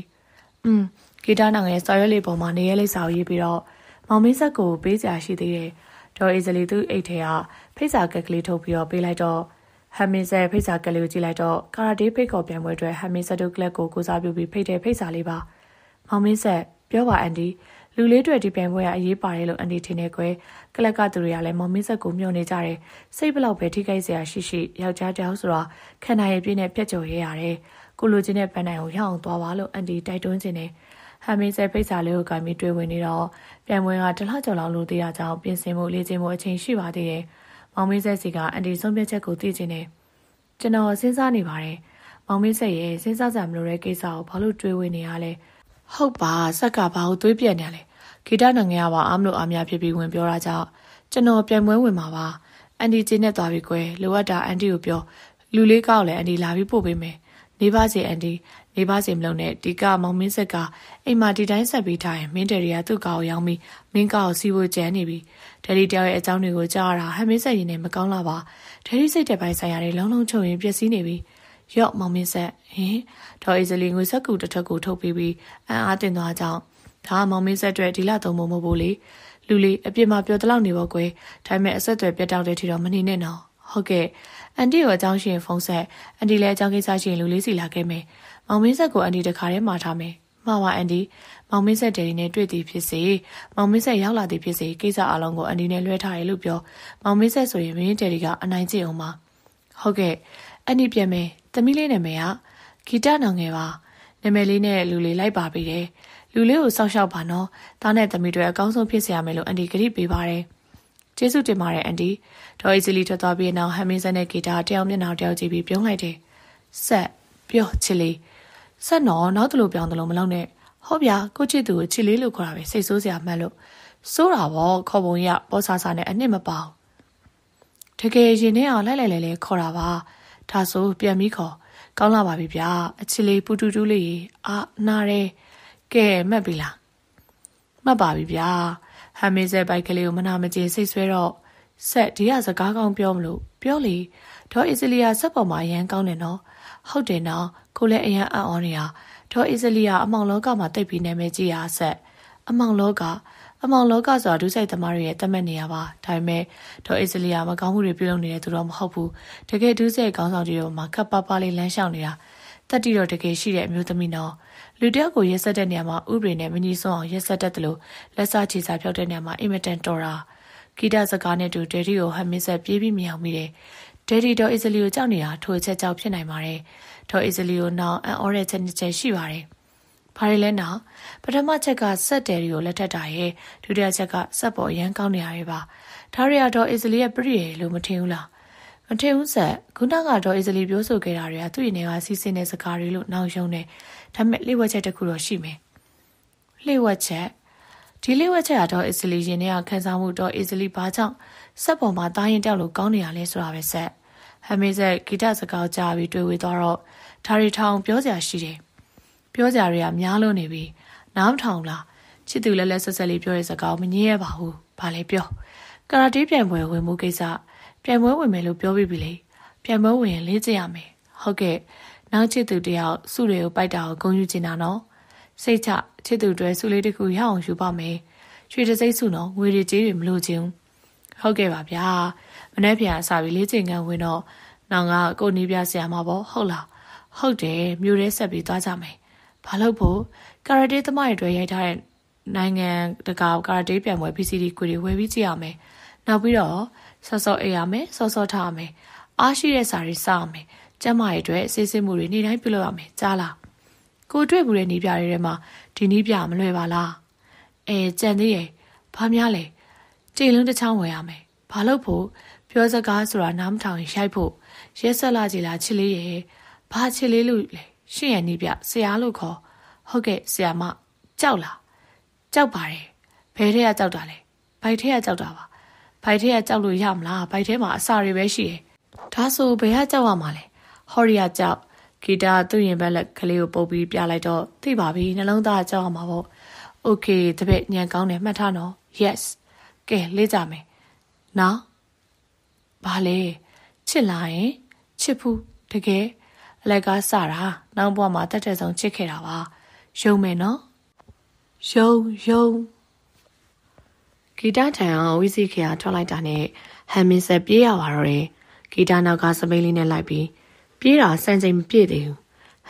อืมဂီတာနောင်ရဲ့စာရွက်လေးပေါ်မှာနေရလေးစာရေးပြီးတော့မောင်မင်းဆက်ကိုပေးစရာရှိသေးတယ်ဒေါ်အစ္စလီသူ့အိတ်ထဲကဖိတ်စာကက်ကလေးထုတ်ပြီးတော့ပေးလိုက်တော့ဟမ်မင်ဆယ်ဖိတ်စာကလေးကိုကြည့်လိုက်တော့ကာရာတေးဖိတ်ခေါ်ပြိုင်ပွဲအတွက်ဟမ်မင်ဆယ်တို့ကလပ်ကိုကိုစားပြုပြီးဖိတ်တဲ့ဖိတ်စာလေးပါ။မောင်မင်းဆက်ပြောပါအန်ဒီလူလေးတွေဒီပြိုင်ပွဲကအရေးပါတယ်လို့အန်ဒီထင်နေကွယ်ကလပ်ကသူတွေကလည်းမောင်မင်းဆက်ကိုမျှော်နေကြတယ်။စိတ်ဘလောက်ပဲထိခိုက်စရာရှိရှိယောက်ျားတယောက်ဆိုတော့ခန္ဓာရဲ့ပြည့်နဲ့ပြက်ကြော်ရဲရတယ်။ ကိုလိုချင်တဲ့ပန်းတိုင်ကိုရအောင်သွားပါလို့အန်ဒီတိုက်တွန်းခြင်းနဲ့ဟမ်မင်းဆယ်ဖိတ်စာလေးကိုကင်ပြီးတွေ့ဝင်နေတော့ပြိုင်ပွဲကတလားကျော်လောက်လို့သေးတာကြောင့်ပြင်ဆင်မှုလေ့ကျင့်မှုအချိန်ရှိပါသေးတယ်။မောင်မင်းဆက်စီကအန်ဒီဆုံးဖြတ်ချက်ကိုသိချင်တယ်။ကျွန်တော်စဉ်းစားနေပါတယ်။မောင်မင်းဆက်ရဲ့စဉ်းစားစရာမလိုတဲ့ကိစ္စကိုဘာလို့တွေးဝင်နေရလဲ။ဟုတ်ပါဆက်ကဘာကိုသွေးပြက်နေလဲဂီတနိုင်ငံကပါအားမလို့အားများဖြစ်ပြီးဝင်ပြောတာကြောင့်ကျွန်တော်ပြန်ပွဲဝင်မှာပါအန်ဒီကျင်းနဲ့သွားပြီကွယ်လိုအပ်တာအန်ဒီကိုပြောလူလေးကောက်လည်းအန်ဒီလာပြီးပို့ပေးမယ် နေပါစေအန်ဒီနေပါစေမလုံးနဲ့ဒီကမောင်မင်းဆက်ကအိမ်မှာဒီတိုင်းဆက်ပြီးထားရင်မင်းတယ်ရီကသူ့ကောက်ကိုရောင်းပြီးမင်းကောက်ကိုစီးဖို့ကြမ်းနေပြီဒယ်ရီတယောက်ရဲ့အကြောင်းတွေကိုကြားရတာဟမ်မင်းဆက်ရင်နဲ့မကောင်းလာပါဒယ်ရီစိတ်တဲ့ပိုင်းဆိုင်ရာတွေလုံးလုံးချုပ်ရင်ပျက်စီးနေပြီရော့မောင်မင်းဆက်ဟင်ဒေါ်အေဇလီငွေဆက်ကူတစ်ထက်ကိုထုတ်ပြီးပြီးအန်အားတင်သွားကြောင်းဒါမောင်မင်းဆက်တွေဒီလသုံးဖို့မဟုတ်ဘူးလေလူလေးအပြစ်မှာပြောတလောက်နေပေါ့ကွယ်ဒါပေမဲ့အဆက်အသွယ်ပြတ်တောက်တဲ့ထီတော့မနေနဲ့နော်ဟုတ်ကဲ့ အန်တီကိုအကြောင်းရှိရင်ဖုန်းဆက်အန်တီလည်းအကြောင်းကိစ္စရှိရင်လူလေးစီလာခဲ့မယ်မောင်မင်းဆက်ကိုအန်တီတခါတည်းမှာထားမယ်မှားပါအန်တီမောင်မင်းဆက်တယ်နဲ့တွေ့သည်ဖြစ်စေမောင်မင်းဆက်ရောက်လာသည်ဖြစ်စေကိစ္စအလုံးကိုအန်တီနဲ့လွှဲထားတယ်လို့ပြောမောင်မင်းဆက်ဆိုရင်မင်းတယ်ဒီကအနိုင်ကျင့်အောင်ပါဟုတ်ကဲ့အန်တီပြန်မယ်သမီးလေးနာမည်ကဂီတနောင်ငယ်ပါနာမည်လေးနဲ့လူလေးလိုက်ပါပြီးတယ်လူလေးကိုစောင့်ရှောက်ပါနော်သားနဲ့သမီးတွေအကောင်းဆုံးဖြစ်စေရမယ်လို့အန်တီကတိပေးပါတယ် ကျေးဇူးတင်ပါတယ်အန်တီဒေါ်အီဇလီထွက်သွားပြီးနောက်ဟမ်မင်းဆန်နဲ့ဂီတာတယောက်မျက်နှာတယောက်ကြည့်ပြီးပြုံးလိုက်တယ်ဆက်ပြောချစ်လေးဆက်နော်နောက်တလို့ပြောင်းတယ်လို့မလုပ်နဲ့ဟုတ်ဗျာကိုချစ်သူကိုချစ်လေးလို့ခေါ်တာပဲစိတ်ဆိုးစရာမှတ်လို့စိုးတာဗောခေါ်ပုံရပေါ်ဆာဆာနဲ့အနှစ်မပေါတကယ်ရင်ထဲအောင်လိုက်လိုက်လဲလဲခေါ်တာပါဒါဆိုပြန်ပြီးခေါ်ကောင်းလာပါပြီဗျာအချစ်လေးပူတူတူလေးအာနားရဲကဲမှတ်ပြီလားမှတ်ပါပြီဗျာ ဟမ်မေးစဲဘိုက်ကလေးကိုမနာမကျေစိတ်ဆွဲတော့ဆက်ဒီကစကားကောင်းပြောမလို့ပြောလေဒေါ်အီဇလီယာဆက်ပေါ်မှာရမ်းကောင်းတယ်နော်ဟုတ်တယ်နော်ကိုလည်းအရန်အံ့ဩနေတာဒေါ်အီဇလီယာအမောင်လောကမှာတိတ်ပြီးနာမည်ကြီးရဆက်အမောင်လောကအမောင်လောကဆိုတာဒုစိုက်သမားတွေရဲ့တတ်မှတ်နေရပါဒါပေမဲ့ဒေါ်အီဇလီယာမကောင်းမှုတွေပြုလုပ်နေတဲ့သူတော့မဟုတ်ဘူးတကယ်ဒုစိုက်ကောင်းဆောင်တွေမှာခပ်ပါပါလေးလမ်းလျှောက်နေတာတက်တီတော့တကယ်ရှိတဲ့အမျိုးသမီးနော် လူတယောက်ကိုရက်ဆက်တဲ့နေရာမှာဥပဒေနဲ့မညီစွန်းအောင်ရက်ဆက်တတ်တယ်လို့လက်စားချေစာဖြောက်တဲ့နေရာမှာအင်မတန်တော်တာဂီတစကားနဲ့တူဒယ်ဒီကိုဟမ်မင်းဆက်ပြေးပြီးမြောင်မိတယ်ဒယ်ဒီတော့အစ္စလီကိုကြောက်နေတာထိုအချက်ကြောင့်ဖြစ်နိုင်ပါတယ်တော့အစ္စလီကိုနောက်အန်အော်တဲ့ချက်နှစ်ချက်ရှိပါတယ်ဘာတွေလဲနော်ပထမချက်ကဆက်တယ်တွေကိုလက်ထက်တာရဲ့ဒုတိယချက်ကဆက်ပေါ်ရန်ကောင်းနေရတယ်ပါဒါရီယာတော့အစ္စလီရဲ့ပြည့်ရလို့မထင်ဘူးလားမထင်ဘူးဆက်ခုနကတော့အစ္စလီပြောဆိုခဲ့တာတွေကသူ့ရင်ထဲကစီးစင်းတဲ့စကားတွေလို့နောက်ယုံတယ် ဒါပေမဲ့လျှို့ဝှက်ချက်တစ်ခုတော့ရှိမယ်လျှို့ဝှက်ချက်ဒီလျှို့ဝှက်ချက်ကတော့အစ္စလီရင်ထဲကခန်းစားမှုတော့အစ္စလီဘာကြောင့်ဆက်ပေါ်မှာတားရင်တောက်လို့ကောင်းနေရလဲဆိုတာပဲဆက်ဟမေးဆက်ဂီတစကားကြားပြီးတွေ့ဝေသွားတော့ဒါရီထောင်ပြောစရာရှိတယ်ပြောစရာတွေကများလို့နေပြီနားမထောင်လားချစ်သူလဲလဲဆက်ဆက်လေးပြောတဲ့စကားမငြင်းရပါဘူးဘာလဲပြောကာရာတေးပြိုင်ပွဲဝင်မှုကိစ္စပြိုင်ပွဲဝင်မယ်လို့ပြောပြီးပြီလေပြိုင်ပွဲဝင်ရင်လေးကြည့်ရမယ်ဟုတ်ကဲ့ နောက်ချစ်သူတယောက်စုတွေကိုပိုက်တာကိုဂုဏ်ယူချင်တာနော်စိတ်ချချစ်သူတွေစုလေးတစ်ခုရအောင်ယူပါမယ်ရွှေတစိမ့်စုနော်ငွေတွေကြေးတွေမလို့ချင်းဟုတ်ကဲ့ပါဗျာမနေ့ပြန်အစာပြီးလေးချိန်ခန့်ဝင်တော့နောင်ကကိုနီးပြဆရာမပေါ့ဟုတ်လားဟုတ်တယ်မြို့ထဲဆက်ပြီးသွားကြမယ်ဘာလို့ဖို့ကာရာတေးသမားတွေရိုက်ထားတဲ့နိုင်ငံတကာကာရာတေးပြိုင်ပွဲ PCD ကိုတွေဝယ်ပြီးကြည့်ရမယ်နောက်ပြီးတော့စောစောအေးရမယ်စောစောထားရမယ်အားရှိတဲ့စာတွေစရမယ် ကျမရဲ့အတွက်စစ်စစ်မှုတွေနေ့တိုင်းပြုလုပ်ရမယ်ကြားလားကိုတွေ့ဘူးတဲ့နီးပြတွေထဲမှာဒီနီးပြမလွယ်ပါလားအဲကြံသေးရဲ့ဘာများလဲကြိမ်လုံးတစ်ချောင်းဝယ်ရမယ်ဘာလို့ဖို့ပြောစကားဆိုတာနားမထောင်ရိုက်ဖို့ရဲဆက်လာကြည်လားချစ်လေးရဲ့ဘာချစ်လေးလို့လဲရှင့်ရဲ့နီးပြဆရာလို့ခေါ်ဟုတ်ကဲ့ဆရာမကြောက်လားကြောက်ပါတယ်ဘယ်ထဲကကြောက်တာလဲဘိုက်ထဲကကြောက်တာပါဘိုက်ထဲကကြောက်လို့ရမလားဘိုက်ထဲမှာအစာတွေပဲရှိတယ်ဒါဆိုဘယ်ကကြောက်ရမှာလဲ ဟော်ရီယာကြောက်ဂီတာသူ့ရင်ဘက်လက်ကလေးကိုပုတ်ပြီးပြလိုက်တော့သိပါပြီနှလုံးသားကြောက်ရမှာပေါ့โอเคတပည့်ညံကောင်းတယ်မှတ်ထားနော် yes ကဲလေးကြမယ်နော်ဘာလဲချစ်လာရင်ချစ်ဘူးတကယ်အလက်ကစတာနောက်ဘဝမှာတက်တဲ့ဆုံးချစ်ခဲ့တာပါယုံမယ်နော်ယုံယုံဂီတထံအောင်ဝီစီခေယာထွက်လိုက်တာနဲ့ဟမ်မင်းဆက်ပြေးရပါတော့တယ်ဂီတနောက်ကစပိန်လေးနဲ့လိုက်ပြီး ပြေးတာစံချိန်မပြည့်သေးဘူး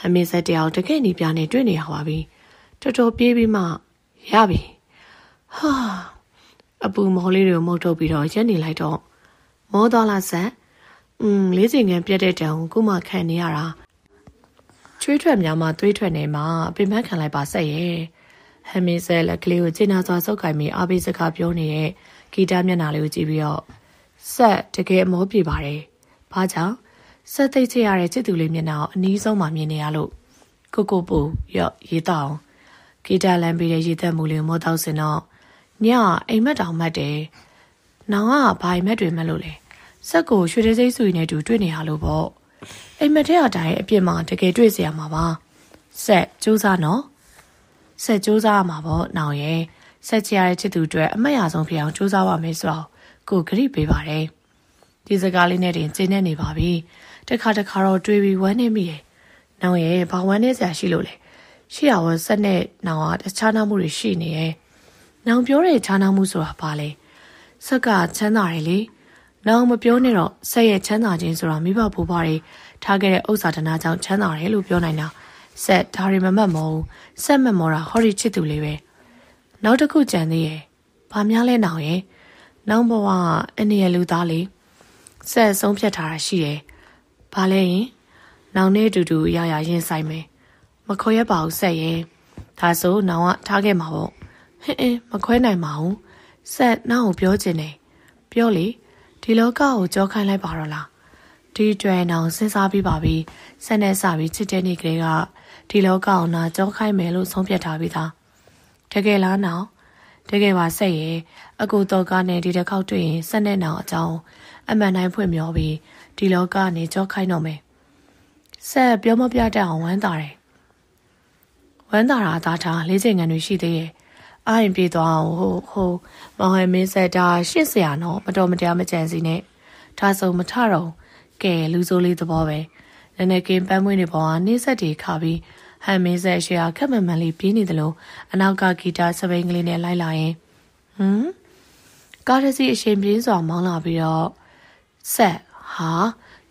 ဟမ်မင်းဆက်တယောက်တကယ်နေပြနေတွေ့နေရပါပြီတော်တော်ပြေးပြီးမှရပြီဟာအပူမော်လေးတွေကိုမှုတ်ထုတ်ပြီးတော့ရက်နေလိုက်တော့မောသွားလားဆက်อืมလေးချိန်ကန်ပြတ်တဲ့တံကိုခုမှခံနေရတာချွေးထွက်များမှသွေးထွက်နေမှပင်ပန်းခံလိုက်ပါဆက်ရဲ့ဟမ်မီဆဲလက်ကလေးကိုကျင်းနာစွာစုပ်ကင်ပြီးအားပေးစကားပြောနေတဲ့ဂီတမျက်နှာလေးကိုကြည့်ပြီးတော့ဆက်တကယ်အမောပြေပါတယ်။ဘာကြောင့် ဆက်သိချရတဲ့ချစ်သူလေးမျက်နှာကိုအနီးဆုံးမှမြင်နေရလို့ကိုကိုပူရော့ရေးတော့ဂ ဂီတလမ်းပေးတဲ့ရေသက်မှုလေးမောတော့စင်တော့ညအိမ်မက်တောင်မက်တယ်။နောင်ကဘာအိမ်မက်တွေမက်လို့လဲ။စက်ကိုရွှေတဲ့စိတ်ဆူနေတူတွေ့နေရလို့ပေါ့။အိမ်မက်ထဲအတိုင်းအပြစ်မှတကယ်တွေ့เสียမှာပါ။ဆက်စူးစားနော်။ဆက်စူးစားရမှာပေါ့နောင်ရဲ့။ဆက်ချရတဲ့ချစ်သူတွေအမတ်ရဆုံးဖြစ်အောင်စူးစားပါမယ်ဆိုတော့ကိုဂရိပေးပါတယ်။ဒီစကားလေးနဲ့တင်ကျင်းနေနေပါပြီ။ တခါတခါတော့တွေးပြီးဝမ်းနေမိရဲ့။နောင်ရဲ့ဘာဝမ်းနေစရာရှိလို့လဲ။ရှိရဝဆက်နဲ့နောင်ကတခြားနာမှုတွေရှိနေရဲ့။နောင်ပြောတဲ့ခြားနာမှုဆိုတာဘာလဲ။ဆက်ကချမ်းသာတယ်လေ။နောင်မပြောနဲ့တော့ဆက်ရဲ့ချမ်းသာခြင်းဆိုတာမိဘဘိုးဘွားတွေထားခဲ့တဲ့ဥစ္စာဒနာကြောင့်ချမ်းသာတယ်လို့ပြောနိုင်တာ။ဆက်ဒါရီမမတ်မောဆက်မမောတာဟောဒီချစ်သူလေးပဲ။နောက်တစ်ခုကြံသေးရဲ့။ဘာများလဲနောင်ရဲ့။နောင်ဘဝအနေရလူသားလေးဆက်ဆုံးဖြတ်ထားတာရှိတယ်။ ဘာလဲရင်နောင်နဲ့အတူတူရရရင်ဆိုင်မယ်။မခေါ်ရပါဘူးဆက်ရဲ့။ဒါဆိုနောင်ကထားခဲ့မှာပေါ့။ဟင်းအင်းမခွဲနိုင်ပါဘူး။ဆက်နောင်ကိုပြောချင်တယ်။ပြောလေဒီလောကကိုကြောခိုင်းလိုက်ပါတော့လား။ဒီကျွဲနောင်စဉ်းစားပြီးပါပြီ။ဆက်နဲ့စပြီးချစ်တဲ့နေ့ကလေးကဒီလောကကိုနာကြောခိုင်းမယ်လို့ဆုံးဖြတ်ထားပြီးသား။တကယ်လားနောင်တကယ်ပါဆက်ရဲ့အကူတော်ကားနဲ့ဒီတစ်ခေါက်တွေ့ရင်ဆက်နဲ့နောင်အကြောင်းအမှန်တိုင်းဖွင့်မျောပြီး ဒီလောကနေကြောခိုင်းတော့မယ်ဆက်ပြောမပြတတ်အောင်ဝမ်းသာတယ်ဝမ်းသာတာအသားထားလေးချိန်ငံတွေရှိသေးရဲ့အာရင်ပြေသွားအောင်ဟိုဟိုမောင်ဟဲမင်းဆက်တာရှစ်ဆရာနော်မတော်မတရားမကြံစီနဲ့ဒါဆိုမထတော့ကဲလူစိုးလေးသဘောပဲနည်းနည်းကင်းပန်းမွေးနေပေါ်ကနေဆက်တီခါပြီးဟန်မင်းဆက်ရှေ့ခက်မှန်မှန်လေးပြေးနေသလိုအနောက်ကဂီတာစပိန်ကလေးနဲ့လိုက်လာရင်ဟမ်ကားတစ်စီးအရှင်ပြင်းစွာမောင်းလာပြီးတော့ဆက် ဟာ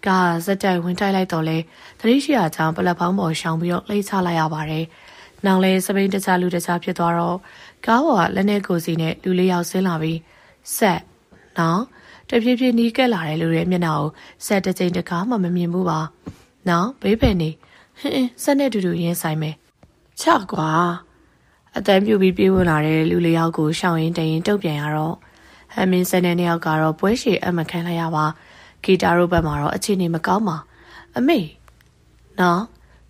ကားစက်တိုင်ဝင်တိုက်လိုက်တော့လဲသတိရှိရာကြောင့်ပလက်ပေါင်းပေါ်ရှောင်ပြီးတော့လှိချလိုက်ရပါတယ်။နောင်လဲစပိန်တခြားလူတခြားဖြစ်သွားတော့ကားပေါ်ကလက်နဲ့ကိုစီနဲ့လူလေးယောက်ဆင်းလာပြီးဆက်နော်တဖြည်းဖြည်းနီးကပ်လာတဲ့လူတွေမျက်နှာကိုဆက်တစ်ချိန်တကားမှမမြင်ဘူးပါ။နော်ဘေးပင်နေဟင်းဆက်နဲ့တူတူရင်းဆိုင်မယ်။ချကွာအတန်းပြူပြီးပြေးဝင်လာတဲ့လူလေးယောက်ကိုရှောင်ရင်တရင်တုတ်ပြန်ရတော့ဟမ်မင်းစတဲ့နှစ်ယောက်ကတော့ပွဲရှည်အမခံလိုက်ရပါ ဂီတာတို့ဘက်မှာတော့အခြေအနေမကောင်းပါအမေနော်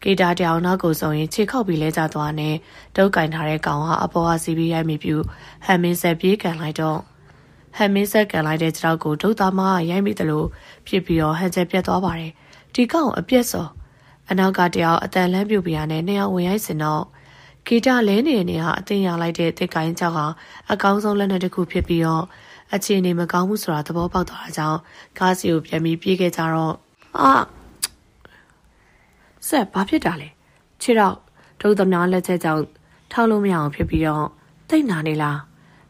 ဂီတာတောင်နောက်ကိုစုံရင်ခြေခောက်ပြီးလဲကျသွားနဲ့တုတ်ကင်ထားတဲ့ကောင်ဟာအပေါ်ဟာစီးပြီးရိုက်မိပြူဟမ်မင်းဆက်ပြေးကန်လိုက်တော့ဟမ်မင်းဆက်ကန်လိုက်တဲ့ကြောက်ကိုဒုတ်သားမရိုက်မိတယ်လို့ဖြစ်ပြီးတော့ဟန်ချက်ပြတ်သွားပါတယ်ဒီကောင်အပြက်စောအနောက်ကတယောက်အတန်လန်းပြူပြရနဲ့နှစ်ယောက်ဝင်ရိုက်စင်တော့ဂီတလဲနေတဲ့နေဟာအသိရလိုက်တဲ့တစ်ကိုင်းကြောက်ဟာအကောင်းဆုံးလက်နက်တစ်ခုဖြစ်ပြီးတော့ အခြေအနေမကောင်းဘူးဆိုတာသဘောပေါက်သွားတာကြောင့်ကားစီကိုပြန်ပြီးပြေးခဲ့ကြတော့အာဆက်ဘာဖြစ်တာလဲခြေတော့ဒုသမားလက်ချက်ကြောင့်ထောက်လို့မရအောင်ဖြစ်ပြီးတော့တိတ်နာနေလား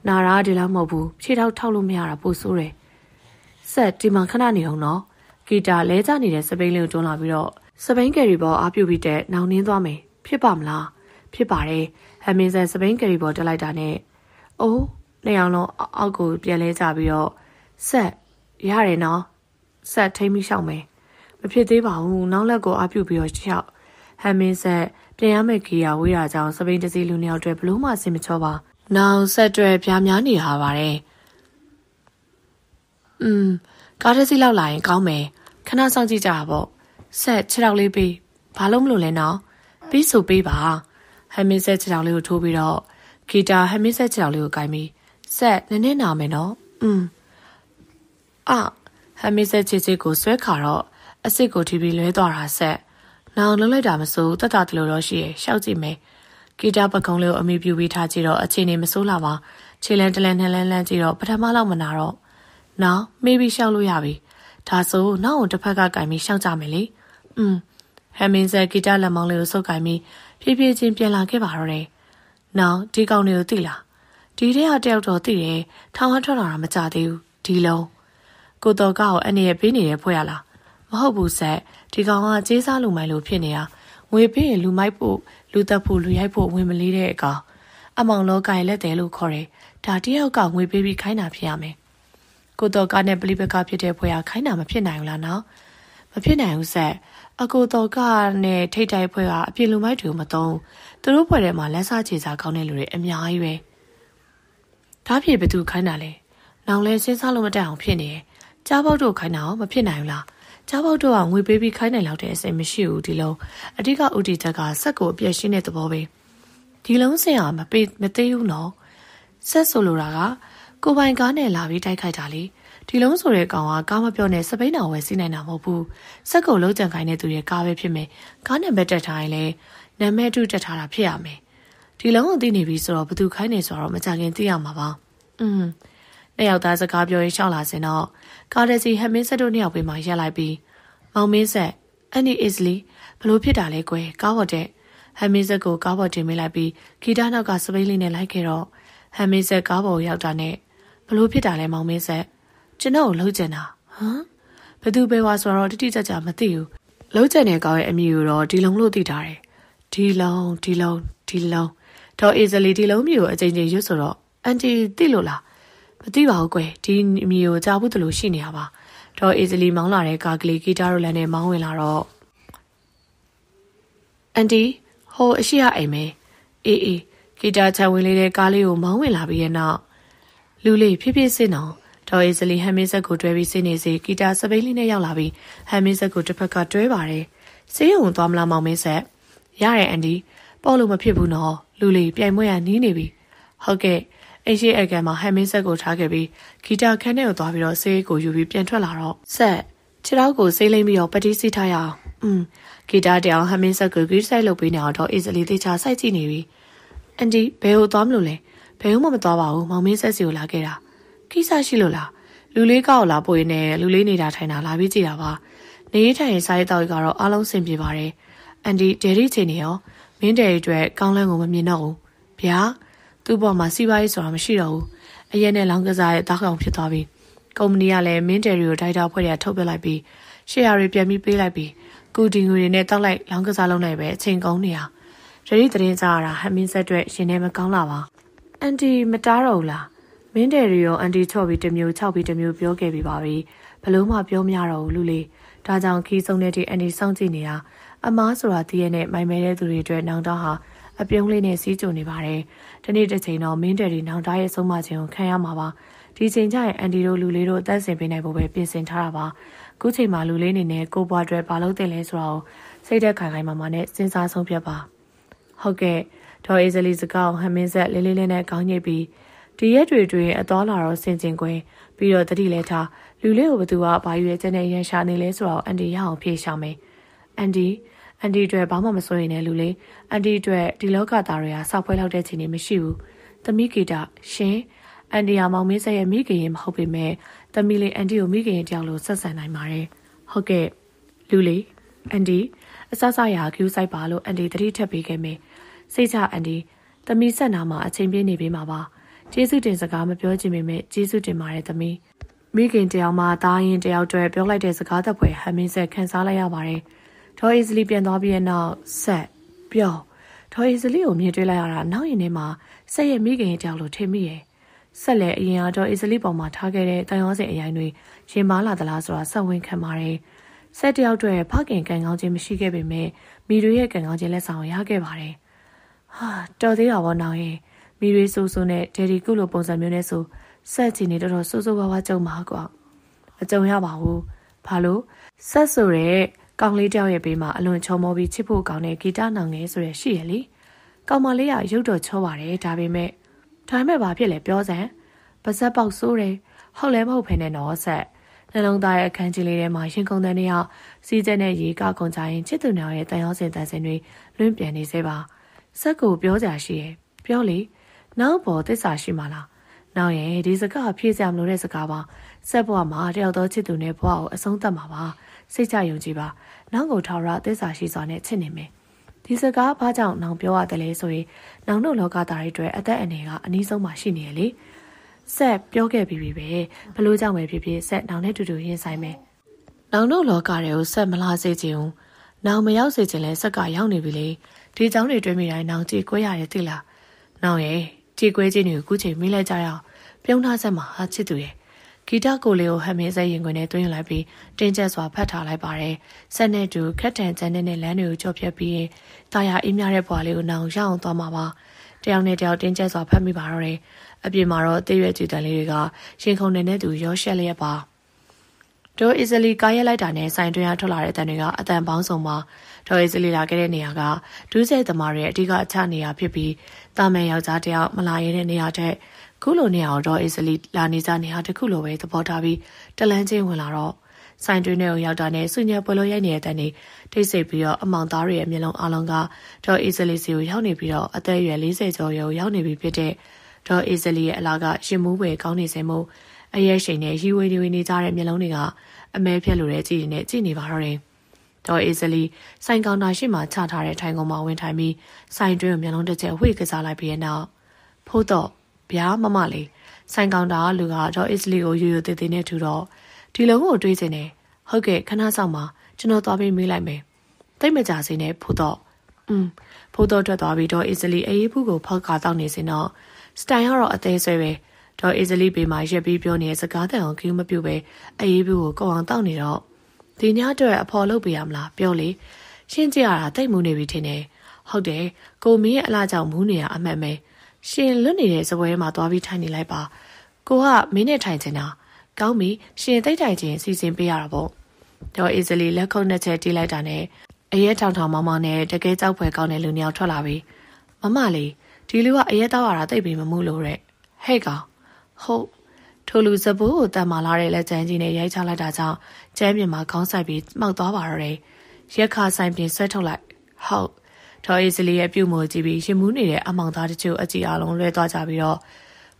နာရာဒီလောက်မဟုတ်ဘူးခြေထောက်ထောက်လို့မရတာပိုဆိုးတယ်ဆက်ဒီမှာခဏနေအောင်နော်ဂီတာလဲကျနေတဲ့စပိန်လေးကိုတွန်းလာပြီးတော့စပိန်ကယ်ရီဘောအားပြုပြီးတဲ့နောင်နှင်းသွားမယ်ဖြစ်ပါမလားဖြစ်ပါတယ်ဟမင်းဆန်စပိန်ကယ်ရီဘောတက်လိုက်တာနဲ့အိုး နှစ်ယောက်လုံးအောက်ကိုပြန်လဲကြပြီးတော့ဆက်ရတယ်နော်ဆက်ထိမ့်ပြီးရှောက်မယ်မဖြစ်သေးပါဘူးနောက်လက်ကိုအပြုတ်ပြီးတော့ရှောက်ဟမ်မင်းဆက်ပြန်ရမယ့်ခီယာဝေးတာကြောင့်စပိန်တစီလူနှစ်ယောက်တွေဘလို့မှအဆင်မချောပါနောက်ဆက်တွေပြားများနေဟာပါတယ်อืมကားတစ်စီးလောက်လာရင်ကောင်းမယ်ခဏစောင့်ကြည့်ကြပါပေါ့ဆက်ခြေထောက်လေးပေးဘာလို့မလို့လဲနော်ပြီးဆိုပေးပါဟမ်မင်းဆက်ခြေထောက်လေးကိုထိုးပြီးတော့ဂီတာဟမ်မင်းဆက်ခြေထောက်လေးကိုကင်ပြီး ဆက်နည်းနည်းနာမယ်နော်อืมအာဟမ်မစ်ဆက်ချစ်ချစ်ကိုဆွဲခါတော့အစ်စ်ကိုတီးပြီးလွဲသွားတာဆက်နောင်လုံးလိုက်တာမစိုးတတ်တာတလို့တော့ရှိရရှောက်ကြည့်မယ်ဂီတာပကုံးလေးကိုအမိပြူပြီးထားကြည့်တော့အခြေအနေမဆိုးလာပါခြေလန်းတလန်းနှလန်းလန်းကြည့်တော့ပထမလောက်မနာတော့နော်မေးပြီးရှောက်လို့ရပြီဒါဆိုနောက်တစ်ဖက်ကကင်ပြီးရှောက်ကြမယ်လေอืมဟမ်မင်းဆက်ဂီတာလက်မောင်းလေးကိုစုပ်ကင်ပြီးဖြည်းဖြည်းချင်းပြန်လာခဲ့ပါတော့တယ်နောက်ဒီကောင်လေးကိုသိလား ဒီတဲ့ကတယောက်တော့သိတယ်ထောင်ဝထွက်လာတာမကြသေးဘူးဒီလုံးကိုတော်ကောက်အနေနဲ့ပေးနေတဲ့ဖွဲ့ရလားမဟုတ်ဘူးဆက်ဒီကောင်ကကြေးစားလူမိုက်လို့ဖြစ်နေတာငွေပေးရင်လူမိုက်ဖို့လူသက်ဖို့လူရိုက်ဖို့ဝင်မလေးတဲ့အကောင်အမောင်လောကရဲ့လက်တယ်လို့ခေါ်တယ်ဒါတယောက်ကငွေပေးပြီးခိုင်းတာဖြစ်ရမယ်ကိုတော်ကနဲ့ပလီပကဖြစ်တဲ့ဖွဲ့ရခိုင်းတာမဖြစ်နိုင်ဘူးလားနော်မဖြစ်နိုင်ဘူးဆက်အကိုတော်ကနဲ့ထိတ်တိုက်ဖွဲ့ကအပြင်လူမိုက်တွေမသုံးသူတို့ဖွဲ့ထဲမှာလက်စားချေစားကောင်းတဲ့လူတွေအများကြီးပဲ ဒါဖြစ်ဘသူခိုင်းတာလဲနောင်လဲစဉ်းစားလို့မတတ်အောင်ဖြစ်နေတယ်ကြားပေါက်တို့ခိုင်းတာရောမဖြစ်နိုင်ဘူးလားကြားပေါက်တို့ကငွေပေးပြီးခိုင်းနိုင်လောက်တဲ့အစိမ်မရှိဘူးဒီလုံးအဓိကဥတီချက်ကစက်ကိုအပြည့်ရှင်းတဲ့သဘောပဲဒီလုံးစင်ဟာမပေးမသေးဘူးနော်ဆက်ဆိုလိုတာကကိုပိုင်ကားနဲ့လာပြီးတိုက်ခိုက်တာလေဒီလုံးဆိုတဲ့ကောင်ကကားမပြောနဲ့စပိန်တော်ဝယ်စီးနိုင်တာမဟုတ်ဘူးစက်ကုံလုံးကြံခိုင်းတဲ့သူရဲ့ကားပဲဖြစ်မယ်ကားနံပါတ်တက်ထားရင်လည်းနာမည်တူတက်ထားတာဖြစ်ရမယ် ဒီလုံးကိုသိနေပြီဆိုတော့ဘသူခိုင်းနေဆိုတော့မကြခင်သိရမှာပါอืมနှစ်ယောက်သားစကားပြောရင်ရှောက်လာစင်တော့ကားတစီဟမင်းဆက်တို့နှစ်ယောက်ပေးမှရက်လိုက်ပြီးမောင်မင်းဆက်အန်နီအစ်လီဘလို့ဖြစ်တာလဲကွယ်ကားပေါ်တဲ့ဟမင်းဆက်ကိုကားပေါ်တင်မိလိုက်ပြီးဂီတနောက်ကစပိန်လေးနဲ့လိုက်ခဲ့တော့ဟမင်းဆက်ကားပေါ်ရောက်တာနဲ့ဘလို့ဖြစ်တာလဲမောင်မင်းဆက်ကျွန်တော်ကိုလှုပ်ကျင်တာဟမ်ဘသူပဲဝါဆိုတော့တိတိကျကျမသိဘူးလှုပ်ကျင်တဲ့ကောင်ရဲ့အမည်ကိုတော့ဒီလုံးလို့သိထားတယ်ဒီလုံးဒီလုံးဒီလုံး တော့အေဇလီဒီလုံးမျိုးကိုအချိန်ချင်းရွတ်ဆိုတော့အန်တီသိလို့လားမသိပါဘူးကွယ်ဒီအမည်ကိုကြားဘူးတလို့ရှိနေရပါတော့အေဇလီမောင်းလာတဲ့ကာကလေးဂီတာရိုလန်နဲ့မောင်းဝင်လာတော့အန်တီဟိုအရှိရအိမ်မဲအေးအေးဂီတာချဝင်လေးတဲ့ကားလေးကိုမောင်းဝင်လာပြီးရဲ့နောက်လူလေးဖြည်းဖြည်းစင်းအောင်ဒေါ်အေဇလီဟမ်မင်းဆက်ကိုတွဲပြီးစင်းနေစီဂီတာစပိန်လေးနဲ့ရောက်လာပြီးဟမ်မင်းဆက်ကိုတစ်ဖက်ကတွဲပါတယ်စေးရုံသွားမလားမောင်မင်းဆက်ရရဲ့အန်ဒီပေါ့လို့မဖြစ်ဘူးနော် လူလေးပြိုင်မွေးရနီးနေပြီဟုတ်ကဲ့အရှိအကန်မှာဟမ်မင်းဆက်ကိုထားခဲ့ပြီးဂီတာခန်းထဲကိုသွားပြီးတော့ဆေးကိုယူပြီးပြန်ထွက်လာတော့ဆက်ခြေထောက်ကိုဆေးလိမ့်ပြီးတော့ပတိစီထားရအောင်อืมဂီတာတောင်ဟမ်မင်းဆက်ကိုဂီးဆိုင်လုပ်ပေးနေအောင်တော့အေဇလီသေချာစိုက်ကြည့်နေပြီအန်ဒီဘယ်ကိုသွားမလို့လဲဘယ်မှမသွားပါဘူးမောင်မင်းဆက်စီကိုလာခဲ့တာကိစ္စရှိလို့လားလူလေးကောက်လာပို့ရင်လည်းလူလေးနေတာထိုင်တာလာပြီးကြည့်တာပါနေထိုင်စားရတော့ကတော့အားလုံးစင်ပြေပါတယ်အန်ဒီဒယ်ရီချင်နေရောမ င်းတယ်အတွက်ကောင်းလန်းကိုမမြင်တော့ဘူးဗျာသူ့ဘောမှာစီးပွားရေးဆိုတာမရှိတော့ဘူးအရက်နဲ့လောင်းကစားရဲ့တားကောင်ဖြစ်သွားပြီကုမ္ပဏီကလည်းမင်းတယ်ရီကိုဒိုက်တာဖွဲ့ရထုတ်ပြလိုက်ပြီးရှယ်ယာတွေပြန်ပြီးပေးလိုက်ပြီးကူတီငွေတွေနဲ့တောက်လိုက်လောင်းကစားလုံးလိုက်ပဲအချိန်ကုန်နေရရရီသတင်းကြားရတာဟမင်းဆက်အတွက်ရှင်နေမကောင်းလာပါအန်တီမတားတော့ဘူးလားမင်းတယ်ရီရောအန်တီချော့ပြီးတစ်မျိုးခြောက်ပြီးတစ်မျိုးပြောခဲ့ပြီးပါပြီဘလို့မှပြောမရတော့ဘူးလူလေးဒါကြောင့်ခီးဆုံးတဲ့ဒီအန်တီစောင့်ကြည့်နေတာ အမားဆိုတာတည်ရနဲ့မိုင်မဲတဲ့သူတွေအတွက်နောင်တဟာအပြုံးလေးနဲ့စီးကြုံနေပါတယ်ဒီနေ့တစ်ချိန်တော့မင်းတယ်ရီနောင်တရဲ့ဆုံးမခြင်းကိုခံရမှာပါဒီချိန်ကျရင်အန်တီတို့လူလေးတို့အသက်ရှင်ပေးနိုင်ဖို့ပဲပြင်ဆင်ထားတာပါခုချိန်မှာလူလေးအနေနဲ့ကိုပွားအတွက်ဘာလို့တင်လဲဆိုတော့စိတ်သက်ခိုင်ခိုင်မာမာနဲ့စဉ်းစားဆုံးဖြတ်ပါဟုတ်ကဲ့ဒေါ်အေဇလီစကောက်ဟမင်းဆက်လေးလေးလေးနဲ့ကောင်းညစ်ပြီးဒီရက်တွေတွင်အတော်လာတော့ဆင်ကျင်ခွင်ပြီးတော့တတိလဲထားလူလေးကိုဘသူကဘာရွယ်ချက်နဲ့ရန်ရှာနေလဲဆိုတော့အန်ဒီရအောင်ဖြေရှာမယ်အန်ဒီ အန်ဒီအတွက်ဘာမှမစိုးရင်လည်းလူလေးအန်ဒီအတွက်ဒီလောကသားတွေကစောက်ဖွဲလောက်တဲ့ချိန်နေမရှိဘူးသမီးကေတာရှင်အန်ဒီယာမောင်မင်းဆက်ရဲ့မိခင်ရင်မဟုတ်ပေမဲ့သမီးလေးအန်ဒီကိုမိခင်ရင်တယောက်လိုဆက်ဆံနိုင်ပါတယ်ဟုတ်ကဲ့လူလေးအန်ဒီအဆဆရာကျူးဆိုင်ပါလို့အန်ဒီတတိထပ်ပေးခဲ့မယ်စိတ်ချအန်ဒီသမီးဆက်နာမှာအချိန်ပြည့်နေပေးမှာပါကျေးဇူးတင်စကားမပြောချင်ပေမဲ့ကျေးဇူးတင်ပါတယ်သမီးမိခင်တယောက်မှသားရင်တယောက်အတွက်ပြောလိုက်တဲ့စကားသက်ဖွယ်ဟမင်းဆက်ခန်းစားလိုက်ရပါတယ် ဒေါ်အေးစလီပြန်သွားပြီးတဲ့နောက်ဆက်ပြောဒေါ်အေးစလီကိုမြင်တွေ့လိုက်ရတာနောက်ရင်ထဲမှာဆက်ရဲ့မိခင်တယောက်လိုထင်မိရဲ့ဆက်လည်းအရင်ကဒေါ်အေးစလီပေါ်မှာထားခဲ့တဲ့တန်ရောစင်အရင်တွေရင်မားလာသလားဆိုတာဆက်ဝင်ခံပါတယ်ဆက်တယောက်အတွက်ဖခင်ကန်ကောင်းခြင်းမရှိခဲ့ပေမဲ့မိတို့ရဲ့ကန်ကောင်းခြင်းလက်ဆောင်ရခဲ့ပါတယ်ဟာတော်သေးတာပေါ့နောင်ရဲ့မီရီဆူဆူနဲ့ဒယ်ဒီကုလိုပုံစံမျိုးနဲ့ဆိုဆက်ချင်နေတော်တော်ဆိုးဆိုးဝါးဝါးကြုံပါကွာမကြုံရပါဘူးဘာလို့ဆက်ဆိုတဲ့ ကောင်လေးတယောက်ရဲ့ဘေးမှာအလွန်ချောမောပြီးချစ်ဖို့ကောင်းတဲ့ဂီတနောင်ငယ်ဆိုရရှိရလေကောင်မလေးကရုပ်တော်ချောပါတယ်ဒါပေမဲ့ဒါပေမဲ့ဘာဖြစ်လဲပြောစမ်းပါဇက်ပေါက်ဆိုးတယ်ဟုတ်လဲမဟုတ်ဖ ೇನೆ နော်ဆက်နှလုံးသားရဲ့အခန်းကြီးလေးထဲမှာရှင်ကုန်တဲ့နေရာစီးကျက်နဲ့ရေကကုန်ကြရင်ချစ်သူ鸟ရဲ့တန်ရောစင်တန်စင်တွေလွင့်ပြန်နေစေပါဆက်ကိုပြောကြရှိရဲ့ပြောလေနောက်ပေါ်သစ္စာရှိမှလားနောက်ရဲ့ဒီစကားဖြည့်စရာမလိုတဲ့စကားပါဆက်ဘဝမှာတယောက်သောချစ်သူနဲ့ဘဝကိုအဆုံးသတ်မှာပါ စိတ်ချယုံကြည်ပါနောက်ကိုထာဝရသစ္စာရှိစွာနဲ့ချစ်နေမယ်ဒီစကားဘာကြောင့်နောင်ပြောရတယ်လဲဆိုရင်နောင်တို့လောကသားတွေအတွက်အသက်အန္တရာယ်ကအနည်းဆုံးမှရှိနေရလေဆက်ပြောခဲ့ပြီးပြီပဲဘလို့ကြောင့်ပဲဖြစ်ဖြစ်ဆက်နောင်နဲ့တူတူရင်ဆိုင်မယ်နောင်တို့လောကတွေကိုဆက်မလားစေချင်ဘူးနောင်မရောက်စေချင်လဲဆက်ကရောက်နေပြီလေဒီကြောင့်တွေတွေ့မိတိုင်းနောင်ကြည်ကွဲရတယ်သိလားနောင်ရဲ့ကြည်ကွဲခြင်းတွေကိုခုချိန်မေးလိုက်ကြရအောင်ပြုံးထားဆက်မှာချစ်သူရဲ့ ဂီတကိုလေးကိုဟမ်မင်းစဲရင်ခွင်နဲ့တွင်းလိုက်ပြီးတင်းကျပ်စွာဖတ်ထားလိုက်ပါတယ်ဆက်နဲ့တူခက်တန်ကျန်တဲ့လမ်းတွေကိုကြော်ဖြတ်ပြီးတာယာအေးမြတဲ့ဘွားလေးကိုနောင်ရအောင်သွားမှာပါတယောက်နဲ့တယောက်တင်းကျပ်စွာဖတ်မိပါတော့တယ်အပြင်မှာတော့တည့်ရွက်ကြည်တန်လေးတွေကရှင်ခုန်နေတဲ့သူရောရှက်လျက်ပါဒေါ်အီဇလီကားရက်လိုက်တာနဲ့ဆိုင်တွင်းအားထွက်လာတဲ့အတန်တွေကအတန်ပေါင်းစုံမှာဒေါ်အီဇလီလာခဲ့တဲ့နေရာကဒူးစိတ်သမားရဲ့အဓိကအချနေရာဖြစ်ပြီးတာမန်ယောက်ျားတယောက်မလာရတဲ့နေရာထက် ခုလိုနေရာကိုဒေါ်အီဇလီလာနေကြနေရာတစ်ခုလိုပဲသဘောထားပြီးတလန်းချင်းဝင်လာတော့ဆိုင်တွင်းထဲကိုရောက်တာနဲ့စုညက်ပွဲလို့ရိုက်နေတဲ့တန်နေတိတ်ဆိတ်ပြီးတော့အမောင်သားရဲ့မျက်လုံးအလုံးကဒေါ်အီဇလီစီကိုရောက်နေပြီးတော့အသက်အရွယ်40ကျော်ရောရောက်နေပြီဖြစ်တဲ့ဒေါ်အီဇလီရဲ့အလားကရှင်မိုးပဲကောင်းနေစင်မို့အရဲရှိန်နဲ့ရီဝေရီဝေနေကြတဲ့မျက်လုံးတွေကအမဲဖြက်လိုတဲ့ကြည်နေကြည်နေပါတော့တယ်။ဒေါ်အေးဇလီဆိုင်ကောင်တာရှိမှချထားတဲ့ထိုင်ကုန်မှာဝင်ထိုင်ပြီးဆိုင်တွင်းကိုမျက်လုံးတစ်ချက်ဝှေ့ကစားလိုက်ပြီးနောက်ဖိုးတော့ ဗျာမမလေးဆိုင်ကောင်တာလူကဒေါ်အေးဇလီကိုရိုးရိုးသေးသေးနဲ့ထူတော့ဒီလုံးကိုတွေးစင်တယ်ဟုတ်ကဲ့ခဏဆောင်ပါကျွန်တော်သွားပြီးမေးလိုက်မယ်တိတ်မကြစေနဲ့ဖိုးတော့อืมဖိုးတော့ထွက်သွားပြီးဒေါ်အေးဇလီအေးဖူးကိုဖောက်ကာတောက်နေစင်တော့စတိုင်ကတော့အသေးဆွဲပဲဒေါ်အေးဇလီဘေးမှာရက်ပြီးပြောနေတဲ့စကားတန်အောင်ကျူးမပြုတ်ပဲအေးဘူးကိုကောင်းအောင်တောက်နေတော့ဒီညအတွက်အဖော်လုပ်ပေးရမလားပြောလေရှင်းကြရတာတိတ်မူနေပြီထင်တယ်ဟုတ်တယ်ကိုမင်းရဲ့အလားကြောင့်မူးနေရအမှန်ပဲ ရှင်လွတ်နေတဲ့စပွဲမှာသွားပြီးထိုင်နေလိုက်ပါကိုကမင်းနဲ့ထိုင်ချင်တာကောင်းပြီရှင်တိတ်ထိုင်ချင်းစီစဉ်ပေးရတာပေါ့ဒေါ်အေးဇလီလက်ခုပ်နှစ်ချက်တီးလိုက်တာနဲ့အရဲထောင်ထောင်မောင်းမောင်းနဲ့တကယ်ကြောက်ဖွယ်ကောင်းတဲ့လူနှစ်ယောက်ထွက်လာပြီမမလေးဒီလူကအရဲတောက်ရတာတိတ်ပြီးမမှုလို့တဲ့ဟဲ့ကောင်ဟုတ်ထိုလူစပိုးကိုတတ်မှလာတဲ့လက်ကျန်းကြီးနဲ့ရိုက်ချလိုက်တာကြောင့်ကျမ်းပြင်မှာခေါင်းဆိုင်ပြီးမှောက်သွားပါတော့တယ်ရက်ခါဆိုင်ပြင်ဆွဲထုတ်လိုက်ဟုတ် ထော်အေးစလီရဲ့ပြုတ်မိုးကြည့်ပြီးရင်မူးနေတဲ့အမောင်သားတချို့အကြည့်အလုံးလွဲသွားကြပြီးတော့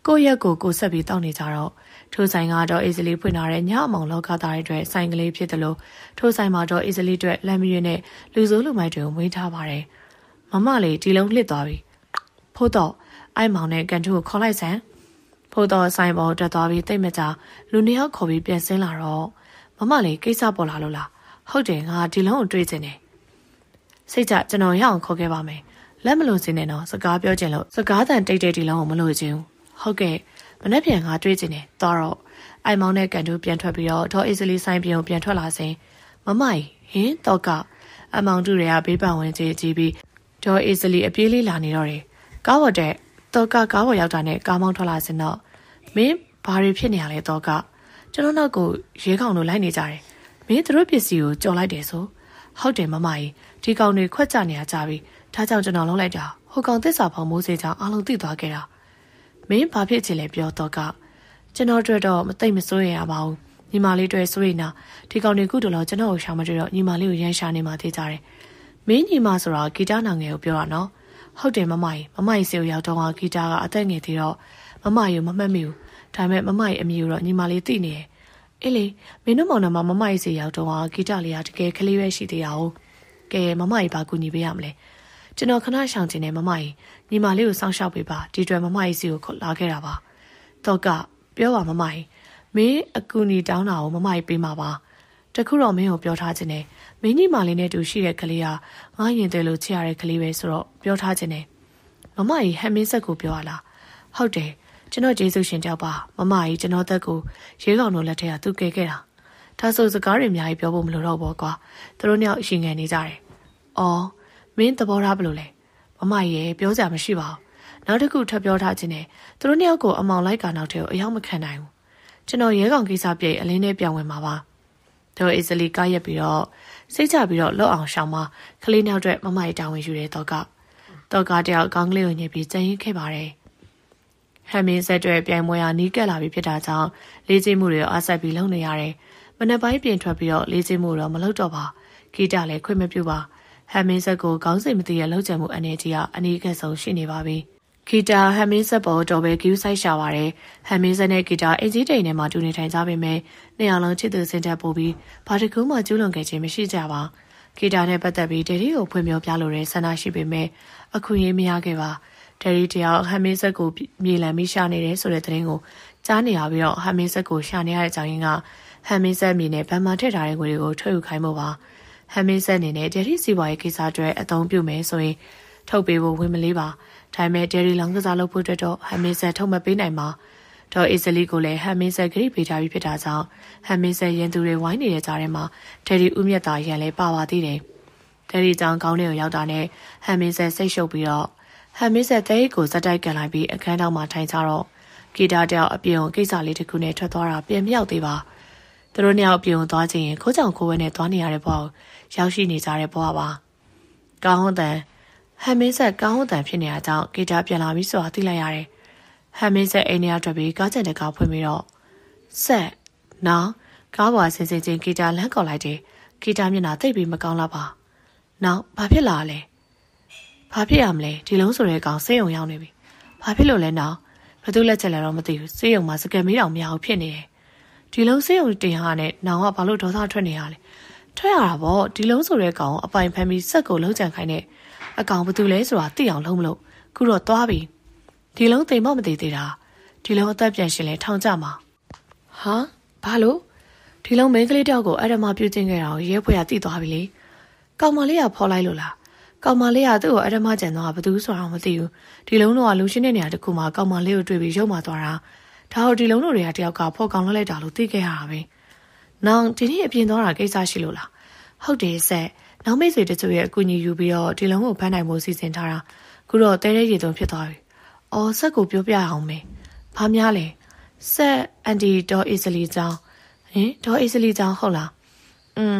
ကိုရက်ကိုကိုဆက်ပြီးတောက်နေကြတော့ထိုဆိုင်ကတော့အေးစလီဖွင့်ထားတဲ့ညအမောင်လောကသားတွေအတွက်ဆိုင်ကလေးဖြစ်တယ်လို့ထိုဆိုင်မှာတော့အေးစလီအတွက်လမ်းမရွေးနဲ့လူစိုးလူမိုက်တွေကိုမွေးထားပါတယ်မမလေးဒီလုံးလှစ်သွားပြီဖို့တော့အိုက်မောင်နဲ့ကန်ထူကိုခေါ်လိုက်စမ်းဖိုးတော်ဆိုင်ပေါ်တက်သွားပြီးတိတ်မကြလူနှစ်ယောက်ခေါ်ပြီးပြန်ဆင်းလာတော့မမလေးကိစ္စပေါ်လာလို့လားဟုတ်တယ်ငါဒီလုံးကိုတွေးချင်တယ် စိတ်ကြကျွန်တော်ရအောင်ခေါ်ခဲ့ပါမယ်လက်မလို့စင်းနေတော့စကားပြောချင်လို့စကားတန်တိတ်တိတ်ဒီလုံးကိုမလို့ချင်ဘူးဟုတ်ကဲ့မနေ့ပြန်ငါတွေးချင်တယ်သွားတော့အိုင်မောင်နဲ့ကန်တူပြန်ထွက်ပြီးတော့ဒေါ်အေးစလီဆိုင်ပြန်ကိုပြန်ထွက်လာစဉ်မမကြီးဟင်းတော့ကအမောင်တူတွေကဘေးပန်ဝင်ကြီးကြီးပြီးဒေါ်အေးစလီအပြေးလေးလာနေတော့တယ်ကားပေါ်တဲ့တော့ကကားပေါ်ရောက်တာနဲ့ကားမောင်းထွက်လာစဉ်တော့မင်းဘာတွေဖြစ်နေရလဲတော့ကကျွန်တော်နောက်ကိုရဲကောင်တို့လိုက်နေကြတယ်မင်းတို့ပစ္စည်းကိုကြော်လိုက်တယ်ဆိုဟုတ်တယ်မမကြီး ဒီကောင်တွေခွက်ကြနေရကြပြီဒါကြောင့်ကျွန်တော်လုံးလိုက်တာဟိုကောင်သစ္စာဖောင်မိုးစေချောင်းအလုံးသိသွားခဲ့တာမင်းဘာဖြစ်ချင်လဲပြောတော့ကကျွန်တော်တို့တော့မသိမစိုးရင်ရပါဘူးညီမလေးတွေ့စိုးရင်နာဒီကောင်တွေကုတလို့ကျွန်တော်ကိုရှာမတွေ့တော့ညီမလေးကိုရမ်းရှာနေမှသိကြတယ်မင်းညီမဆိုတာဂီတနာငယ်ကိုပြောတာနော်ဟုတ်တယ်မမကြီးမမကြီးစီကိုရောက်တော့ဂီတာကအသက်ငယ်သေးတော့မမကြီးမမှတ်မိဘူးဒါပေမဲ့မမကြီးအမျိုးတော့ညီမလေးသိနေတယ်အေးလေမင်းတို့မောင်နှမမမကြီးစီရောက်တော့ဂီတလေးကတကယ်ကလေးပဲရှိသေးရအောင် ကဲမမကြီးဘာကူညီပေးရမလဲကျွန်တော်ခဏရှောင်ကျင်နေမမကြီးညီမလေးကိုစောင့်ရှောက်ပေးပါဒီတွေ့မမကြီးစီကိုလာခဲ့တာပါတော့ကပြောပါမမကြီးမင်းအကူညီတောင်းတာကိုမမကြီးပေးမှာပါတခုတော့မင်းကိုပြောထားခြင်းနဲ့မင်းကြီးမလေးနဲ့တူရှိတဲ့ကလေးကငားရင်တယ်လို့ချရတဲ့ကလေးပဲဆိုတော့ပြောထားခြင်းနဲ့မမကြီးဟမ်မင်းဆက်ကိုပြောရလားဟုတ်တယ်ကျွန်တော်ကျေးဇူးရှင်တောက်ပါမမကြီးကျွန်တော်သက်ကိုရဲကောင်တို့လက်ထက်ကသူကဲခဲ့တာဒါဆိုစကားတွေအများကြီးပြောဖို့မလိုတော့ဘောကွာသူတို့နှစ်ယောက်အရှင်ငယ်နေကြတယ် အော်မင်းသဘောထားဘလို့လဲမမကြီးရဲ့ပြောစရာမရှိပါဘူးနောက်တစ်ခုထပ်ပြောထားခြင်းနဲ့သူတို့နှစ်ယောက်ကိုအမောင်လိုက်ကာနောက်ထဲကိုအရောက်မခံနိုင်ဘူးကျွန်တော်ရဲကောင်ကိစ္စပြည့်အလင်းနဲ့ပြောင်းဝင်มาပါတော့အစ္စလီကားရက်ပြီးတော့စိတ်ချပြီးတော့လွတ်အောင်ရှောင်မကလေးနောက်အတွက်မမကြီးတာဝန်ယူတယ်တော့ကတော့ကတယောက်ကောင်းကလေးကိုညှစ်ပြီးကြံရင်ခဲ့ပါတယ်ဟမ်မင်းဆက်တွေပြိုင်ပွဲဟာနီးကပ်လာပြီဖြစ်တာကြောင့်လေးကျိမှုတွေအားဆက်ပြီးလုပ်နေရတယ်မနေ့ပိုင်းပြင်ထွက်ပြီးတော့လေးကျိမှုတော့မလုပ်တော့ပါဂီတလည်းခွင့်မပြုပါ ဟမ်မင်းဆက်ကိုခေါင်းစဉ်မသိရလောက်ချင်မှုအနေကြီးကအနည်းကဆုံးရှိနေပါပြီဂီတာဟမ်မင်းဆက်ပေါ်တော်ပဲဂူးဆိုင်ရှာပါတယ်ဟမ်မင်းဆက်နဲ့ဂီတာအင်ဂျီတိန်နဲ့မှတူနေထိုင်ကြပေမဲ့နေအောင်လုံးချစ်သူစင်တက်ပို့ပြီးဘာတကူမှကျူးလွန်ခဲ့ခြင်းမရှိကြပါဂီတာနဲ့ပတ်သက်ပြီးဒေဒီကိုဖွင့်ပြောပြလိုတဲ့ဆန္ဒရှိပေမဲ့အခုရေးမရခဲ့ပါဒယ်ရီတယောက်ဟမ်မင်းဆက်ကိုမြေလံပြီးရှာနေတယ်ဆိုတဲ့သတင်းကိုကြားနေရပြီးတော့ဟမ်မင်းဆက်ကိုရှာနေရတဲ့အကြောင်းရင်းကဟမ်မင်းဆက်မြေနဲ့ဗန်မာထည့်ထားတဲ့ငွေတွေကိုထုတ်ယူခိုင်းဖို့ပါ ဟမ်မင်းဆက်အနေနဲ့ဒယ်ရီစီပွားရေးကိစ္စအတွက်အသုံးပြုမယ်ဆိုရင်ထုတ်ပေးဖို့ဝင်မလေးပါဒါပေမဲ့ဒယ်ရီလောင်းကစားလုပ်ဖို့အတွက်တော့ဟမ်မင်းဆက်ထုတ်မပေးနိုင်ပါဒေါ်အေဇလီကိုလည်းဟမ်မင်းဆက်ဂရိပေးထားပြီးဖြစ်တာကြောင့်ဟမ်မင်းဆက်ရန်သူတွေဝိုင်းနေတဲ့ကြားထဲမှာဒယ်ရီဦးမြတ်သားရန်လည်းပါပါသေးတယ်ဒယ်ရီကြောင့်ကောင်းတဲ့ကိုရောက်တာနဲ့ဟမ်မင်းဆက်စိတ်ရှုပ်ပြီးတော့ဟမ်မစ်ဆက်တဲ့ကိုစက်တိုက်ကန်လိုက်ပြီးအခန်းထောင်မှာထိုင်ကြတော့ဂီတာတယောက်အပြင်ကိစ္စလေးတစ်ခုနဲ့ထွက်သွားတာပြန်မြောက်သေးပါဒ သူတို့နှစ်ယောက်ပြုံသွားခြင်းရင်ခိုးကြောင်ခိုးဝဲနဲ့သွားနေရတဲ့ဘဝကိုရောက်ရှိနေကြတဲ့ဘဝပါကောင်းဟွန်းတန်ဟမ်မင်းဆက်ကောင်းဟွန်းတန်ဖြစ်နေတာကြောင့်ဂီတာပြန်လာပြီးဆိုတာသိလိုက်ရတယ်ဟမ်မင်းဆက်အိမ်ထဲထွက်ပြီးကားကြံတဲ့ကားဖွင့်ပြီးတော့ဆက်နော်ကားပေါ်ဆင်ဆင်ချင်းဂီတာလမ်းကောက်လိုက်တယ်ဂီတာမျက်နှာသိပ်ပြီးမကောင်းတော့ပါနောက်ဘာဖြစ်လာလဲဘာဖြစ်ရမလဲဒီလုံးဆိုတဲ့ကောင်စိတ်ုံရောက်နေပြီဘာဖြစ်လို့လဲနော်ဘသူလက်ချက်လဲတော့မသိဘူးစိတ်ုံမှာစကယ်မေးတောင်မရအောင်ဖြစ်နေတယ် ဒီလုံးစိတ်ုံတင်ဟာနဲ့နောင်ကဘာလို့ဒေါသထွက်နေရလဲထွက်ရတာပေါ့ဒီလုံးဆိုတဲ့ကောင်အပိုင်ဖမ်းပြီးစက်ကိုလုံးကြံခိုင်းတဲ့အကောင်ဘသူလဲဆိုတာသိအောင်လုံးမလို့ခုတော့သွားပြီဒီလုံးတိမ်မမသေးသေးတာဒီလုံးအသက်ပြန်ရှင်လဲထောင်ကြမှာဟာဘာလို့ဒီလုံးမင်းကလေးတယောက်ကိုအဲ့ဒါမှပြုတ်ကျင်ခဲ့တာကိုရဲဖွဲ့ကတိသွားပြီလေကောင်မလေးကဖော်လိုက်လို့လားကောင်မလေးကသူ့ကိုအဓမ္မကြံသွားတာဘသူဆိုတာမသိဘူးဒီလုံးတော့လူရှင်းတဲ့နေရာတခုမှာကောင်မလေးကိုတွေ့ပြီးရုံမာသွားတာ ဒါတော့ဒီလုံးတို့တွေကတယောက်ကဖော်ကောင်လွှတ်လိုက်တာလို့သိခဲ့ရတာပဲနောင်ဒီနေ့အပြင်သွားတာကိစ္စရှိလို့လားဟုတ်တယ်ဆက်နောက်မိတ်ဆွေတချို့ရဲ့အကူအညီယူပြီးတော့ဒီလုံးကိုဖမ်းနိုင်မှုစီစဉ်ထားတာခုတော့တဲတဲ့ရေသွန်းဖြစ်သွားပြီအော်ဆက်ကိုပြောပြအောင်မယ်ဘာများလဲဆက်အန်တီဒေါ်အီဇလီကြောင်းဟင်ဒေါ်အီဇလီကြောင်းဟုတ်လားอืม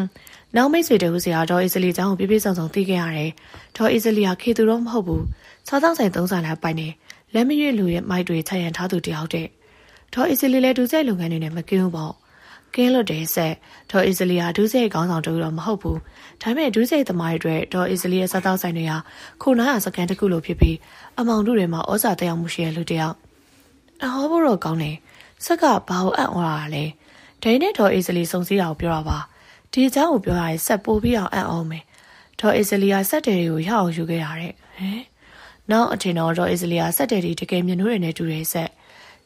နောက်မိတ်ဆွေတဦးစီကဒေါ်အီဇလီကျောင်းကိုပြပြဆောင်ဆောင်သိခဲ့ရတယ်။ဒေါ်အီဇလီကခေသူတော့မဟုတ်ဘူး။စားသောက်ဆိုင်သုံးဆိုင်လိုက်ပိုင်နေလက်မရွေ့လူရဲ့မိုက်တွေချက်ရန်ထားသူတယောက်တဲ့။ ဒေါ်အီဇလီလည်းဒုစရိုက်လုပ်ငန်းတွေနဲ့မကင်းဘူးပေါ့။ကင်းလို့တဲ့ဆက်ဒေါ်အီဇလီဟာဒုစရိုက်ကောင်းဆောင်တူတော့မဟုတ်ဘူး။ဒါပေမဲ့ဒုစရိုက်သမားတွေအတွက်ဒေါ်အီဇလီရဲ့စားသောက်ဆိုင်တွေဟာခုနာရစကန်တစ်ခုလိုဖြစ်ပြီးအမောင်တို့တွေမှာဩဇာတက်ရောက်မှုရှိတဲ့လူတယောက်။အဟောဖို့တော့ကောင်းတယ်။ဆက်ကဘာလို့အံ့ဩရတာလဲ။ဒိန်းနဲ့ဒေါ်အီဇလီစုံစည်းတာကိုပြောတာပါ။ဒီအကြောင်းကိုပြောရရင်ဆက်ပိုးပြီးအောင်အံ့ဩမယ်ဒေါ်အီဇလီယာဆက်တယ်တွေကိုရအောင်ယူခဲ့ရတဲ့ဟမ်နောက်အထင်တော့ဒေါ်အီဇလီယာဆက်တယ်တွေတကယ်မြင်လို့ရနေတူတယ်ဆက်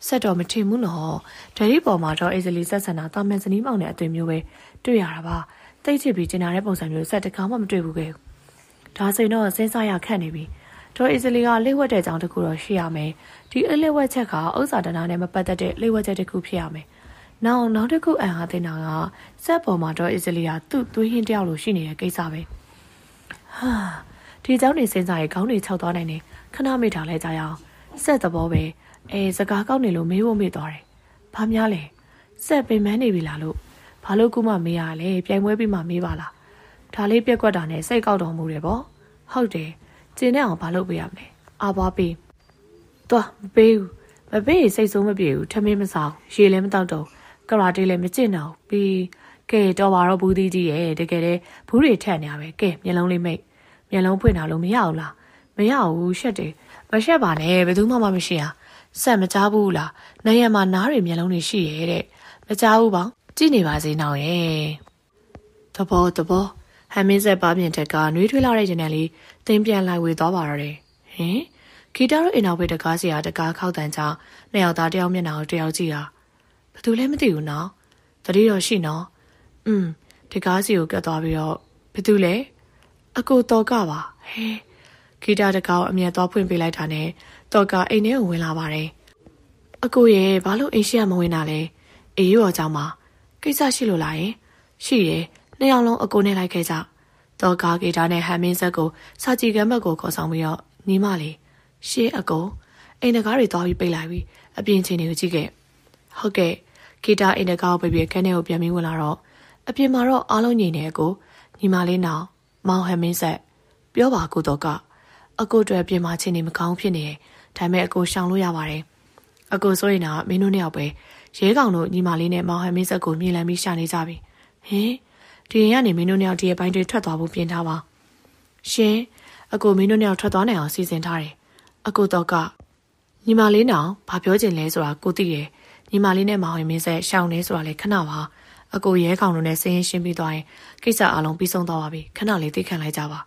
ဆက်တော့မထင်ဘူးနော်ဒရီပေါ်မှာဒေါ်အီဇလီဆက်ဆန်တာတာမန်စနီးမောင်နဲ့အသွင်မျိုးပဲတွေ့ရတာပါတိတ်ချစ်ပြီးကျင်နာတဲ့ပုံစံမျိုးဆက်တကောင်မှမတွေ့ဘူးခဲ့ဒါဆိုရင်တော့စဉ်းစားရခက်နေပြီဒေါ်အီဇလီကလိဝက်တဲ့အကြောင်းတခုတော့ရှိရမယ်ဒီအလိဝက်ချက်ကဥစ္စာတနာနဲ့မပတ်သက်တဲ့လိဝက်ချက်တခုဖြစ်ရမယ်နောက်နောက်တစ်ခုအံဟာတင်တာကစက်ပေါ်မှာတော့အစ္စလီယာသူ့သွေးဟင်းတယောက်လိုရှိနေတဲ့ကိစ္စပဲဟာဒီเจ้าနေစင်စားရဲ့ခေါင်းတွေခြောက်သွားနိုင်တယ်ခဏမိထားလဲကြရအောင်စက်သဘောပဲ အဲစကားကောက်နေလို့မေးဖို့မေ့သွားတယ်ဘာများလဲစက်ပင်မနေပြီလားလို့ဘာလို့ခုမှမေးရလဲပြိုင်ပွဲပြီးမှမေးပါလားဒါလေးပြက်ကွက်တာနဲ့စိတ်ကောက်တော်မူတယ်ပေါ့ဟုတ်တယ်ကျင်းနေအောင်ဘာလုပ်ပေးရမလဲအာပွားပေးသွားမပေးဘူးမပေးစိတ်ဆိုးမပြေဘူးထမင်းမဆောင်ရေလည်းမတောက်တော့ကရာတေးလည်းမကျင့်တော့ပြီးကဲတော်ပါတော့ဘူးသီးကြီးရဲ့တကယ်လေဘူးတွေထက်နေရပဲကဲမျက်လုံးလေးမိတ်မျက်လုံးဖွင့်တာလို့မရအောင်လားမရဘူးရှက်တယ်မရှက်ပါနဲ့ဘယ်သူမှမမရှိရ ဆက်မကြားဘူးလားနိုင်ရမှာနားတွေမျက်လုံးတွေရှိရဲ့တဲ့မကြားဘူးပေါ့ကြည့်နေပါစေနောက်ရဲ့သဘောသဘောဟမ်မင်းဆက်ပါပြင်တက်ကနှွေးထွေးလာတဲ့ဂျန်နယ်လေးတင်းပြန်လိုက်ဝေသွားပါတော့တယ်ဟင်ဂီတာတို့အိမ်နောက်ဘက်တကားစီကတကားခောက်တန်ကြောင့်နှစ်ယောက်သားတယောက်မျက်နှာကိုတယောက်ကြည့်တာဘသူလဲမသိဘူးနော်တတိတော့ရှိနော်อืมဒီကားစီကိုကတ်သွားပြီးတော့ဘသူလဲအကိုတော်ကပါဟဲဂီတာတကောက်အမြတ်သွားဖွင့်ပေးလိုက်တာနဲ့ တော်ကအိမ်ထဲကိုဝင်လာပါတယ်အကိုရဲ့ဘာလို့အိမ်ရှိရမဝင်တာလဲအေးရောကြောင့်ပါကိစ္စရှိလို့လားယင်ရှိတယ်နှစ်ယောက်လုံးအကိုနဲ့လိုက်ခဲ့ကြတော်ကဂီတာနဲ့ဟမ်မင်းဆက်ကိုစာကြည့်ကမ်းဘက်ကိုခေါ်ဆောင်ပြီးတော့ညီမလေးရှေးအကိုအိမ်တကားတွေသွားပြီးပိတ်လိုက်ပြီးအပြင်ချင်းတွေကိုကြည့်ခဲ့ဟုတ်ကဲ့ဂီတာအိမ်တကောက်ပြပြခန်းထဲကိုပြန်ပြီးဝင်လာတော့အပြင်မှာတော့အားလုံးညီနေကိုညီမလေးနောင်မောင်ဟမင်းဆက်ပြောပါကိုတော့ကအကိုတွေပြင်မှာချင်းနေမကောင်းဖြစ်နေတယ် ဒါပေမဲ့အကိုရှောင်လို့ရပါတယ်အကိုဆိုရင်တော့မင်းတို့နှစ်ယောက်ပဲရဲကောင်တို့ညီမလေးနဲ့မောင်ဟမင်းဆက်ကိုမြင်လန်ပြီးရှာနေကြပြီဟင်ဒီရင်ကနေမင်းတို့နှစ်ယောက်ဒီရဲ့ပိုင်းတွေထွက်သွားဖို့ပြင်ထားပါရှင်အကိုမင်းတို့နှစ်ယောက်ထွက်သွားနိုင်အောင်စီစဉ်ထားတယ်အကိုတော့ကညီမလေးနောင်ဘာပြောချင်လဲဆိုတာကိုသိတယ်ညီမလေးနဲ့မောင်ရင်မင်းဆက်ရှောင်းနေဆိုတာလေခဏပါအကိုရဲကောင်တို့နဲ့ဆင်းရင်ရှင်းပြီးသွားရင်ကိစ္စအလုံးပြီးဆုံးသွားပါပြီခဏလေးသိခံလိုက်ကြပါ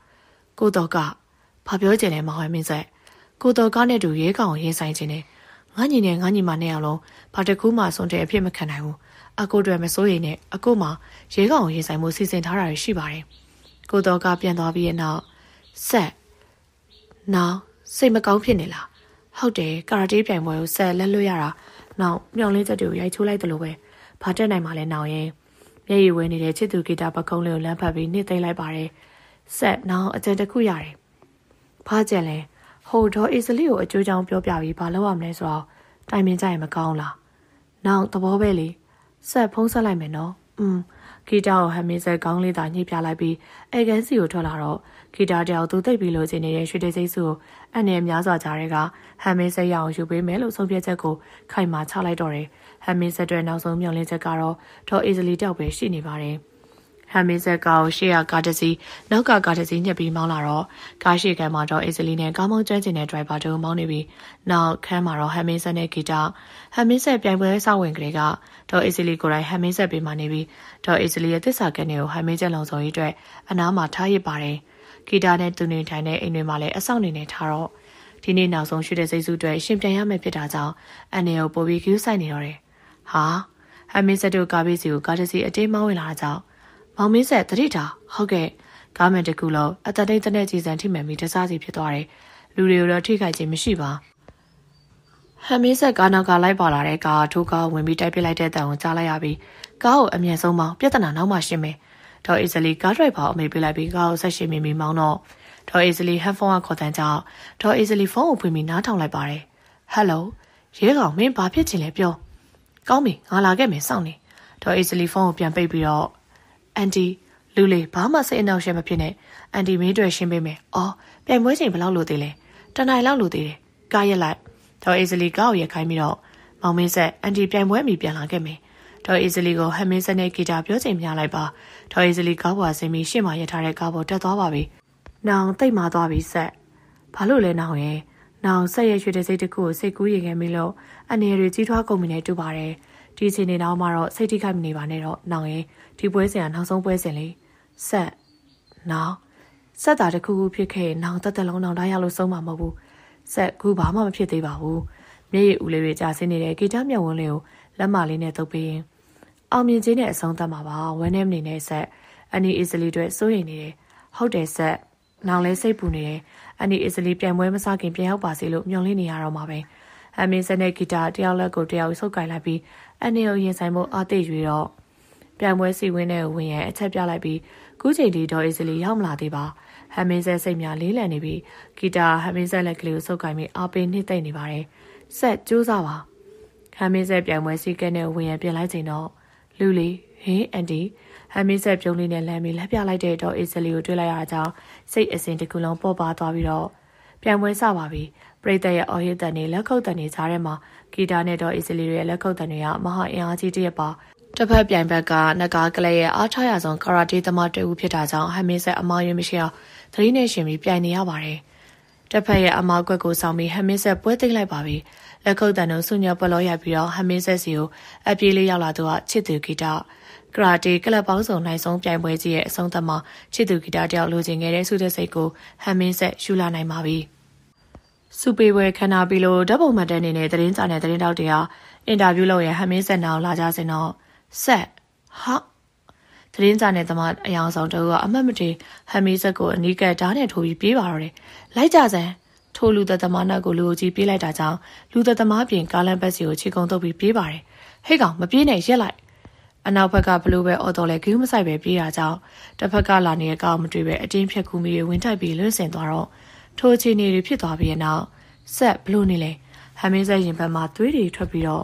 ကိုတော့ကဘာပြောချင်လဲမောင်ရင်မင်းဆက် ကိုတော့ကနဲ့တူရဲကောင်ရင်ဆိုင်ခြင်းနဲ့ငါညီနဲ့ငါညီမနဲ့အောင်လုံးဘာတကူမှစွန့်တဲ့အဖြစ်မခံနိုင်ဘူးအကိုတွေမစိုးရိမ်နဲ့အကိုမှရဲကောင်ရင်ဆိုင်မှုစီစဉ်ထားတာရှိပါတယ်ကိုတော့ကပြန်သွားပြီးရဲ့နောက်ဆက်နောက်စိတ်မကောင်းဖြစ်နေလားဟုတ်တယ်ကာရာတေးပြိုင်ပွဲကိုဆက်လက်လွတ်ရတာနောက်မျောလင်းချက်တွေကိုရိုက်ချိုးလိုက်တယ်လို့ပဲဘာတက်နိုင်မှလဲနောင်ရင်မျက်ရည်ဝဲနေတဲ့ချစ်သူဂီတာပကုံးလေးကိုလမ်းဖတ်ပြီးနှိမ့်သိမ့်လိုက်ပါတယ်ဆက်နောက်အကြံတစ်ခုရတယ်ဘာကြံလဲ ဟိုတော့အစ္စလီကိုအကျိုးကြောင့်ပြောပြပြီးဘာလုပ်ရမလဲဆိုတော့တိုင်ပင်ကြရင်မကောင်းလားနောက်သဘောပဲလေဆက်ဖုံးဆက်လိုက်မယ်နော်อืมဂီတာကိုဟမ်မင်းဆက်ကောင်းလေးသာညှိပြလိုက်ပြီးအဲကန်စီကိုထွက်လာတော့ဂီတာတယောက်သူသိပ်ပြီးလိုချင်နေတဲ့ရွှေတိတ်စိတ်စုကိုအန်နဲ့များစွာကြားတဲ့ကဟမ်မင်းဆက်ရအောင်ယူပေးမယ်လို့ဆုံးဖြတ်ချက်ကိုခိုင်မာချလိုက်တော့တယ်ဟမ်မင်းဆက်တွေနောက်ဆုံးမျှော်လင့်ချက်ကတော့ဒေါ်အေဇလီတယောက်ပဲရှိနေပါတယ်။ ဟမ်မင်းဆက်ကာကိုရှေ့ကကားတစ်စီးနောက်ကကားတစ်စီးညှက်ပြီးမောင်းလာတော့ကားရှိကမ်းမှာတော့အစ္စလီနဲ့ကားမောင်းကျွမ်းကျင်တဲ့ဒရိုင်ဘာတို့မောင်းနေပြီးနောက်ခန်းမှာတော့ဟမ်မင်းဆက်နဲ့ဂီတာဟမ်မင်းဆက်ပြိုင်ပွဲစောင့်ဝင်ကလေးကတော့အစ္စလီကိုယ်တိုင်ဟမ်မင်းဆက်ပေးမှနေပြီးတော့အစ္စလီရဲ့သစ္စာကန်တွေကိုဟမ်မင်းချက်လုံဆောင်ရေးအတွက်အနားမှာထားရစ်ပါတယ်ဂီတာနဲ့သူနေထိုင်တဲ့အိမ်တွေမှာလည်းအဆောင်နေနေထားတော့ဒီနေ့နောက်ဆုံးရွှေတဲ့စိတ်စုတွေရှင်ပြန်ရမယ်ဖြစ်တာကြောင့်အန်နေကိုပိုပြီးကျူးဆိုင်နေတော့တယ်ဟာဟမ်မင်းဆက်တို့ကားပေးစီကိုကားတစ်စီးအတင်းမောင်းဝင်လာတာကြောင့် မောင်မင်းဆက်တတိတာဟုတ်ကဲ့ကားမန်တကူလုံးအတတိတ်တဲ့ကြည်စံထိမှန်ပြီးတစားစီဖြစ်သွားတယ်လူတွေကိုတော့ထိခိုက်ခြင်းမရှိပါဟမ်မင်းဆက်ကားနောက်ကလိုက်ပါလာတဲ့ကားထိုးကားဝင်ပြီးတိုက်ပစ်လိုက်တဲ့တန်ကိုကြားလိုက်ရပြီးကားကိုအမြင့်ဆုံးမောင်းပြဿနာနောက်မှရှင်းမယ်ဒေါ်အီဇလီကားဒရိုက်ဘာအမေပေးလိုက်ပြီးကားကိုဆက်ရှင်းမိမိမောင်းတော့ဒေါ်အီဇလီဟက်ဖုန်းကခေါ်တန်းကြောင်းဒေါ်အီဇလီဖုန်းကိုဖွင့်ပြီးနားထောင်လိုက်ပါတယ်ဟယ်လိုရဲကောင်မင်းဘာဖြစ်ချင်လဲပြောကောင်းပြီငါလာခဲ့မယ်စောင့်နေဒေါ်အီဇလီဖုန်းကိုပြန်ပိတ်ပြီးတော့ အန်တီလူလေးဘာမှစိတ်အနှောက်အယှက်မဖြစ်နဲ့အန်တီမင်းတွေရှင်းပေးမယ်။အော်ပြိုင်ပွဲချိန်ဘယ်လောက်လိုသေးလဲ။တနိုင်လောက်လိုသေးတယ်။ကားရက်လိုက်။ဒေါ်အေဇလီကားကိုရက်ခိုင်းပြီးတော့မောင်မင်းဆက်အန်တီပြိုင်ပွဲမိပြန်လာခဲ့မယ်။ဒေါ်အေဇလီကိုဟမ်မင်းဆက်နဲ့ဂီတာပြောချိန်မြလိုက်ပါ။ဒေါ်အေဇလီကားပေါ်ဆင်းပြီးရှေ့မှာရထားတဲ့ကားပေါ်တက်သွားပါပြီ။နောင်တိတ်မာသွားပြီဆက်။ဘာလို့လဲနောင်ရဲ့။နောင်ဆက်ရရွှေတဲ့စိတ်တခုကိုစိတ်ကူးရင်ခဲ့မိလို့အနေရကြီးထွားကုန်ပြီနဲ့တူပါတယ်။ဒီအချိန်နေတော့မှတော့စိတ်ထိခိုက်မနေပါနဲ့တော့နောင်ရင် ဒီပွဲစဉ်ကနောက်ဆုံးပွဲစဉ်လေဆက်နောင်ဆက်တာတခုခုဖြစ်ခဲ့နောင်တက်တက်လုံးနောင်တိုင်းရလို့ဆုံးမှာမဟုတ်ဘူးဆက်ကူဘာမှမဖြစ်သေးပါဘူးမျက်ရည်ဦးလေးတွေကြာဆင်းနေတဲ့ဂီတမြတ်ဝန်းလေးကိုလက်မလေးနဲ့တုပ်ပြီးအောင်မြင်ခြင်းနဲ့အဆုံးသတ်မှာပါဝမ်းနဲ့မနေနဲ့ဆက်အနီအီဇလီတွေစိုးရိမ်နေတယ်ဟုတ်တယ်ဆက်နောင်လဲစိတ်ပူနေတယ်အနီအီဇလီပြန်ပွဲမစခင်ပြန်ရောက်ပါစေလို့မျှော်လင့်နေရတော့မှာပဲအမင်းစနဲ့ဂီတာတယောက်လက်ကိုတယောက်ဆုပ်ကင်လိုက်ပြီးအနေကိုရင်ဆိုင်ဖို့အားသိရွေတော့ ပြိုင်ပွဲစီဝင်းတဲ့ဝင်ရအချက်ပြလိုက်ပြီးခုချိန်ဒီဒေါ်အီဇလီရောက်မလာသေးပါဟမ်မင်းဆက်စိတ်များလေးလံနေပြီးဂီတာဟမ်မင်းဆက်လက်ကလေးကိုဆုပ်ကင်ပြီးအားပေးနှိမ့်သိမ့်နေပါတယ်ဆက်ကြိုးစားပါဟမ်မင်းဆက်ပြိုင်ပွဲစီကဲနဲ့ဝင်ရပြင်လိုက်ချိန်တော့လူလီဟင်းအန်တီဟမ်မင်းဆက်ပြုံးလေးနဲ့လမ်းပြီးလက်ပြလိုက်တဲ့ဒေါ်အီဇလီကိုတွေ့လိုက်ရတာကြောင့်စိတ်အစဉ်တစ်ခုလုံးပေါ်ပါသွားပြီးတော့ပြိုင်ပွဲစပါပြီပရိသတ်ရဲ့အော်ဟစ်တန်တွေလက်ခုပ်တန်တွေကြားထဲမှာဂီတာနဲ့တော့အီဇလီရဲ့လက်ခုပ်တန်တွေကမဟာအင်အားကြီးတစ်ရက်ပါ တစ်ဖက်ပြိုင်ဘက်ကနဂါကလေးရဲ့အားထားရဆုံးကာရာတေသမားတူဖြစ်တာကြောင့်ဟမ်မင်းဆက်အမားရွေးမရှိအောင်သတိနဲ့ရှင်ပြီးပြိုင်နေရပါတယ်တစ်ဖက်ရဲ့အမားကွက်ကိုဆောင်ပြီးဟမ်မင်းဆက်ပွဲသိမ်းလိုက်ပါပြီလက်ခုပ်တန်တို့ဆုညပလောရပြီးတော့ဟမ်မင်းဆက်စီကိုအပြေးလေးရောက်လာသူကချစ်သူဂီတာကရာတေကလပ်ပေါင်းစုံနိုင်ဆုံးပြိုင်ပွဲကြီးရဲ့အဆုံးသတ်မှာချစ်သူဂီတာတယောက်လိုချင်ခဲ့တဲ့ဆုတဲ့စိတ်ကိုဟမ်မင်းဆက်ယူလာနိုင်ပါပြီ။စုပေပွဲခဏပြီးလို့ဓာတ်ပုံမှတ်တဲ့အနေနဲ့သတင်းစာနဲ့သတင်းတောက်တွေဟာအင်တာဗျူးလုပ်ရဟမင်းဆက်နောင်လာကြစင်တော့ ဆက်ဟာသတင်းစာနဲ့သမားအယောင်ဆောင်တို့ကအမတ်မတေဟမင်းဆက်ကိုအနီးကပ်ဓာတ်နဲ့ထိုးပြီးပြေးပါတော့တယ်လိုက်ကြစမ်းထိုးလူသက်သမားနောက်ကိုလူကြီးပြေးလိုက်တာကြောင့်လူသက်သမားပြင်ကားလန်ဘက်စီကိုခြေကုံတုပ်ပြီးပြေးပါတယ်ဟဲ့ကောင်မပြေးနဲ့ရက်လိုက်အနောက်ဘက်ကဘလို့ပဲအော်တော်လဲဂူးမဆိုင်ပဲပြေးတာကြောင့်တစ်ဖက်ကလာနေတဲ့ကောင်မတွေ့ပဲအတင်းဖြတ်ကူမီဝင်ထိုက်ပြီးလွင့်စင်သွားတော့ထိုအခြေအနေတွေဖြစ်သွားပြီးတဲ့နောက်ဆက်ဘလို့နေလဲဟမ်မင်းဆက်ရင်ဘက်မှာသွေးတွေထွက်ပြီးတော့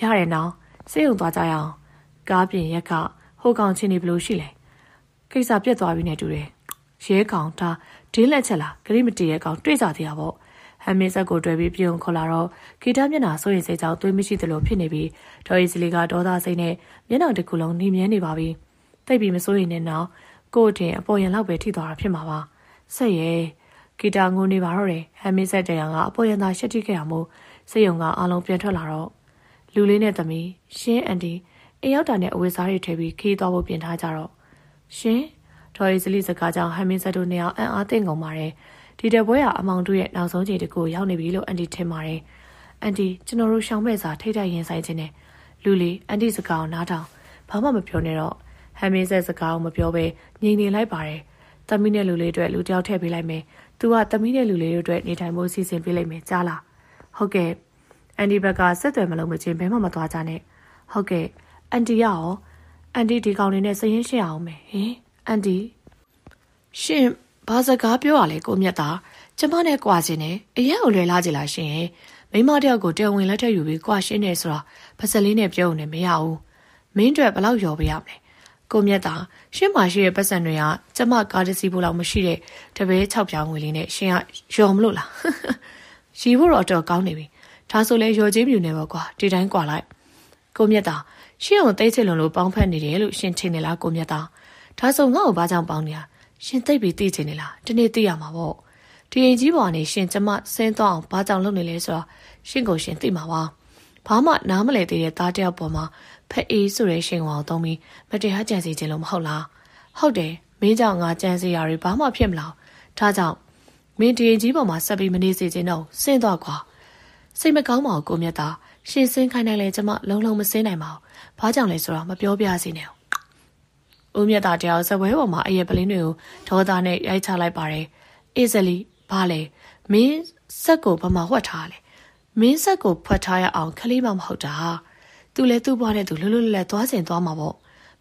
ရတယ်နော်စေးုံသွားကြရအောင် ကားပြင်ရက်ကဟိုကောင်ချင်းနေဘလို့ရှိလဲကိစ္စပြက်သွားပြီနဲ့တူတယ်ရဲကောင်ဒါဒင်းလက်ချက်လားဂရိမတီရဲ့ကောင်တွေ့ကြသေးတာပေါ့ဟမ်မင်းဆက်ကိုတွေ့ပြီးပြုံခေါ်လာတော့ဂီတမျက်နှာစိုးရင်စိတ်ကြောင့်သွေးမရှိသလိုဖြစ်နေပြီးဒေါ်ရီစလီကဒေါသစိတ်နဲ့မျက်နှာတစ်ခုလုံးနှိမ့်မြဲနေပါပြီတိတ်ပြီးမစိုးရင်နဲ့နောက်ကို့တင်အပေါ်ရင်လောက်ပဲထိသွားတာဖြစ်မှာပါဆက်ရဲ့ဂီတာငိုနေပါတော့တယ်ဟမ်မင်းဆက်တရံကအပေါ်ရန်သာရှက်တိခဲ့ရမို့စိတ်ယုံကအားလုံးပြန်ထွက်လာတော့လူလေးနဲ့သမီးရှင်းအန်တီ အိမ်ရောက်တာနဲ့အဝတ်စားတွေထည့်ပြီးခီးသွားဖို့ပြင်ထားကြတော့ရှင်ဒေါ်ရီစလီစကားကြောင့်ဟမ်မင်းဆက်တို့နှစ်ယောက်အံ့အားသင့်ကုန်ပါတယ်ဒီတပွဲကအမောင်တို့ရဲ့နောက်ဆုံးချိန်တကူရောက်နေပြီလို့အန်တီထင်ပါတယ်အန်တီကျွန်တော်တို့ရှောင်းမဲ့စာထိတ်တိုက်ရင်ဆိုင်ခြင်းနဲ့လူလေးအန်တီစကားကိုနားထောင်ဘာမှမပြောနဲ့တော့ဟမ်မင်းဆက်စကားကိုမပြောဘဲငြိမ်နေလိုက်ပါတယ်သမီးနဲ့လူလေးအတွက်လူတယောက်ထည့်ပေးလိုက်မယ်သူကသမီးတဲ့လူလေးတို့အတွက်နေထိုင်ဖို့စီစဉ်ပေးလိုက်မယ်ကြားလားဟုတ်ကဲ့အန်ဒီဘက်ကဆက်သွယ်မလို့မချင်းဘဲမှမသွားကြနဲ့ဟုတ်ကဲ့ အန်တီရောအန်တီဒီကောင်လေးနဲ့စရင်ရှင်းအောင်မယ်ဟင်အန်တီရှင်ဘာစကားပြောရလဲကိုမြတ်သားကျမနဲ့ကြွာခြင်းနဲ့အရက်ကိုလွယ်လာကြလားရှင်မိမတယောက်ကိုတရားဝင်လက်ထက်ယူပြီးကြွာရှင်းနေဆိုတော့ဖစလေးနဲ့ပြောုံနဲ့မရဘူးမင်းတို့ဘယ်လောက်ရော်ပေးရမလဲကိုမြတ်တာရှင်းမရှိတဲ့ပတ်စံတွေကကျမကားတစ်စီးဖို့လောက်မရှိတဲ့တပည့်6ပြောင်းငွေလေးနဲ့ရှင်ကရော်မလို့လားရီဖို့တော့တော့ကောင်းနေပြီဒါဆိုလဲရော်ချင်းမြူနေပါကွာဒီတိုင်းကွာလိုက်ကိုမြတ်တာ ရှင်းအောင်သိချင်လို့လို့ပေါင်းဖက်နေတယ်လို့ရှင်ထင်နေလားကိုမြတ်တာဒါဆိုငါ့ကိုဘာကြောင့်ပေါင်းနေရရှင်သိပြီးသိချင်နေလားဒီနေ့သိရမှာပေါ့ဒီရင်ကြီးပေါ်ကနေရှင်ကျမဆင်းသွားအောင်ဘာကြောင့်လုပ်နေလဲဆိုတော့ရှင်ကိုရှင်သိမှာပါဘာမှနားမလည်သေးတဲ့သားတယောက်ပေါ်မှာဖက်အေးဆိုတဲ့ရှင်ကောင်သုံးပြီးမတရားကြံစီခြင်းလို့မဟုတ်လားဟုတ်တယ်မင်းကြောင့်ငါကြံစီရတွေဘာမှဖြစ်မလားဒါကြောင့်မင်းဒီရင်ကြီးပေါ်မှာဆက်ပြီးမနေစေချင်တော့ဆင်းသွားကွာစိတ်မကောင်းပါဘူးကိုမြတ်သားရှင်စင်းခိုင်းနိုင်လဲကျမလုံးလုံးမစင်းနိုင်ပါဘူး ဘာကြောင့်လဲဆိုတော့မပြောပြစီနဲ့ဦးမြတ်သားတယောက်ဇပွဲပေါ်မှာအရက်ပလင်းတွေကိုဒေါသနဲ့ရိုက်ချလိုက်ပါတယ်အေးဇလီဘာလဲမင်းဆက်ကိုဘာမှဝှက်ထားလဲမင်းဆက်ကိုဖွက်ထားရအောင်ခလေးမမဟုတ်တာသူလည်းသူ့ဘွားနဲ့သူလွတ်လွတ်လပ်လပ်သွားစင်သွားမှာပေါ့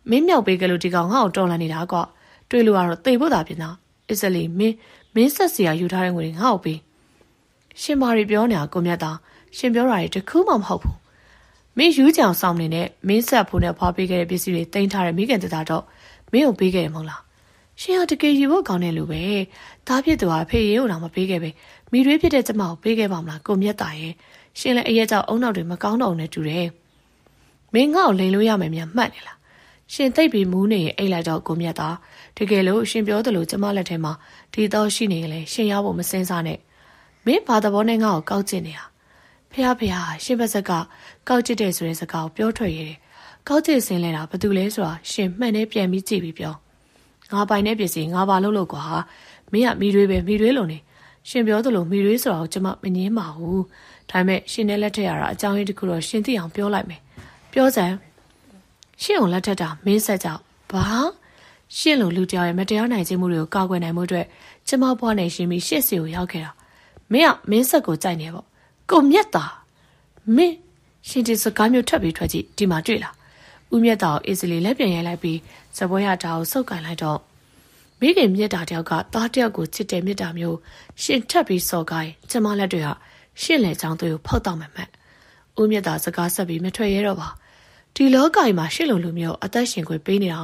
မင်းမြောက်ပေးကြလို့ဒီကောင်ငါ့ကိုတော်လန်နေတာကွတွေ့လို့ကတော့တိတ်ဖို့တာပြင်တာအစ္စလီမင်းမင်းဆက်စီယာယူထားတဲ့ငွေတွေငါ့ကိုပေးရှင်မာရီပြောနေတာကိုမြတ်တာရှင်ပြောတာတွေတခုမှမဟုတ်ဘူး မင်းယူကြောင်ဆောင်နေနဲ့မင်းဆက်ဖို့နဲ့ဖွာပေးခဲ့တဲ့ပစ္စည်းတွေတင်ထားတဲ့မိခင်တသားတော့မင်းကိုပေးခဲ့ရမဟုတ်လားရှင်ဟာတကယ်ယူဖို့ကောင်းတယ်လို့ပဲဒါဖြစ်သူဟာဖေးရဲကိုတော့မပေးခဲ့ပဲမိရွေးဖြစ်တဲ့ကျမကိုပေးခဲ့ပါမလားကိုမြတ်တာရဲ့ရှင်လည်းအရက်ကြောင့်အုံနောက်တွေမကောင်းတော့နဲ့တူတယ်မင်းငါ့ကိုလိန်လို့ရမယ်များမှတ်နေလားရှင်သိပ်ပြီးမူးနေရင်အိတ်လိုက်တော့ကိုမြတ်တာတကယ်လို့ရှင်ပြောသလိုကျမလက်ထဲမှာဒီတော့ရှိနေကြလေရှင်ရောက်ဖို့မစင်စားနဲ့မင်းဘာသဘောနဲ့ငါ့ကိုကောက်ကျင်နေတာဖះဖះရှင်ဘက်ဆက်က ကောက်ကျစ်တယ်ဆိုတဲ့စကားကိုပြောထွက်ရတယ်ကောက်ကျစ်စင်းလဲတာဘာတူလဲဆိုတာရှင်မှန်နဲ့ပြန်ပြီးကြည့်ပြီးပြောငါပိုင်တဲ့ပစ္စည်းငါဘာလုပ်လို့ကွာမင်းကမိတွေးပဲမိတွေးလို့နေရှင်ပြောသလိုမိတွေးဆိုတာကိုကျမမငင်းပါဘူးဒါပေမဲ့ရှင်နဲ့လက်ထက်ရတာအကြောင်းရင်းတစ်ခုတော့ရှင်သိအောင်ပြောလိုက်မယ်ပြောစမ်းရှင့်အောင်လက်ထက်တာမင်းဆက်ကြောက်ဘာရှင့်လိုလူတယောက်ရဲ့မတရားနိုင်ခြင်းမှုတွေကိုကာကွယ်နိုင်မှုအတွက်ကျမဘွားနဲ့ရှင်ပြီးရှစ်စီကိုရောက်ခဲ့တာမင်းကမင်းဆက်ကိုကြိုက်နေပေါ့ကိုမြတ်တာမင်း ရှင်ဒီစကားမျိုးထပ်ပြီးထွက်ကြည့်ဒီမှာတွေ့လားဦးမြတ်တာကိုအစ္စလီလက်ပြန်ရိုက်လိုက်ပြီးဇပွဲရတာကိုစုပ်ကန်လိုက်တော့မိခင်မြတ်တာတယောက်ကသားတယောက်ကိုချစ်တဲ့မြတ်တာမျိုးရှင်ထပ်ပြီးစော်ကိုင်းကျမလက်တွေကရှင့်လေချောင်းသွေးကိုဖောက်တော့မှမှတ်ဦးမြတ်တာစကားဆက်ပြီးမထွက်ရတော့ပါဒီလောကကြီးမှာရှစ်လုံလူမျိုးအသက်ရှင်ခွင့်ပေးနေတာ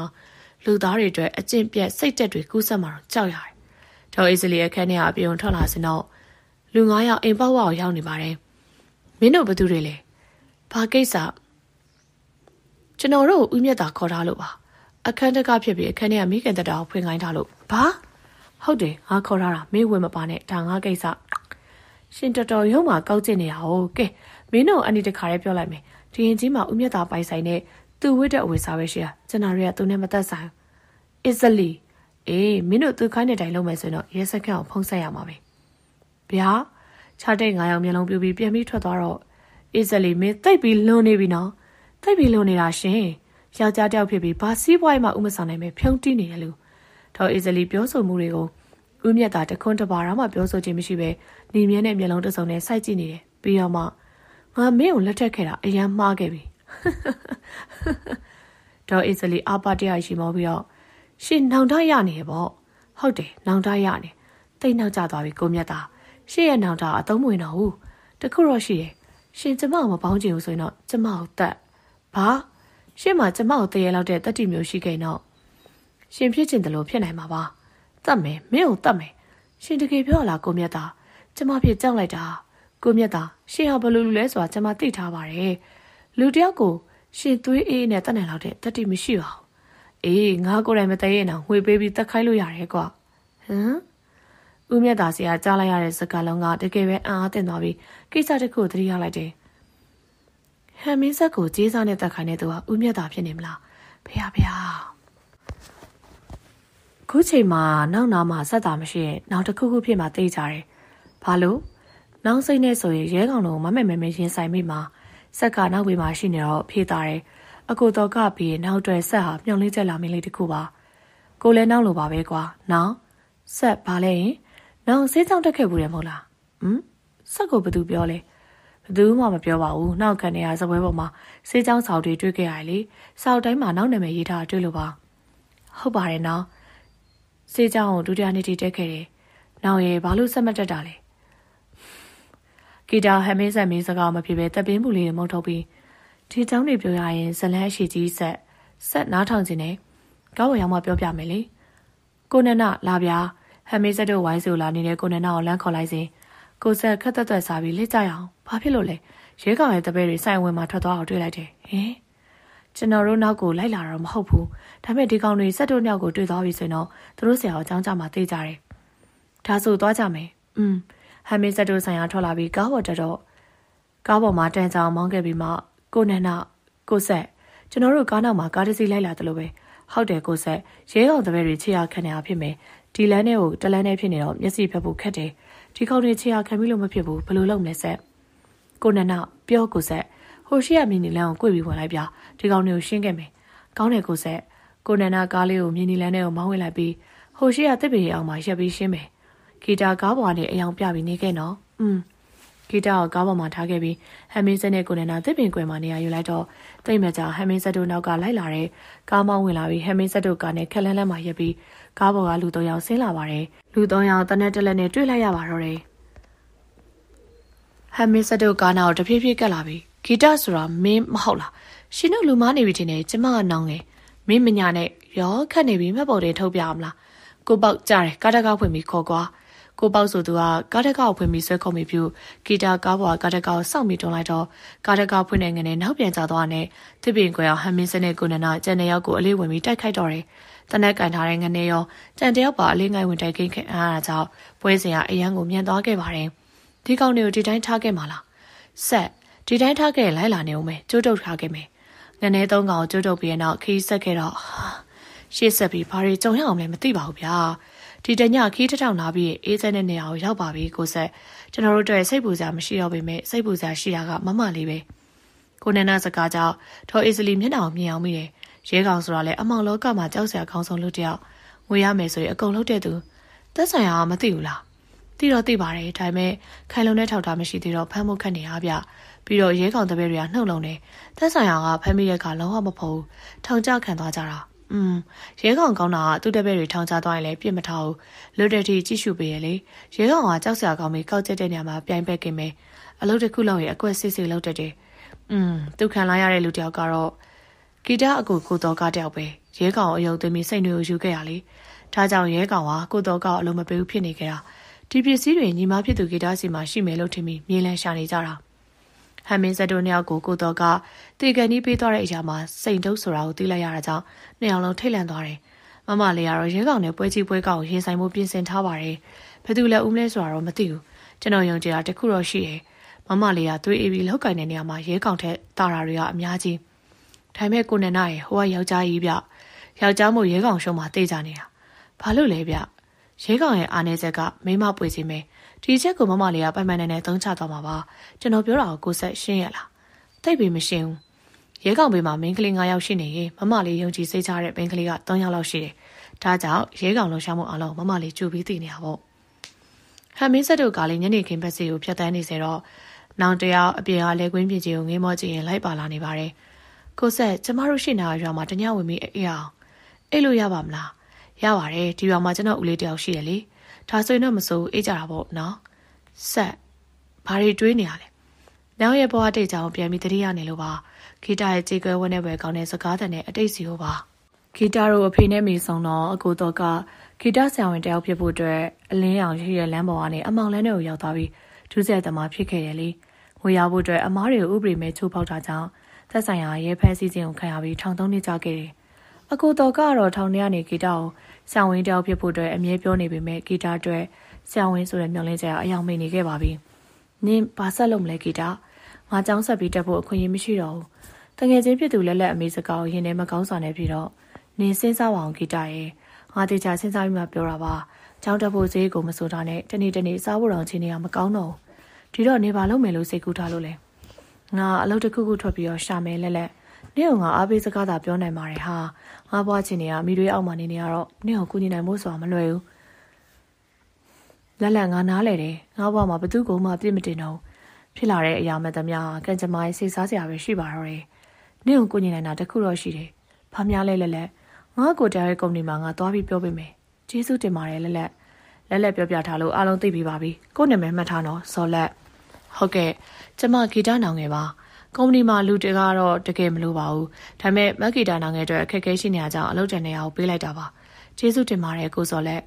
လူသားတွေအတွက်အကျင့်ပြတ်စိတ်သက်တွေကူးဆက်မှာတော့ကြောက်ရတယ်။ဒေါ်အေးစလီအခန်းထဲကအပြုံထွက်လာစင်တော့လူ9ယောက်အိမ်ပေါက်ဝါကိုရောက်နေပါတယ်။မင်းတို့ဘသူတွေလဲ။ ဘာကိစ္စကျွန်တော်တို့ဦးမြတ်တာခေါ်ထားလို့ပါ။အခန်းတကဖြစ်ပြီးအခန်းထဲကမိခင်တတာကိုဖွင့်ခိုင်းထားလို့ဘာဟုတ်တယ်ငါခေါ်ထားတာမင်းဝင်မပါနဲ့ဒါငါကိစ္စရှင်တော်တော်ရုံးမှာကောက်ကျင်နေတာဟုတ်ကဲမင်းတို့အန်ဒီတခါလေးပြောလိုက်မယ်ဒီရင်ကြီးမှာဦးမြတ်သားပိုင်ဆိုင်နဲ့သူဝတ်တဲ့အဝတ်စားပဲရှိတာကျွန်တော်တွေကသူနဲ့မသက်ဆိုင်အစ္စလီအေးမင်းတို့သူခိုင်းတဲ့တိုင်လုံးမယ်ဆိုတော့ရဲစခန်းကိုဖုံးဆက်ရမှာပဲဗျာခြားတဲ့ငါးယောက်မျက်လုံးပြူပြီးပြန်ပြီးထွက်သွားတော့ အစ္စလီမင်းတိတ်ပြီးလွန်နေပြီနော်တိတ်ပြီးလွန်နေတာရှင်ယောက်ျားတယောက်ဖြစ်ပြီးဘာစီးပွားရေးမှဥမဆောင်နိုင်ပဲဖြုံးတီးနေတယ်လို့တော့အစ္စလီပြောဆိုမှုတွေကိုဦးမြတ်သားတခွန်းတပါးတော့မှပြောဆိုခြင်းမရှိပဲနေမြဲတဲ့မျက်လုံးတစ်စုံနဲ့စိုက်ကြည့်နေတယ်ပြီးတော့မှငါမင်းကိုလက်ထက်ခဲ့တာအရန်မှားခဲ့ပြီဒေါ်အစ္စလီအာပါတရားရှိမောပြီးတော့ရှင်နောင်တရနေပေါ့ဟုတ်တယ်နောင်တရနေတိတ်နောက်ကျသွားပြီကိုမြတ်တာရှင့်ရဲ့နောင်တအသုံးမဝင်တော့ဘူးတခုတော့ရှိတယ် ရှင်ကျမကိုမပေါင်းချင်ဘူးဆိုရင်တော့ကျမကိုတတ်ဘာရှင့်မှာကျမကိုတရေလောက်တဲ့တတိမျိုးရှိခဲ့တော့ရှင်ဖြစ်ချင်တယ်လို့ဖြစ်နိုင်မှာပါတတ်မယ်မင်းကိုတတ်မယ်ရှင်တကယ်ပြောလားကိုမြတ်တာကျမဖြစ်ကြောက်လိုက်တာကိုမြတ်တာရှင်ဟာဘလို့လူလဲဆိုတာကျွန်မသိထားပါတယ်လူတယောက်ကိုရှင်သွေးအေးနဲ့တတ်နိုင်လောက်တဲ့တတိမရှိပါဘူးအေးငါကိုယ်တိုင်မတည့်ရင်တော့ငွေပေးပြီးတက်ခိုင်းလို့ရတယ်ကွာဟမ် ဦးမြတ်တာစီကကြားလိုက်ရတဲ့စကားလုံးကတကယ်ပဲအံ့အားသင့်သွားပြီးကိစ္စတစ်ခုသတိရလိုက်တယ်ဟမ်မင်းဆက်ကိုကြေးစားနဲ့တက်ခိုင်းတဲ့သူကဦးမြတ်တာဖြစ်နေမလားဖေဟာဖေဟာခုချိန်မှာနောက်နာမှာဆက်တာမရှိရင်နောက်တစ်ခုခုဖြစ်မှသိကြတယ်ဘာလို့နောက်စိတ်နဲ့ဆိုရင်ရဲကောင်လုံးမမက်မဲမဲရင်ဆိုင်မိမှာဆက်ကနောက်ဝေးမှာရှိနေတော့ဖြေတာတယ်အကိုတော်ကပြီးနောက်တွဲဆက်ဟာမြုံလေးချက်လာမင်းလေးတခုပါကိုလည်းနောက်လိုပါပဲကွာနောက်ဆက်ဘာလဲရင် နောက်ဆေးချောင်းတက်ခဲ့ဘူးတယ်မဟုတ်လားဟမ်ဆက်ကိုဘသူပြောလဲဘသူမှမပြောပါဘူးနောက်ခံနေရစပွဲပေါ်မှာဆေးချောင်းဆောက်တွေတွေ့ခဲ့ရတယ်လေစောက်တိုင်းမှာနောက်နာမည်ရေးထားတွေ့လို့ပါဟုတ်ပါတယ်နော်ဆေးချောင်းကိုဒုတိယနေ့ထိတက်ခဲ့တယ်နောက်ရေဘာလို့ဆက်မတက်တာလဲဂီတာဟမင်းဆက်မင်းစကားမဖြစ်ပဲတပ်ပင်းမှုလေးတွေမုံထုတ်ပြီးဒီเจ้าနေပြောရရင်ဇလန်းအရှိကြီးဆက်ဆက်နားထောင်ခြင်းနဲ့ ကားဝယ်ရောက်မှပြောပြမယ်လေကိုနန္ဒလာဗျာ ဟမ်မေးဆက်တို့ဝိုင်းဆိုလာနေတဲ့ကိုနန္ဒကိုလမ်းခေါ်လိုက်စဉ်ကိုဆက်ခက်သက်သက်စားပြီးလက်ကြရအောင်ဘာဖြစ်လို့လဲရဲကောင်ရဲ့တပည့်တွေစိုင်ဝင်မှာထွက်သွားအောင်တွေ့လိုက်တယ်ဟင်ကျွန်တော်တို့နောက်ကိုလိုက်လာတော့မဟုတ်ဘူးဒါပေမဲ့ဒီကောင်တွေစက်တို့မြောက်ကိုတွေ့သွားပြီဆိုတော့သူတို့ဆရာကိုအကြောင်းကြမှာသိကြတယ်ဒါဆိုသွားကြမယ်อืมဟမ်မေးစက်တို့ဆိုင်ရာထွက်လာပြီးကားပေါ်တက်တော့ကားပေါ်မှာတန်ချောင်မောင်းခဲ့ပြီးမှကိုနန္ဒကိုဆက်ကျွန်တော်တို့ကားနောက်မှာကားတစ်စီးလိုက်လာတယ်လို့ပဲဟုတ်တယ်ကိုဆက်ရဲကောင်တပည့်တွေခြေရခန့်နေတာဖြစ်မယ် ဒီလမ်းထဲကိုတလမ်းထဲဖြစ်နေတော့မျက်စိဖက်ဖို့ခက်တယ်ဒီကောင်တွေခြေရခံပြီးလို့မဖြစ်ဘူးဘယ်လိုလုပ်မလဲဆက်ကိုနန္ဒပြောကိုဆက်ဟိုရှိရမြင်းနီလန်းကိုကြွေပြီးဝင်လိုက်ပြဒီကောင်တွေကိုရှင်းခဲ့မယ်ကောင်းတယ်ကိုဆက်ကိုနန္ဒကားလေးကိုမြင်းနီလန်းထဲကိုမောင်းဝင်လိုက်ပြီးဟိုရှိရတစ်ပေအောင်မှာရက်ပြီးရှင်းမယ်ဂီတာကားပေါ်ကနေအယောင်ပြပြီးနေခဲ့နော်อืมဂီတာကိုကားပေါ်မှာထားခဲ့ပြီးဟမ်မင်းဆက်နဲ့ကိုနန္ဒတစ်ပင်ကွယ်မှာနေရာယူလိုက်တော့တိတ်မကြဟမ်မင်းဆက်တို့နောက်ကလိုက်လာတဲ့ကားမောင်းဝင်လာပြီးဟမ်မင်းဆက်တို့ကနဲ့ခက်လန်းလန်းမှာရက်ပြီး ကားပေါ်ကလူ၃ယောက်ဆင်းလာပါတယ်လူ၃ယောက်တနက်တက်လက်နဲ့တွေ့လိုက်ရပါတော့တယ်ဟမ်မင်းဆက်တို့ကားနာကိုတဖြည်းဖြည်းကတ်လာပြီးဂီတဆိုတာမင်းမဟုတ်လားရှင်တို့လူမားနေပြီထင်တယ်ကျမကနောင်ငယ်မင်းမညာနဲ့ရောခတ်နေပြီမှတ်ပေါ်တွေထုတ်ပြအောင်လားကိုပေါက်ကြတယ်ကားတကားဖွင့်ပြီးခေါ်ကွာကိုပေါက်ဆိုသူကကားတကားကိုဖွင့်ပြီးဆွဲခုံပြီးပြူဂီတာကားပေါ်ကားတကားကိုစောင့်ပြီးတွန်းလိုက်တော့ကားတကားဖွင့်နေငနဲ့နောက်ပြန်ကျသွားတဲ့တစ်ပင်ကွယ်အောင်ဟမ်မင်းစနဲ့ကိုနနာကျန်တဲ့ရောက်ကိုအလေးဝင်ပြီးတိုက်ခိုက်တော့တယ် တနက်ကန်ထားတဲ့ငနေရောကြံတယောက်ပါအလေးငိုင်းဝင်တိုက်ခိခင်အားအားကြောင့်ပွဲစဉ်ကအရန်ကိုမြန်သွားခဲ့ပါတယ်ဒီကောင်တွေကိုဒီတိုင်းထားခဲ့မှာလားဆက်ဒီတိုင်းထားခဲ့လိုက်လာနေဦးမယ်ကျိုးတုတ်ထားခဲ့မယ်ငနေသုံးကောင်ကျိုးတုတ်ပြီးတဲ့နောက်ခီးဆက်ခဲ့တော့ရှေ့ဆက်ပြီးဘာတွေကြုံရအောင်လဲမသိပါဘူးဗျာဒီတညခီးထထောင်လာပြီးအေးစဲတဲ့နေရာကိုရောက်ပါပြီကိုဆက်ကျွန်တော်တို့တွေ့စိတ်ပူစရာမရှိတော့ပေမဲ့စိတ်ပူစရာရှိတာကမမလေးပဲကိုနန္ဒစကားကြောင့်ထော်အေးစလီမျက်နှာကိုမြင်အောင်မိတယ် ရဲကောင်ဆိုတာလည်းအမောင်လောကမှာကြောက်စရာကောင်းဆုံးလူတစ်ယောက်ငွေရမယ်ဆိုရင်အကုန်လုပ်တဲ့သူသက်ဆိုင်ရာမသိဘူးလားသိတော့သိပါတယ်ဒါပေမဲ့ခိုင်လုံတဲ့ထောက်ထားမရှိသေးတော့ဖမ်းဖို့ခက်နေရဗျပြီးတော့ရဲကောင်တပည့်တွေကနှုတ်လုံးနေသက်ဆိုင်ရာကဖမ်းမိတဲ့အခါလုံးဝမဖို့ထောင်ကျခံသွားကြတာอืมရဲကောင်ကောင်းတာကသူ့တပည့်တွေထောင်ချသွားရင်လည်းပြစ်မထားဘူးလွတ်တဲ့တီကြည့်ရှုပေးရလေရဲကောင်ကကြောက်စရာကောင်းပြီးကောက်ကျက်တဲ့နေရာမှာပြိုင်ပက်ကင်မယ်အလုပ်တစ်ခုလောက်ရင်အကွက်စစ်စစ်လုပ်တတ်တယ်อืมသူခံလာရတဲ့လူတယောက်ကတော့ ဂီတအကူကိုတော်ကတယောက်ပဲရဲကောင်အယုံသွင်းပြီးစိတ်တွေကိုယူခဲ့ရလေဒါကြောင့်ရဲကောင်ကကိုတော်ကအလုံးမပေးဘူးဖြစ်နေကြတာဒီပစ္စည်းတွေညီမဖြစ်သူဂီတစီမှာရှိမယ်လို့ထင်ပြီးမြေလန်းရှာနေကြတာဟမ်မင်းဇက်တို့နှစ်ယောက်ကိုကိုတော်ကတေကန်ကြီးပေးသွားတဲ့အရာမှာစိန်တုပ်ဆိုတာကိုသိလိုက်ရတာကြောင့်နှစ်ယောက်လုံးထိတ်လန့်သွားတယ်မမလေးကတော့ရဲကောင်နဲ့ပွဲကြီးပွဲကောင်ကိုရင်ဆိုင်မှုပြင်ဆင်ထားပါတယ်ဘယ်သူလဲဦးမလဲဆိုတာတော့မသိဘူးကျွန်တော်ယုံကြည်တာတခုတော့ရှိတယ်မမလေးကသွေးအေးပြီးလောက်ကင်တဲ့နေရာမှာရဲကောင်ထက်တာရာတွေကအများကြီး ဒါပေမဲ့ကိုနန္ဒရဲ့ဟိုကယောက်ျားကြီးဗျယောက်ျားမို့ရဲကောင်ရှုံးမှာတေးကြနေတာဘာလို့လဲဗျရဲကောင်ရဲ့အားနေချက်ကမိမပွေစီမယ်ဒီချက်ကိုမမလေးကပိုင်ပိုင်နိုင်နိုင်သုံးချသွားမှာပါကျွန်တော်ပြောတာကိုကိုဆက်ရှင်းရလားတိတ်ပြီးမရှင်းဘူးရဲကောင်ဘေးမှာမင်းကလေး9ယောက်ရှိနေရင်မမလေးယုံကြည်စိတ်ချတဲ့မင်းကလေးက3ယောက်လောက်ရှိတယ်ဒါကြောင့်ရဲကောင်လှရှာမှုအလုံးမမလေးကြိုပြီးသိနေတာပေါ့ဟမ်မင်းဆက်တို့ကလည်းညနေခင်းဘက်စီကိုဖျက်ဆီးနေစေတော့နောင်တယောက်အပြင်အားလဲကွင်းပြင်ကြီးကိုငေးမောကြည့်ရင်လိုက်ပါလာနေပါတယ် ကိုဆက်ကျမတို့ရှိနေတာရွာမှာတညဝင်ပြီးအေးအောင်အေးလို့ရပါမလားရပါတယ်ဒီရွာမှာကျွန်တော်ဦးလေးတယောက်ရှိတယ်လေဒါဆိုရင်တော့မစိုးအေးကြတာပေါ့နော်ဆက်ဘာတွေတွေးနေရလဲနောက်ရဲ့ဘဝတိတ်ကြောင်ပြန်ပြီးတတိယနေလို့ပါဂီတာရဲ့ကြေကွဲဝန်းနဲ့ပဲကောင်းတဲ့စကားတန်နဲ့အတိတ်စီကိုပါဂီတာတို့အဖေနဲ့မိဆောင်တော့အကိုတော့ကဂီတဆရာဝန်တယောက်ဖြစ်ဖို့အတွက်အလင်းရောင်ရှိတဲ့လမ်းပေါ်ကနေအမောင်လန်းတွေကိုရောက်သွားပြီးဒုစရိုက်သမားဖြစ်ခဲ့ရလေငွေရဖို့အတွက်အမားတွေကိုဥပဒေမဲ့ချိုးဖောက်တာကြောင့် သက်ဆိုင်ရာရဲဖက်စီစဉ်ကိုခံရပြီးထောင်သုံးနှစ်ကြာခဲ့တယ်အကိုတော်ကတော့ထောင်ထဲကနေဂီတာကိုဆရာဝန်တယောက်ဖြစ်ဖို့အတွက်အမြဲပြောနေပေမဲ့ဂီတာအတွက်ဆရာဝန်ဆိုတဲ့မျှော်လင့်ချက်အယောင်မိနေခဲ့ပါပြီ။နင်းဘာဆက်လုပ်မလဲဂီတာ။ငါကြောင်းဆက်ပြီးတက်ဖို့အခွင့်အရေးမရှိတော့ဘူး။တငယ်ချင်းဖြစ်သူလက်လက်အမေစကားကိုရင်ထဲမကောင်းစွာနဲ့ပြီးတော့နင်းစဉ်းစားပါအောင်ဂီတာရဲ့ငါတေချာစဉ်းစားပြီးမှပြောတာပါ။ကြောင်းတက်ဖို့ဈေးကိုမဆိုတာနဲ့တနေ့တနေ့စားဖို့တော့ချင်းနေရမကောင်းတော့ဘူး။ဒီတော့နေပါလုပ်မယ်လို့စိတ်ကူးထားလို့လေ။ ငါအလုပ်တစ်ခုခုထွက်ပြီးတော့ရှာမယ်လက်လက်။နေ့ကငါအားပေးစကားသာပြောနိုင်ပါတယ်ဟာ။ငါဘွားချင်းတွေကမိတွေအောက်မှာနေနေရတော့နေ့ကကူညီနိုင်ဖို့ဆိုတာမလွယ်ဘူး။လက်လက်ငါနားလဲတယ်ငါ့ဘဝမှာဘသူ့ကိုမှပြစ်မတင်တော့ဖြစ်လာတဲ့အရာမဲ့သမျှကံကြမ္မာရေးစိတ်စားစရာပဲရှိပါတော့တယ်နင့်ကိုကိုညီနိုင်တာတခုတော့ရှိတယ်ဘာများလဲလက်လက်ငါ့ကိုတရားရဲ့ကုမ္ပဏီမှာငါသွားပြီးပြောပေးမယ်ကျေးဇူးတင်ပါတယ်လက်လက်လက်လက်ပြောပြထားလို့အားလုံးသိပြီးပါပြီကို့နာမည်မှတ်ထားနော်ဇော်လက်ဟုတ်ကဲ့ ကျမဂီတနောင်ငယ်ပါကုမ္ပဏီမှာလူတွေကတော့တကယ်မလို့ပါဘူးဒါပေမဲ့မက်ကီတာနာငယ်အတွက်အခက်အခဲရှိနေကြအောင်အလုပ်တန်နေအောင်ပေးလိုက်တာပါကျေးဇူးတင်ပါတယ်ကိုစော်လက်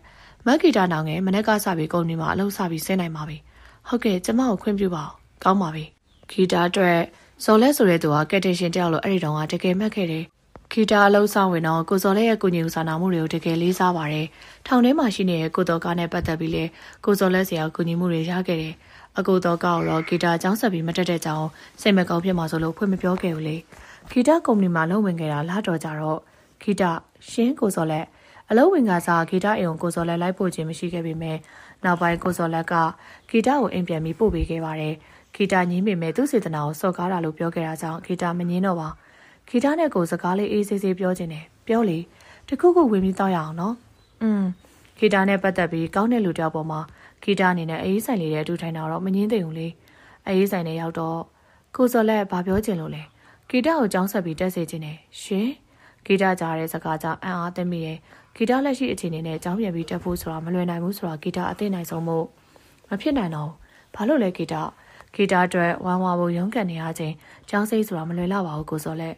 မက်ကီတာနာငယ်မနေ့ကစပြီးကုမ္ပဏီမှာအလုပ်စပြီးဆင်းနိုင်ပါပြီဟုတ်ကဲ့ကျမကိုခွင့်ပြုပါအောင်ကောင်းပါပြီဂီတာအတွက်ဇော်လက်ဆိုတဲ့သူကကက်တင်ရှင်တယောက်လိုအဲ့ဒီတုန်းကတကယ်မှတ်ခဲ့တယ်ခီတာအလုံးဆောင်ဝင်တော့ကိုစော်လက်ရဲ့ကုညီဦးစာနာမှုတွေကိုတကယ်လေးစားပါတယ်။ထောင်ထဲမှာရှိနေတဲ့ကိုတော်ကားနဲ့ပတ်သက်ပြီးလေကိုစော်လက်ဆရာကုညီမှုတွေရခဲ့တယ်။ အကိုတော်ကားတော့ဂီတာကျောင်းဆက်ပြီးမတက်တဲ့ကြောင်းစိတ်မကောင်းဖြစ်မှာဆိုလို့ဖွင့်မပြောခဲ့ဘူးလေ။ဂီတာကုမ္ပဏီမှာလုပ်ဝင်ခဲ့တာလာတော့ကြတော့ဂီတာရှင်းကိုစော်လက်အလုံးဝင်ကစားဂီတာအိမ်ကိုကိုစော်လက်လိုက်ပို့ခြင်းမရှိခဲ့ပေမဲ့နောက်ပိုင်းကိုစော်လက်ကဂီတာကိုအိမ်ပြန်ပြီးပို့ပေးခဲ့ပါတယ်။ဂီတာညင်းပေမဲ့သူ့စေတနာကိုစော်ကားတာလို့ပြောခဲ့တာကြောင့်ဂီတာမငင်းတော့ပါဘူးဂီတနဲ့ကိုစကားလေးအေးဆေးဆေးပြောခြင်းတယ်ပြောလေတခုခုဝင်ပြီးတောက်ရအောင်နော်อืมဂီတနဲ့ပတ်သက်ပြီးကောင်းတဲ့လူတယောက်ပေါ်မှာ ဂီတအနေနဲ့အေးဆိုင်လေးတဲ့အတူထိုင်တာတော့မငင်းသိဘူးလေအေးဆိုင်နဲ့ရောက်တော့ကိုစော်လက်ဘာပြောချင်လို့လဲဂီတကိုကြောင်းဆက်ပြီးတက်စေခြင်းတယ်ရှင်ဂီတကြားတဲ့စကားကြောင့်အံ့အားသင့်မိရဲ့ဂီတလက်ရှိအခြေအနေနဲ့ကြောင်းပြန်ပြီးတက်ဖို့ဆိုတာမလွယ်နိုင်ဘူးဆိုတာဂီတအသိနိုင်ဆုံးမို့မဖြစ်နိုင်တော့ဘာလို့လဲဂီတဂီတအတွက်ဝမ်းဝါဖို့ရုန်းကန်နေရခြင်းကြောင်းစိတ်ဆိုတာမလွယ်တော့ပါဘူးကိုစော်လက်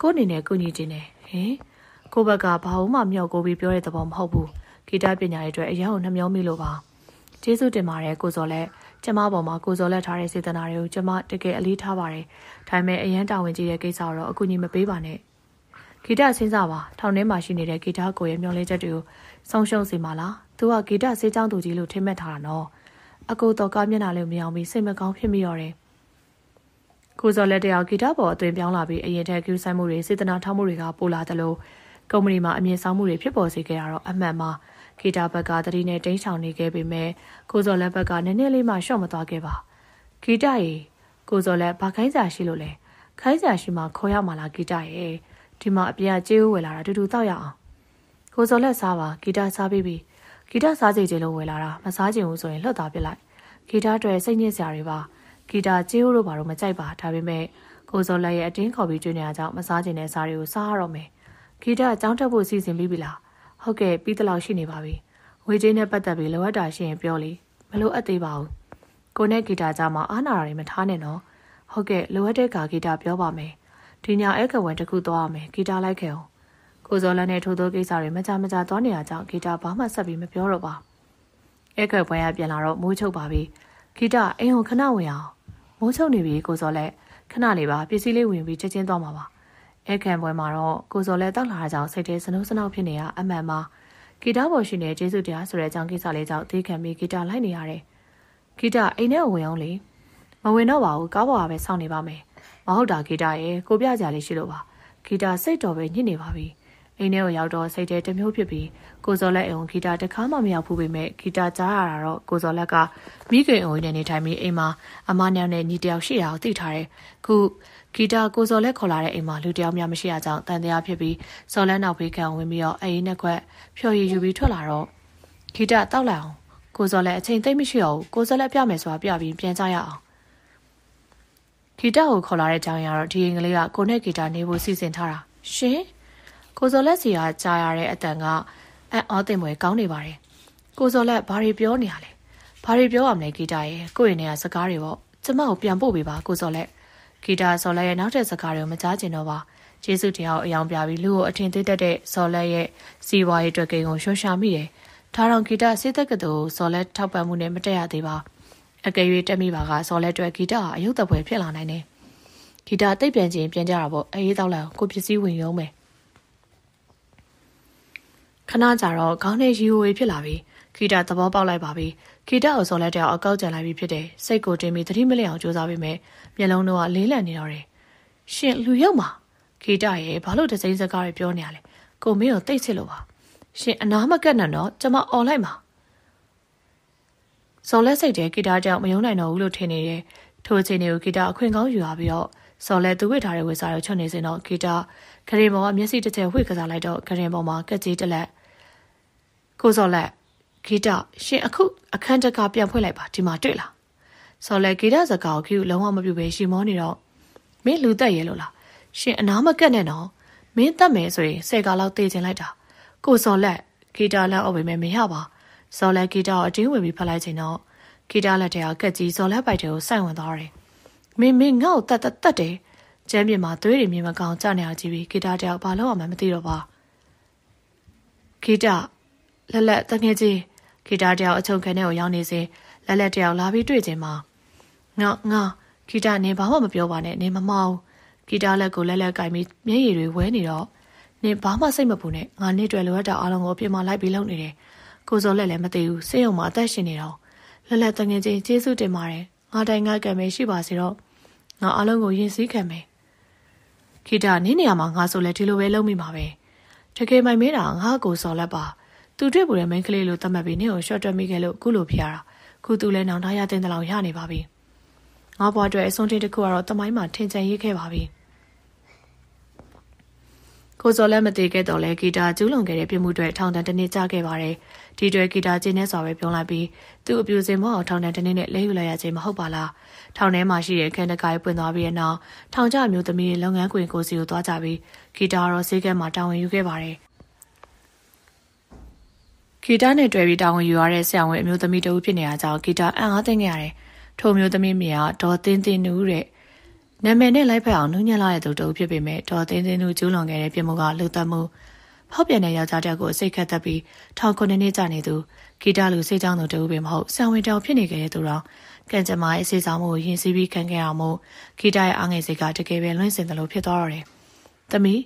ကို့အနေနဲ့ကုညီခြင်းနဲ့ဟင်ကိုဘက်ကဘာမှမမြောက်ကိုပြီးပြောတဲ့သဘောမဟုတ်ဘူးဂီတပညာရေးအတွက်အရာကိုနှမျောမိလို့ပါ ကျေးဇူးတင်ပါတယ်ကိုစော်လက်ကျမပေါ်မှာကိုစော်လက်ထားတဲ့စေတနာတွေကိုကျမတကယ်အလေးထားပါတယ်ဒါပေမဲ့အရန်တာဝန်ကြီးတဲ့ကိစ္စတော့အကူအညီမပေးပါနဲ့ဂီတစဉ်းစားပါထောင်ထဲမှာရှိနေတဲ့ဂီတကိုရဲ့မျောလင်းချက်တွေကိုဆုံးရှုံးစေမှာလားသူကဂီတစေးချောင်းသူကြီးလို့ထင်မှတ်ထားတာနော်အကူတော်ကမျက်နှာလေးမယောင်ပြီးစိတ်မကောင်းဖြစ်မိရောတယ်ကိုစော်လက်တယောက်ဂီတပေါ်အသွင်ပြောင်းလာပြီးအရင်ထက်ကျူးဆိုင်မှုတွေစေတနာထားမှုတွေကပိုလာသလိုကုမ္ပဏီမှာအမြင့်ဆောင်မှုတွေဖြစ်ပေါ်စေခဲ့တာတော့အမှန်ပါ ဂီတာဘက်ကတတိနဲ့တင်းချောင်နေခဲ့ပေမဲ့ကိုစော်လက်ဘက်ကနည်းနည်းလေးမှရှော့မသွားခဲ့ပါဂီတရေကိုစော်လက်ဘာခိုင်းစာရှိလို့လဲခိုင်းစာရှိမှခေါ်ရမှာလားဂီတရေဒီမှာအပြာကျေးဝယ်လာတာတူတူတောက်ရအောင်ကိုစော်လက်စားပါဂီတစားပြီးပြီဂီတစားစီချင်လို့ဝယ်လာတာမစားချင်ဘူးဆိုရင်လှုပ်သားပစ်လိုက်ဂီတတွေစိတ်ညစ်စရာတွေပါဂီတာကျေးတို့ဘာလို့မကြိုက်ပါဒါပေမဲ့ကိုစောလက်ရဲ့အတင်းခေါ်ပြီးကျွေးနေတာကြောင့်မစားကျင်တဲ့စားတွေကိုစားရတော့မယ်ဂီတာအကြောင်းတက်ဖို့စီစဉ်ပြီးပြီလား ဟုတ်ကဲ့ပြီးတလောက်ရှိနေပါပြီဝေချင်းနဲ့ပတ်သက်ပြီးလိုအပ်တာရှိရင်ပြောလေမလိုအပ်သေးပါဘူးကိုနဲ့ဂီတာကြားမှာအားနာတာတွေမထားနဲ့နော်ဟုတ်ကဲ့လိုအပ်တဲ့ကာဂီတာပြောပါမယ်ဒီညအဲကဝင်တစ်ခုသွားရမယ်ဂီတာလိုက်ခဲ့အောင်ကိုစောလက်နဲ့ထိုးထိုးကိစ္စတွေမကြမကြသွားနေတာကြောင့်ဂီတာဘာမှဆက်ပြီးမပြောတော့ပါအဲကပွဲရပြန်လာတော့မိုးချုပ်ပါပြီဂီတာအိမ်ကိုခဏဝင်အောင်မိုးချုပ်နေပြီကိုစော်လက်ခဏလေးပါပစ္စည်းလေးဝင်ပြီးချက်ချင်းသွားမှာပါ အဲခံပွဲမှာတော့ကိုစော်လက်တောက်လာတာကြောင့်စိတ်ထဲစနှုတ်စနှောက်ဖြစ်နေရအမှန်ပါဂီတပေါ်ရှိနေကျေးဇူးတရားဆိုတဲ့အကြောင်းကိစ္စလေးကြောင့်သိခံပြီးဂီတလိုက်နေရတယ်ဂီတအိမ်ထဲဝင်အောင်လေမဝင်တော့ပါဘူးကားပေါ်ကပဲစောင့်နေပါမယ်မဟုတ်တာဂီတရဲ့ကိုပြကြလေးရှိလို့ပါဂီတစိတ်တော်ပဲညစ်နေပါပြီအိမ်ထဲကိုရောက်တော့စိတ်ထဲတမျိုးဖြစ်ပြီးကိုစော်လက်အိမ်ဂီတာတခါမှမရောက်ဘူးပေမဲ့ဂီတာကြားရတာတော့ကိုစော်လက်ကမိခင်အိမ်နဲ့နေထိုင်ပြီးအိမ်မှာအမညောင်နဲ့ညီတယောက်ရှိတာကိုသိထားတယ်။ခု ဂီတာကိုစော်လက်ခေါ်လာတဲ့အိမ်မှာလူတယောက်များမရှိရကြောင်းတန်တရားဖြစ်ပြီးစော်လက်နောက်ဘေးခံဝင်ပြီးတော့အိမ်နဲ့ခွက်ဖြော်ရည်ယူပြီးထွက်လာတော့ဂီတာတောက်လိုက်အောင်ကိုစော်လက်အချိန်သိမ့်မရှိတော့ဘူးကိုစော်လက်ပြမယ်ဆိုတာပြပြီးပြန်ကြရအောင်ဂီတာကိုခေါ်လာတဲ့ကြောင်ရတော့ဒီအင်္ဂလိပ်ကကိုနဲ့ဂီတာနေဖို့စီစဉ်ထားတာရှင်ကိုစော်လက်စီကကြားရတဲ့အတန်ကအံ့ဩသင့်မွယ်ကောင်းနေပါတယ်ကိုစော်လက်ဘာတွေပြောနေရလဲဘာတွေပြောရမလဲဂီတာရဲ့ကိုယ့်ရဲ့နေရာစကားတွေပေါ့ကျမကိုပြန်ပို့ပေးပါကိုစော်လက် ဂီတာစော်လက်ရဲ့နောက်ထပ်စကားတွေကိုမကြားကျင်တော့ပါကျေးဇူးတရားအယောင်ပြပြီးလူကိုအထင်သေးတတ်တဲ့စော်လက်ရဲ့စီဝါရေးအတွက်ကိန်းကိုရှော့ရှာမိတယ်ထားတော့ဂီတာစေးသက်ကတူစော်လက်ထောက်ပံ့မှုနဲ့မတက်ရသေးပါအကယ်၍တက်မိပါကစော်လက်အတွက်ဂီတာအယုတ်တပွဲဖြစ်လာနိုင်တယ်ဂီတာတိတ်ပြန်ချင်းပြန်ကြတာပေါ့အေးတော့လိုက်ကိုပစ္စည်းဝင်ရုံးမယ်ခဏကြာတော့ခေါင်းထဲရီဝေဖြစ်လာပြီခီတာသဘောပေါက်လိုက်ပါပြီခီတာကိုစော်လက်တယောက်အကောက်ကြံလိုက်ပြီးဖြစ်တယ်စိတ်ကိုတင်ပြီးသတိမလျောင်ကြိုးစားပေမဲ့ မျက်လုံးတော့လေးလံနေတော့တယ်ရှင်လူရောက်မှာခီတာရဲ့ဘာလို့တစိမ့်စကားတွေပြောနေရလဲကိုမင်းကိုတိတ်ချစ်လို့ပါရှင်အနာမကက်နဲ့တော့ကျမអော်လိုက်မှာစော်လက်စိတ်တဲ့ဂီတာကြောင့်မယုံနိုင်တော့ဘူးလို့ထင်နေတယ်ထိုအချိန်တွေကိုဂီတာအခွင့်ကောင်းယူလာပြီးတော့စော်လက်သူဝစ်ထားတဲ့ဝစ်စားကိုချွတ်နေစင်တော့ဂီတာခရင်ပေါ်ကမျက်စိတစ်ချက်ဝှေ့ကစားလိုက်တော့ခရင်ပေါ်မှာကက်ကြီးတစ်လက်ကိုစော်လက်ဂီတရှင်အခုအခန်းတကာပြန်ဖွင့်လိုက်ပါဒီမှာတွေ့လား စော်လက်ဂီတစကားကိုခ ्यू လုံးဝမပြူပဲရှီမောနေတော့မင်းလူတက်ရဲလို့လားရှင်အနာမကက်နဲ့နော်မင်းတက်မယ်ဆိုရင်ဆယ်ကာလောက်တေးချင်လိုက်တာကိုစော်လက်ဂီတလက်အော်ပေမဲ့မရပါစော်လက်ဂီတကိုအတင်းဝင်ပြီးဖတ်လိုက်ချိန်တော့ဂီတလက်ထဲကကက်ကြီးစော်လက်ပိုက်ထဲကိုစိုက်ဝင်သွားတယ်မင်းမင်းငါ့ကိုတတ်တတ်တယ်ကျမ်းပြင်မှာသွေးတွေမြင်မကောင်းကြနေအောင်ကြည့်ပြီးဂီတာတယောက်ဘာလို့အောင်မှမသိတော့ပါဂီတာလက်လက်တငယ်ချင်းဂီတာတယောက်အချုံခံထဲကိုရောက်နေစဉ်လက်လက်တယောက်လာပြီးတွေ့ခြင်းမှာ ငါငါဂီတာနင်ဘာမှမပြောပါနဲ့နင်မမောင်းဂီတာလက်ကိုလက်လက်ကင်ပြီးမျက်ရည်တွေဝဲနေတော့နင်ဘာမှစိတ်မပူနဲ့ငါနေ့တွေလိုအပ်တာအားလုံးကိုပြင်မာလိုက်ပြီးလုပ်နေတယ်ကိုစောလက်လည်းမသိဘူးစိတ်ုံမှာအသက်ရှင်နေတော့လက်လက်တငယ်ချင်းကျေးဇူးတင်ပါတယ်ငါတိုင်ငါကံပဲရှိပါစေတော့ငါအားလုံးကိုယဉ်စည်းခံမယ်ခိတာနင်းနေရာမှာငါဆိုလဲဒီလိုပဲလုပ်မိမှာပဲတကယ်မိုင်မဲတာငါ့ကိုစော်လက်ပါသူတွေ့ပူတဲ့မိန်းကလေးလိုသတ်မှတ်ပြီးနင့်ကိုရှော့တွက်မိခဲ့လို့ခုလိုဖျားတာခုသူလဲနောင်တရတဲ့တလောင်ရနေပါပြီ ငါဘွားအတွက်အဆုံးထိတစ်ခုကတော့တမိုင်းမှာထင်ချင်ရေးခဲ့ပါပြီကိုစော်လည်းမသေးခဲ့တော့လဲဂီတာကျူးလွန်ခဲ့တဲ့ပြမှုတွေထောင်တန်းတစ်နှစ်ကြာခဲ့ပါတယ်ဒီတွေဂီတာကျင်းနေစွာပဲပြောလိုက်ပြီးသူ့အပြူစင်မောအောင်ထောင်တန်းတစ်နှစ်နဲ့လဲယူလိုက်ရခြင်းမဟုတ်ပါလားထောင်ထဲမှာရှိတဲ့ခန်းတကားပွင့်သွားပြီးတဲ့နောက်ထောင်ကျမျိုးသမီးလုပ်ငန်းခွင်ကိုစီကိုသွားကြပြီးဂီတာရောဈေးကမှာတာဝန်ယူခဲ့ပါတယ်ဂီတာနဲ့တွေ့ပြီးတာဝန်ယူရတဲ့ဆရာဝန်အမျိုးသမီးတဦးဖြစ်နေရကြောင်းဂီတာအံ့အားသင့်ခဲ့ရတယ် ထိုမျိုးသမီးမြေကဒေါ်တင်းတင်းနူးတဲ့နာမည်နဲ့လိုက်ဖက်အောင်နှုံးညံ့လာတဲ့သူတူဖြစ်ပေမဲ့ဒေါ်တင်းတင်းနူးကျူးလွန်ခဲ့တဲ့ပြစ်မှုကလူသက်မှုဖောက်ပြန်တဲ့ယောက်ျားတစ်ယောက်ကိုစိတ်ခတ်သက်ပြီးထောင်ခုနှစ်နှစ်ကြာနေသူဂီတာလူစိတ်ကြောင်းသူတူပဲမဟုတ်ဆံဝင်တောင်ဖြစ်နေခဲ့တဲ့သူတော့ကံကြမ္မာရဲ့စေဆောင်မှုကိုယဉ်စီးပြီးခံခဲ့အောင်မို့ဂီတာရဲ့အားငယ်စိတ်ကတကယ်ပဲလွင့်စင်တယ်လို့ဖြစ်သွားတော့တယ်။သမီး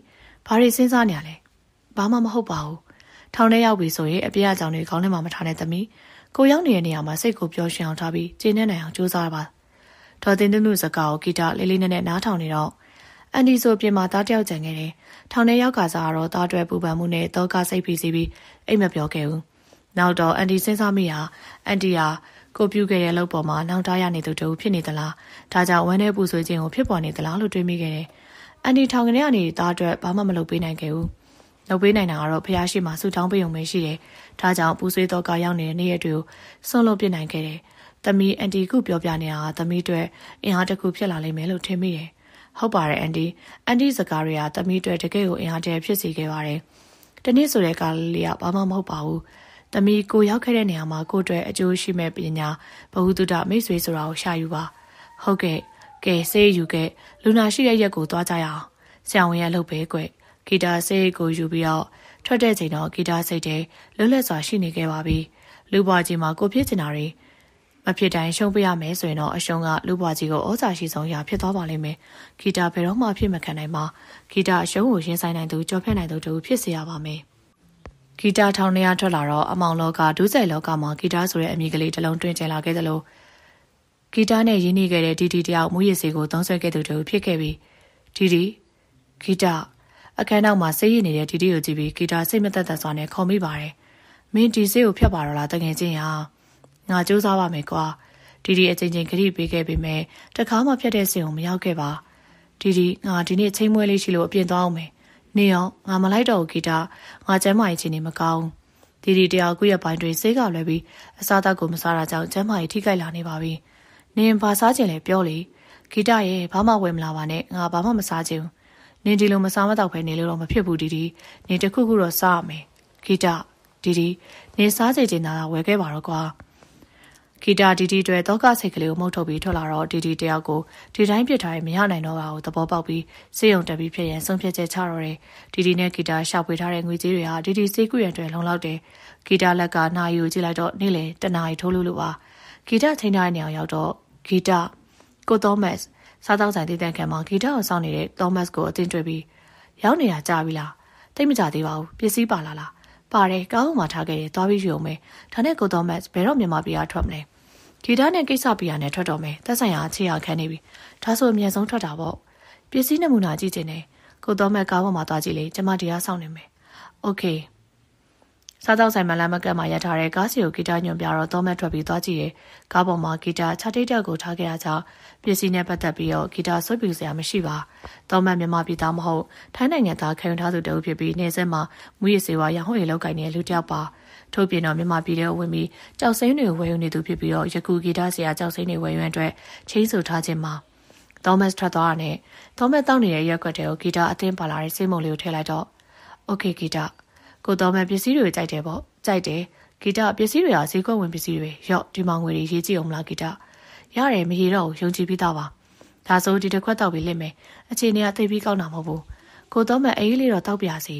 ဘာတွေစဉ်းစားနေရလဲ။ဘာမှမဟုတ်ပါဘူး။ထောင်ထဲရောက်ပြီဆိုရင်အပြည့်အကြောင်းတွေခေါင်းထဲမှာမထားနဲ့သမီး ကိုရောက်နေတဲ့နေရာမှာစိတ်ကိုပျော်ရွှင်အောင်ထားပြီးကျေနပ်နိုင်အောင်ကြိုးစားပါ။ဒေါ်တင်တူးစကားကိုဂီတာလေးလေးနက်နက်နားထောင်နေတော့အန်ဒီဆိုပြင်မှာသားတယောက်ကြံခဲ့တယ်။ထောင်ထဲရောက်ကစားတော့သားတွဲပူပန်မှုနဲ့တောကစိတ်ဖိစီးပြီးအိတ်မပြောခဲ့ဘူး။နောက်တော့အန်ဒီစဉ်းစားမိဟာအန်တီဟာကိုပြုခဲ့တဲ့လုပ်ပေါ်မှာနောက်သားရနေသူတူဖြစ်နေသလား။ဒါကြောင့်ဝမ်းထဲပူဆွေးခြင်းကိုဖြစ်ပေါ်နေသလားလို့တွေးမိခဲ့တယ်။အန်ဒီထောင်ကနေကနေသားအတွက်ဘာမှမလုပ်ပေးနိုင်ခဲ့ဘူး။လုပ်ပေးနိုင်တာကတော့ဖះရှိမှဆူတောင်းပေးုံပဲရှိတယ်။ ဒါကြောင့်ပူဆွေးတော့ကရောက်နေတဲ့နေ့ရက်တွေကိုဆွန့်လွတ်ပြနိုင်ခဲ့တယ်။သမီးအန်တီကုပြောပြနေတာကသမီးအတွက်အင်အားတစ်ခုဖြစ်လာလိမ့်မယ်လို့ထင်မိတယ်။ဟုတ်ပါတယ်အန်တီအန်တီစကားတွေကသမီးအတွက်တကယ်ကိုအင်အားတည်းဖြစ်စေခဲ့ပါတယ်။တနေ့ဆိုတဲ့ကားလေးကဘာမှမဟုတ်ပါဘူး။သမီးကိုရောက်ခဲ့တဲ့နေရာမှာကိုအတွက်အကျိုးရှိမဲ့ပညာဘဝတုဒမိတ်ဆွေဆိုတာကိုရှာယူပါ။ဟုတ်ကဲ့ကဲဆေးယူခဲ့လူနာရှိတဲ့ရက်ကိုသွားကြရအောင်။ဆရာဝန်ရဲ့လှုပ်ပဲကွဂီတာဆေးကိုယူပြီးတော့ ထွက်တဲ့ချိန်တော့ဂီတာစိတ်ထဲလွတ်လပ်စွာရှိနေခဲ့ပါပြီ။လူပွားကြီးမှာကိုဖြစ်ချင်တာတွေမဖြစ်တိုင်းရှုံးပြရမယ်ဆိုရင်တော့အရှုံးကလူပွားကြီးကိုဩဇာရှိဆုံးရာဖြစ်သွားပါလိမ့်မယ်။ဂီတာဘယ်တော့မှဖြစ်မခံနိုင်ပါ။ဂီတာအရှုံးကိုရင်ဆိုင်နိုင်သူကြော်ဖြတ်နိုင်သူတို့ဖြစ်စေရပါမယ်။ဂီတာထောင်နေရထွက်လာတော့အမောင်လောကဒုစရိုက်လောကမှာဂီတာဆိုတဲ့အမည်ကလေးတစ်လုံးတွင်ကျင်လာခဲ့သလိုဂီတာနဲ့ရင်းနှီးခဲ့တဲ့ဒီဒီတယောက်မူရည်စီကိုသုံးဆွဲခဲ့သူတို့ဖြစ်ခဲ့ပြီးဒီဒီဂီတာ အခန်းနောက်မှာစိတ်ရည်နေတဲ့ဒီဒီကိုကြည့်ပြီးဂီတာစိတ်မသက်သက်စွာနဲ့ခေါ်မိပါတယ်။မင်းဒီစိတ်ကိုဖျက်ပါတော့လားတကယ်ချင်းဟာငါစူးစမ်းပါမယ်ကွာ။ဒီဒီအချင်းချင်းခရီးပေးခဲ့ပေမဲ့တခါမှဖျက်တဲ့စိတ်ကိုမရောက်ခဲ့ပါ။ဒီဒီငါဒီနေ့ချိန်မွဲလေးရှိလို့အပြင်သွားအောင်မယ်။နေအောင်ငါမလိုက်တော့ဘူးဂီတာငါကျမ်းမာရေးချင်းနေမကောင်း။ဒီဒီတယောက်ခုရပိုင်းတွင်စိတ်ကလွယ်ပြီးအစားအသောက်ကိုမစားတာကြောင့်ကျမ်းမာရေးထိခိုက်လာနေပါပြီ။နင်ဘာစားခြင်းလဲပြောလေ။ဂီတာရဲ့ဘာမှဝယ်မလာပါနဲ့ငါဘာမှမစားခြင်းဘူး နင်ဒီလိုမစားမတော့ပဲနေလို့တော့မဖြစ်ဘူးဒီဒီနင်တခုခုတော့စားရမယ်ဂီတာဒီဒီနင်စားစေချင်တာဝယ်ခဲ့ပါတော့ကွာဂီတာဒီဒီတွေတော့ကစိတ်ကလေးကိုမှုတ်ထုတ်ပြီးထွက်လာတော့ဒီဒီတယောက်ကိုဒီတိုင်းပြစ်ထားရင်မရနိုင်တော့ပါဘူးသဘောပေါက်ပြီးစေယုံတက်ပြီးဖြစ်ရင်ဆုံးဖြတ်ချက်ချတော့တယ်ဒီဒီနဲ့ဂီတာရှာဖွေထားတဲ့ငွေကြေးတွေဟာဒီဒီစေးကူရံတွေလုံလောက်တယ်ဂီတာလက်ကနာယူကြည့်လိုက်တော့နေ့လေတနာရီထိုးလို့လို့ပါဂီတာချိန်ထားတဲ့နေရာရောက်တော့ဂီတာကိုသောမတ် စားတောက်ဆိုင်တည်တံ့ခံမှာဂီတကိုစောင့်နေတဲ့သောမတ်ကိုအတင်းတွေ့ပြီးရောက်နေတာကြာပြီလားတိတ်မကြသေးပါဘူးပစ္စည်းပါလာလားပါတယ်ကောင်းမှထားခဲ့တယ်သွားပြီးယူအောင်မယ်ဒါနဲ့ကိုသောမတ်ဘယ်တော့မြန်မာပြည်ကထွက်မလဲဂီတနဲ့ကိစ္စပြရနဲ့ထွက်တော့မယ်သက်ဆိုင်ရာအခြေရခန်းနေပြီဒါဆိုအမြဲဆုံးထွက်တာပေါ့ပစ္စည်းနမူနာကြည့်ချင်တယ်ကိုသောမတ်ကားပေါ်မှာသွားကြည့်လေကျမတရားစောင့်နေမယ်โอเค စားသောက်ဆိုင်မှာလမ်းမကပ်မှာရထားတဲ့ကားစီကိုဂီတညွန်ပြတော့သောမက်ထွက်ပြီးသွားကြည့်တယ်။ကားပေါ်မှာဂီတခြားတိတ်တက်ကိုထားခဲ့တာကြောင့်ပစ္စည်းနဲ့ပတ်သက်ပြီးတော့ဂီတဆွဲပြူစရာမရှိပါ။သောမက်မြန်မာပြည်သားမဟုတ်ထိုင်းနိုင်ငံသားခံယူထားသူတဦးဖြစ်ပြီးနေဆက်မှာမူရစေဝါရဟွေလောက်ကင်တဲ့လူတစ်ယောက်ပါ။ထို့ပြင်တော့မြန်မာပြည်ထဲဝင်ပြီးကြောက်စိမ်းတွေဝယ်ယူနေသူဖြစ်ပြီးတော့ယခုဂီတဆရာကြောက်စိမ်းတွေဝယ်ယူရန်အတွက်ချိန်ဆထားခြင်းမှာသောမတ်ထွက်သွားတာနဲ့သောမတ်တောင်းနေတဲ့ရက်ွက်တွေကိုဂီတအသင်းပါလာတဲ့စိတ်မုံလေးကိုထည့်လိုက်တော့ "Okay ဂီတ" ကိုသောမတ်ပစ္စည်းတွေကြိုက်တယ်ပေါ့ကြိုက်တယ်ဂီတာပစ္စည်းတွေကဈေးကွက်ဝင်ပစ္စည်းတွေရော့ဒီမောင်ငွေတွေရေးကြည့်အောင်မလားဂီတာရတယ်မရေတော့ယုံကြည်ပြီးသားပါဒါဆိုဒီတစ်ခွက်တောက်ပြီးလစ်မယ်အခြေအနေကသိပြီးကောင်းတာမဟုတ်ဘူးကိုတော့မအေးလေးတော့တောက်ပြစီ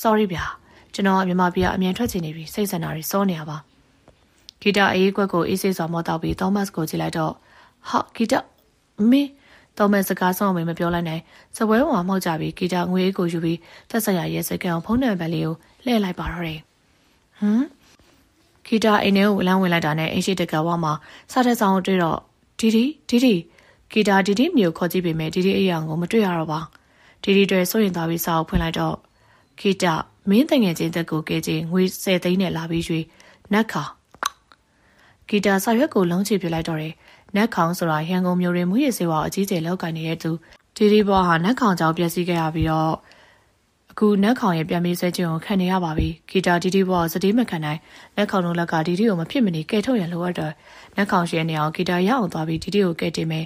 sorry ဗျာကျွန်တော်ကမြန်မာပြည်အမြန်ထွက်ချင်နေပြီစိတ်ဆန္ဒတွေစောနေရပါဂီတာအေးခွက်ကိုအေးဆေးစွာမော့တောက်ပြီးသောမတ်ကိုကြည့်လိုက်တော့ဟာဂီတာမင်းသောမတ်စကားဆောင်မမပြောလိုက်နိုင်စပွဲပေါ်မှာမှောက်ကြပြီးဂီတာငွေအေးကိုယူပြီးသက်ဆိုင်ရာရဲစကန်ဖုန်းနံပါတ်လေးကို လှည့်လိုက်ပါတော့တယ်ဟမ်ဂီတာအိမ်ထဲကိုလမ်းဝင်လိုက်တာနဲ့အင်းရှိတကဝါမှာစားတဲ့ဆောင်တွေ့တော့ဒီဒီဒီဒီဂီတာဒီဒီမျိုးခေါ်ကြည့်ပေမဲ့ဒီဒီအရာကိုမတွေ့ရတော့ပါဒီဒီတွေစိုးရင်သွားပြီးစာအုပ်ဖွင့်လိုက်တော့ဂီတာမင်းတငယ်ချင်းတက်ကိုကဲချင်းငွေ10သိန်းနဲ့လာပြီးရွှေနက်ခါဂီတာစာရွက်ကိုလုံးချပြလိုက်တော့တယ်နက်ခေါင်ဆိုတာရန်ကုန်မြို့ရင်းမူရစေဝါအကြီးကျယ်လောက်ကင်နေတဲ့သူဒီဒီဘောဟာနက်ခေါင်ကြောင့်ပျက်စီးခဲ့ရပြီးတော့ အခုနက်ခေါင်ရဲ့ပြန်မေးဆွဲခြင်းကိုခံနေရပါပြီဂီတာဒီဒီဘောစတေးမခံနိုင်နက်ခေါင်တို့လက်ကဒီဒီကိုမဖြစ်မနေကဲထုတ်ရန်လိုအပ်တော့နက်ခေါင်ရှိတဲ့နေရာကိုဂီတာရအောင်သွားပြီးဒီဒီကိုကဲတင်မယ်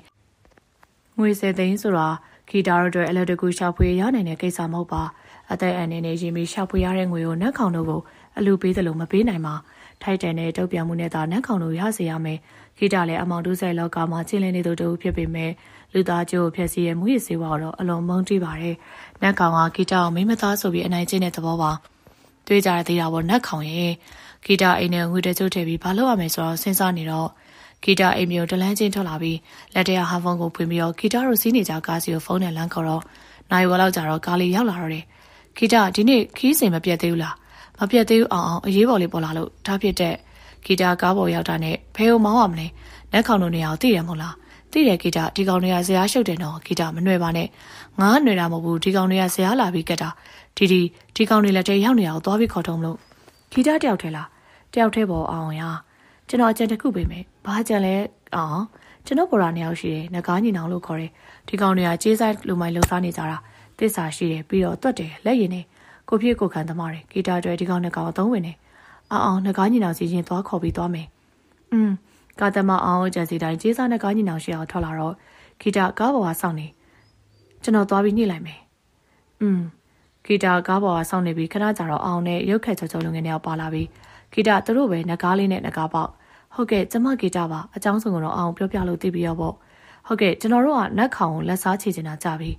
ငွေ10သိန်းဆိုတာဂီတာတို့အတွက်အလက်တကူရှာဖွေရနိုင်တဲ့ကိစ္စမဟုတ်ပါအသက်အန္တရာယ်နဲ့ရင်ပြီးရှာဖွေရတဲ့ငွေကိုနက်ခေါင်တို့ကိုအလူပေးတယ်လို့မပေးနိုင်ပါထိုက်တန်တဲ့တုတ်ပြန်မှုနဲ့သာနက်ခေါင်တို့ရစေရမယ်ဂီတာလည်းအမောင်တူးဆိုင်လောကမှာကျင်းလင်းနေသူတို့ဖြစ်ပေမဲ့လူသားကျိုးကိုဖျက်ဆီးရမှုရစေပါတော့အလွန်မုန်းတီးပါတယ် နက်ခေါင်ကဂီတာကိုမိမသားဆိုပြီးအနိုင်ကျင့်တဲ့သဘောပါတွေးကြရသေးတာပေါ့နက်ခေါင်ရဲ့ဂီတာအိမ်နဲ့ငွေတချို့ထည့်ပြီးဘာလုပ်ရမလဲဆိုတော့စဉ်းစားနေတော့ဂီတာအိမ်မျိုးတလန်းချင်းထွက်လာပြီးလက်တရဟာဖုန်းကိုဖွင့်ပြီးတော့ဂီတာတို့စီးနေကြကားစီကိုဖုန်းနဲ့လမ်းခေါ်တော့နိုင်ဝလောက်ကြာတော့ကားလေးရောက်လာတော့တယ်ဂီတာဒီနေ့ခီးစင်မပြတ်သေးဘူးလားမပြတ်သေးဘူးအောင်အောင်အရေးပေါ်လေးပေါ်လာလို့ဒါဖြစ်တဲ့ဂီတာကားပေါ်ရောက်တာနဲ့ဘယ်ကိုမောင်းရမလဲလက်ခေါင်တို့နေရာကိုသိရမို့လား သိတယ်ဂီတာဒီကောင်တွေကဇရာရှုပ်တယ်နော်ဂီတာမနှွယ်ပါနဲ့ငါးနှွယ်တာမဟုတ်ဘူးဒီကောင်တွေကဇရာလာပြီးကတ်တာဒီဒီဒီကောင်တွေလက်ထဲရောက်နေတာကိုသွားပြီးခေါ်ထုံးလို့ဂီတာတယောက်ထဲလားတယောက်ထဲပေါ်အောင်ရကျွန်တော်အကြံတစ်ခုပေးမယ်ဘာကြံလဲအောင်ကျွန်တော်ပေါ်ရာနှစ်ယောက်ရှိတယ်ငကားညီနောင်လို့ခေါ်တယ်ဒီကောင်တွေကကြေးဆိုင်လူမိုင်းလှူစားနေကြတာတစ္ဆာရှိတယ်ပြီးတော့တွတ်တယ်လက်ရည်နေကိုပြည့်ကိုခံသမားတယ်ဂီတာတွေဒီကောင်နှစ်ကောင်အသုံးဝင်တယ်အောင်အောင်ငကားညီနောင်စီရင်သွားခေါ်ပြီးသွားမယ်อืม ကာသမအောင်ကြံစီတိုင်းကျေးစားနဲ့ကားညီနောင်ရှိအောင်ထွက်လာတော့ဂီတာကားပေါ်ကစောင့်နေကျွန်တော်သွားပြီးညှိလိုက်မယ်อืมဂီတာကားပေါ်ကစောင့်နေပြီးခဏကြာတော့အောင်နဲ့ရုပ်ခက်ချောချောလုံငယ်နဲ့ပါလာပြီးဂီတာသူတို့ပဲငကားလေးနဲ့ငကားပေါက်ဟုတ်ကဲ့ကျမဂီတာပါအကြောင်းစုံကတော့အောင်ပြောပြလို့သိပြီးရောပေါ့ဟုတ်ကဲ့ကျွန်တော်တို့ကနက်ခေါင်ကိုလက်စားချေချင်တာကြပြီ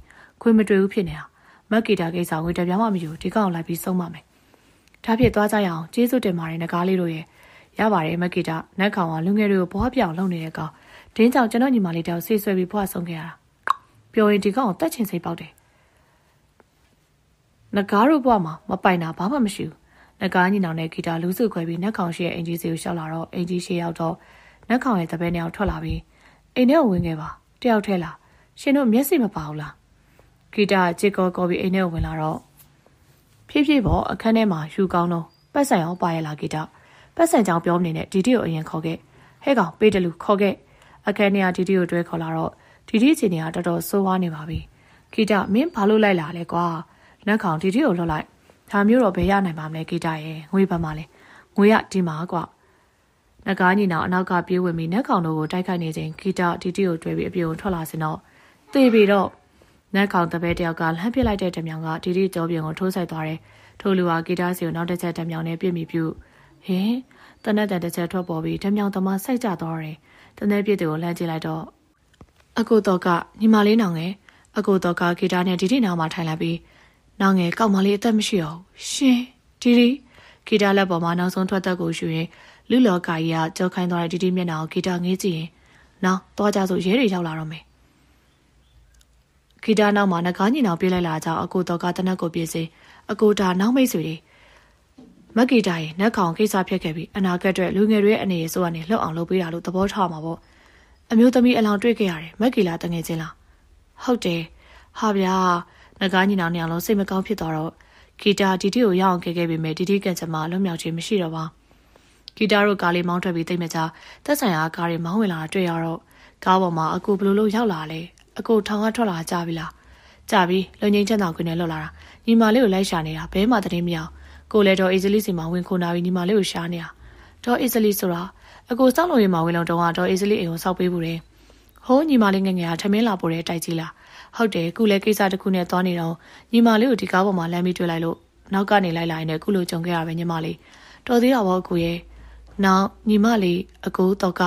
ခွေးမတွေ့ဘူးဖြစ်နေတာမက်ဂီတာကိစ္စငွေတပြားမှမယူဒီကောင်လိုက်ပြီးဆုံးပါမယ်ဒါဖြစ်သွားကြရအောင်ကျေးဇူးတင်ပါတယ်ငကားလေးတို့ရဲ့ ရပါတယ်မက်ကီတာနက်ခေါင်ကလူငယ်တွေကိုဘွားပြောင်လုပ်နေတဲ့ကောင်ဒင်းကြောင့်ကျွန်တော်ညီမလေးတောင်ဆေးဆွဲပြီးဘွားဆုံးခဲ့ရတာပြောရင်ဒီကောင်ကိုတက်ချင်စိတ်ပေါက်တယ်နဂါးတို့ဘွားမှာမပိုင်တာဘာမှမရှိဘူးနဂါးညီနောင်နဲ့ဂီတာလူစုခွဲပြီးနက်ခေါင်ရှိရဲ့အင်ဂျီစီကိုရှောက်လာတော့အင်ဂျီရှိရောက်တော့နက်ခေါင်ရဲ့တပည့်နှစ်ယောက်ထွက်လာပြီးအိမ်ထဲကိုဝင်ခဲ့ပါတယောက်ထဲလာရှင်တို့မျက်စိမပါဘူးလားဂီတာကြစ်ကောကောပြီးအိမ်ထဲကိုဝင်လာတော့ဖြည်းဖြည်းပေါ့အခန်းထဲမှာယူကောင်းတော့ပတ်ဆိုင်အောင်ပါရလာဂီတာ ပတ်စံကြောင်ပြောမနေနဲ့ဒီတီကိုအရင်ခေါ်ခဲ့ဟဲ့ကောင်ပေးတယ်လူခေါ်ခဲ့အခန်းထဲကဒီတီကိုတွဲခေါ်လာတော့ဒီတီချင်နေတာတော်တော်ဆိုးဝါးနေပါပြီဂီတမင်းဘာလို့လိုက်လာလဲကွာနက်ကောင်ဒီတီကိုလွတ်လိုက်ဒါမျိုးတော့ဘယ်ရနိုင်ပါမလဲဂီတရဲ့ငွေပါမလဲငွေရဒီမှာကွာနဂါးညီနောင်အနောက်ကပြေးဝင်ပြီးနက်ကောင်တို့ကိုတိုက်ခိုက်နေချိန်ဂီတဒီတီကိုတွဲပြီးအပြုံထွက်လာစင်တော့သေပြီတော့နက်ကောင်တပည့်တယောက်ကလှမ်းပစ်လိုက်တဲ့တမြောင်ကဒီတီကြောပြင်ကိုထိုးဆိုင်သွားတယ်ထိုလူဟာဂီတစီကိုနောက်တစ်ချက်တမြောင်နဲ့ပြစ်မိပြုဟင် တနက်တန်တစ်ချက်ထွက်ပေါ်ပြီးဓမြောင်သမားစိုက်ကြသွားတယ်။တနက်ပြစ်တွေကိုလှမ်းကြည့်လိုက်တော့အကိုတော်ကညီမလေးနောင်ငယ်အကိုတော်ကဂီတာနဲ့ဒီဒီနောင်မှာထိုင်လိုက်ပြီးနောင်ငယ်ကောက်မလေးအသက်မရှိအောင်ရှင်ဒီဒီဂီတာလက်ပေါ်မှာနောက်ဆုံးထွက်သက်ကိုယူရင်လူလော်ကာကြီးကကြောက်ခိုင်းသွားတဲ့ဒီဒီမျက်နှာကိုဂီတာငေးကြည့်ရင်နောင်သွားကြဆိုရဲတွေရောက်လာတော့မယ်ဂီတာနောက်မှာငကားညီနောင်ပြေးလိုက်လာကြအကိုတော်ကတနက်ကိုပြေးစေအကိုတာနောက်မိတ်ဆွေတွေ မက်ကီတာရဲ့နက်ကောင်ကိစ္စဖြစ်ခဲ့ပြီးအနာဂတ်အတွက်လူငယ်တွေရဲ့အနေနဲ့ဆိုကနေလှုပ်အောင်လုပ်ပေးတာလို့သဘောထားမှာပေါ့အမျိုးသမီးအလောင်တွေ့ခဲ့ရတယ်မက်ကီလာတငယ်ချင်းလားဟုတ်တယ်ဟာဗျာငကားညီနောင်နေအောင်လို့စိတ်မကောင်းဖြစ်သွားတော့ဂီတာဒီတီကိုရအောင်ခဲ့ခဲ့ပေမဲ့ဒီတီကန်ချမလွတ်မြောက်ခြင်းမရှိတော့ပါဂီတာတို့ကားလေးမောင်းထွက်ပြီးတိတ်မကြသက်ဆိုင်ရာကားတွေမောင်းဝင်လာတာတွေ့ရတော့ကားပေါ်မှာအကူဘလို့လို့ရောက်လာလဲအကူထောင်ကထွက်လာကြပြီလားကြပြီလုံငိမ့်ချက်တော်ခွင်းနဲ့လွတ်လာတာညီမလေးကိုလိုက်ရှာနေတာဘဲမှတည်းမရအောင် ကိုလည်းတော့အေဇလီစီမှာဝင်ခုန်လာပြီးညီမလေးကိုရှားနေတာဒေါ်အေဇလီဆိုတာအကိုစောက်လို့ရမှာဝင်လုံတုံးကဒေါ်အေဇလီအိမ်ကိုစောက်ပေးဘူးတယ်ဟိုးညီမလေးငငယ်ကထမင်းလာပို့တဲ့တိုက်ကြီးလားဟုတ်တယ်ခုလည်းကိစ္စတစ်ခုနဲ့သွားနေတော့ညီမလေးကိုဒီကားပေါ်မှာလမ်းပြီးတွေ့လိုက်လို့နောက်ကနေလိုက်လာရင်လည်းခုလိုကြုံခဲ့ရပဲညီမလေးတော်သေးတာပေါ့အကိုရဲ့နောက်ညီမလေးအကိုတော့က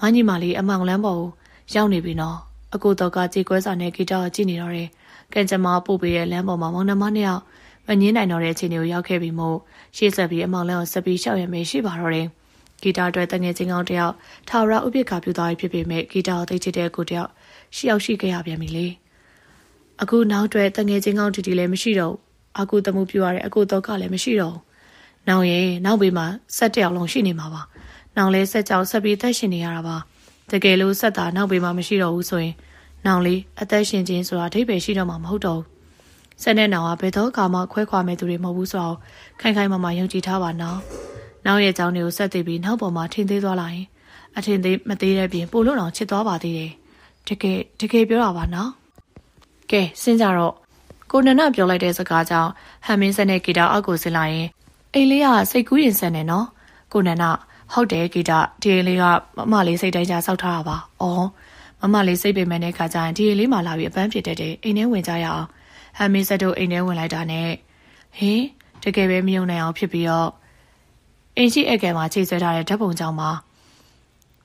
ငါညီမလေးအမောင်လန်းပေါ်ကိုရောက်နေပြီနော်အကိုတော်ကကြေကွဲစာနဲ့ဂီတာကိုကြည့်နေတော့တယ်။ကန်ကျမပို့ပေးတဲ့လမ်းပေါ်မှာမောင်နှမနှစ်ယောက် မငင်းနိုင်တော့တဲ့အခြေအနေကိုရောက်ခဲ့ပြီးမို့ရှေ့ဆက်ပြီးအမောင်လန်းကိုဆက်ပြီးရှောက်ရမယ်ရှိပါတော့တယ်။ဂီတာအတွက်တငယ်ချင်းကောင်းတယောက်ထာဝရဥပိ္ပခပြုသွားပြီဖြစ်ပေမဲ့ဂီတာကိုသိချစ်တဲ့ကိုတယောက်ရှေ့ရောက်ရှိခဲ့ရပြန်ပြီလေ။အခုနောက်အတွက်တငယ်ချင်းကောင်းတီတီလည်းမရှိတော့ဘူး။အကူတမှုပြရတဲ့အကူတော်ကလည်းမရှိတော့ဘူး။နောက်ရင်နောက်ဘေးမှာဆက်တယောက်လုံးရှိနေမှာပါ။နောက်လဲဆက်ကြောင်ဆက်ပြီးသက်ရှင်နေရတာပါ။တကယ်လို့ဆက်တာနောက်ဘေးမှာမရှိတော့ဘူးဆိုရင် နောင်လေးအသက်ရှင်ခြင်းဆိုတာအဓိပ္ပာယ်ရှိတော့မှာမဟုတ်တော့ဘူး။ ဆက်တဲ့နောင်ကဘယ်တော့မှခွဲခွာမဲ့သူတွေမဟုတ်ဘူးဆိုတော့ခိုင်ခိုင်မာမာယုံကြည်ထားပါနော်။နောက်ရဲ့အကြောင်းတွေကိုဆက်သိပြီးနောက်ပေါ်မှာထင်သေးသွားလာရင်အထင်သေးမသေးတဲ့ပြင်ပိုလို့တော့ချစ်သွားပါသေးတယ်။တကယ်တကယ်ပြောတာပါနော်။ကဲစဉ်းကြတော့ကိုနနပြောလိုက်တဲ့စကားကြောင့်ဟမ်မင်းဆက်နဲ့ဂီတာအောက်ကိုဆင်းလာရင်အိမ်လေးကစိတ်ကူးရင်ဆက်နေနော်။ကိုနနဟုတ်တယ်ဂီတာဒီအိမ်လေးကမမလေးစိတ်တိုင်းကြစောက်ထားတာပါ။အော်မမလေးစိတ်ပေမဲ့တဲ့ခါကျရင်ဒီအိမ်လေးမှာလာပြီးအပန်းဖြစ်တဲ့တဲ့အိမ်ထဲဝင်ကြရအောင် ဟမ်မင်းဆက်တို့အိမ်ထဲဝင်လိုက်တာနဲ့ဟင်တကယ်ပဲမယုံနိုင်အောင်ဖြစ်ပြီးတော့အင်ရှိအကယ်မှာခြေဆွဲထားတဲ့ဓာတ်ပုံကြောင့်မှာ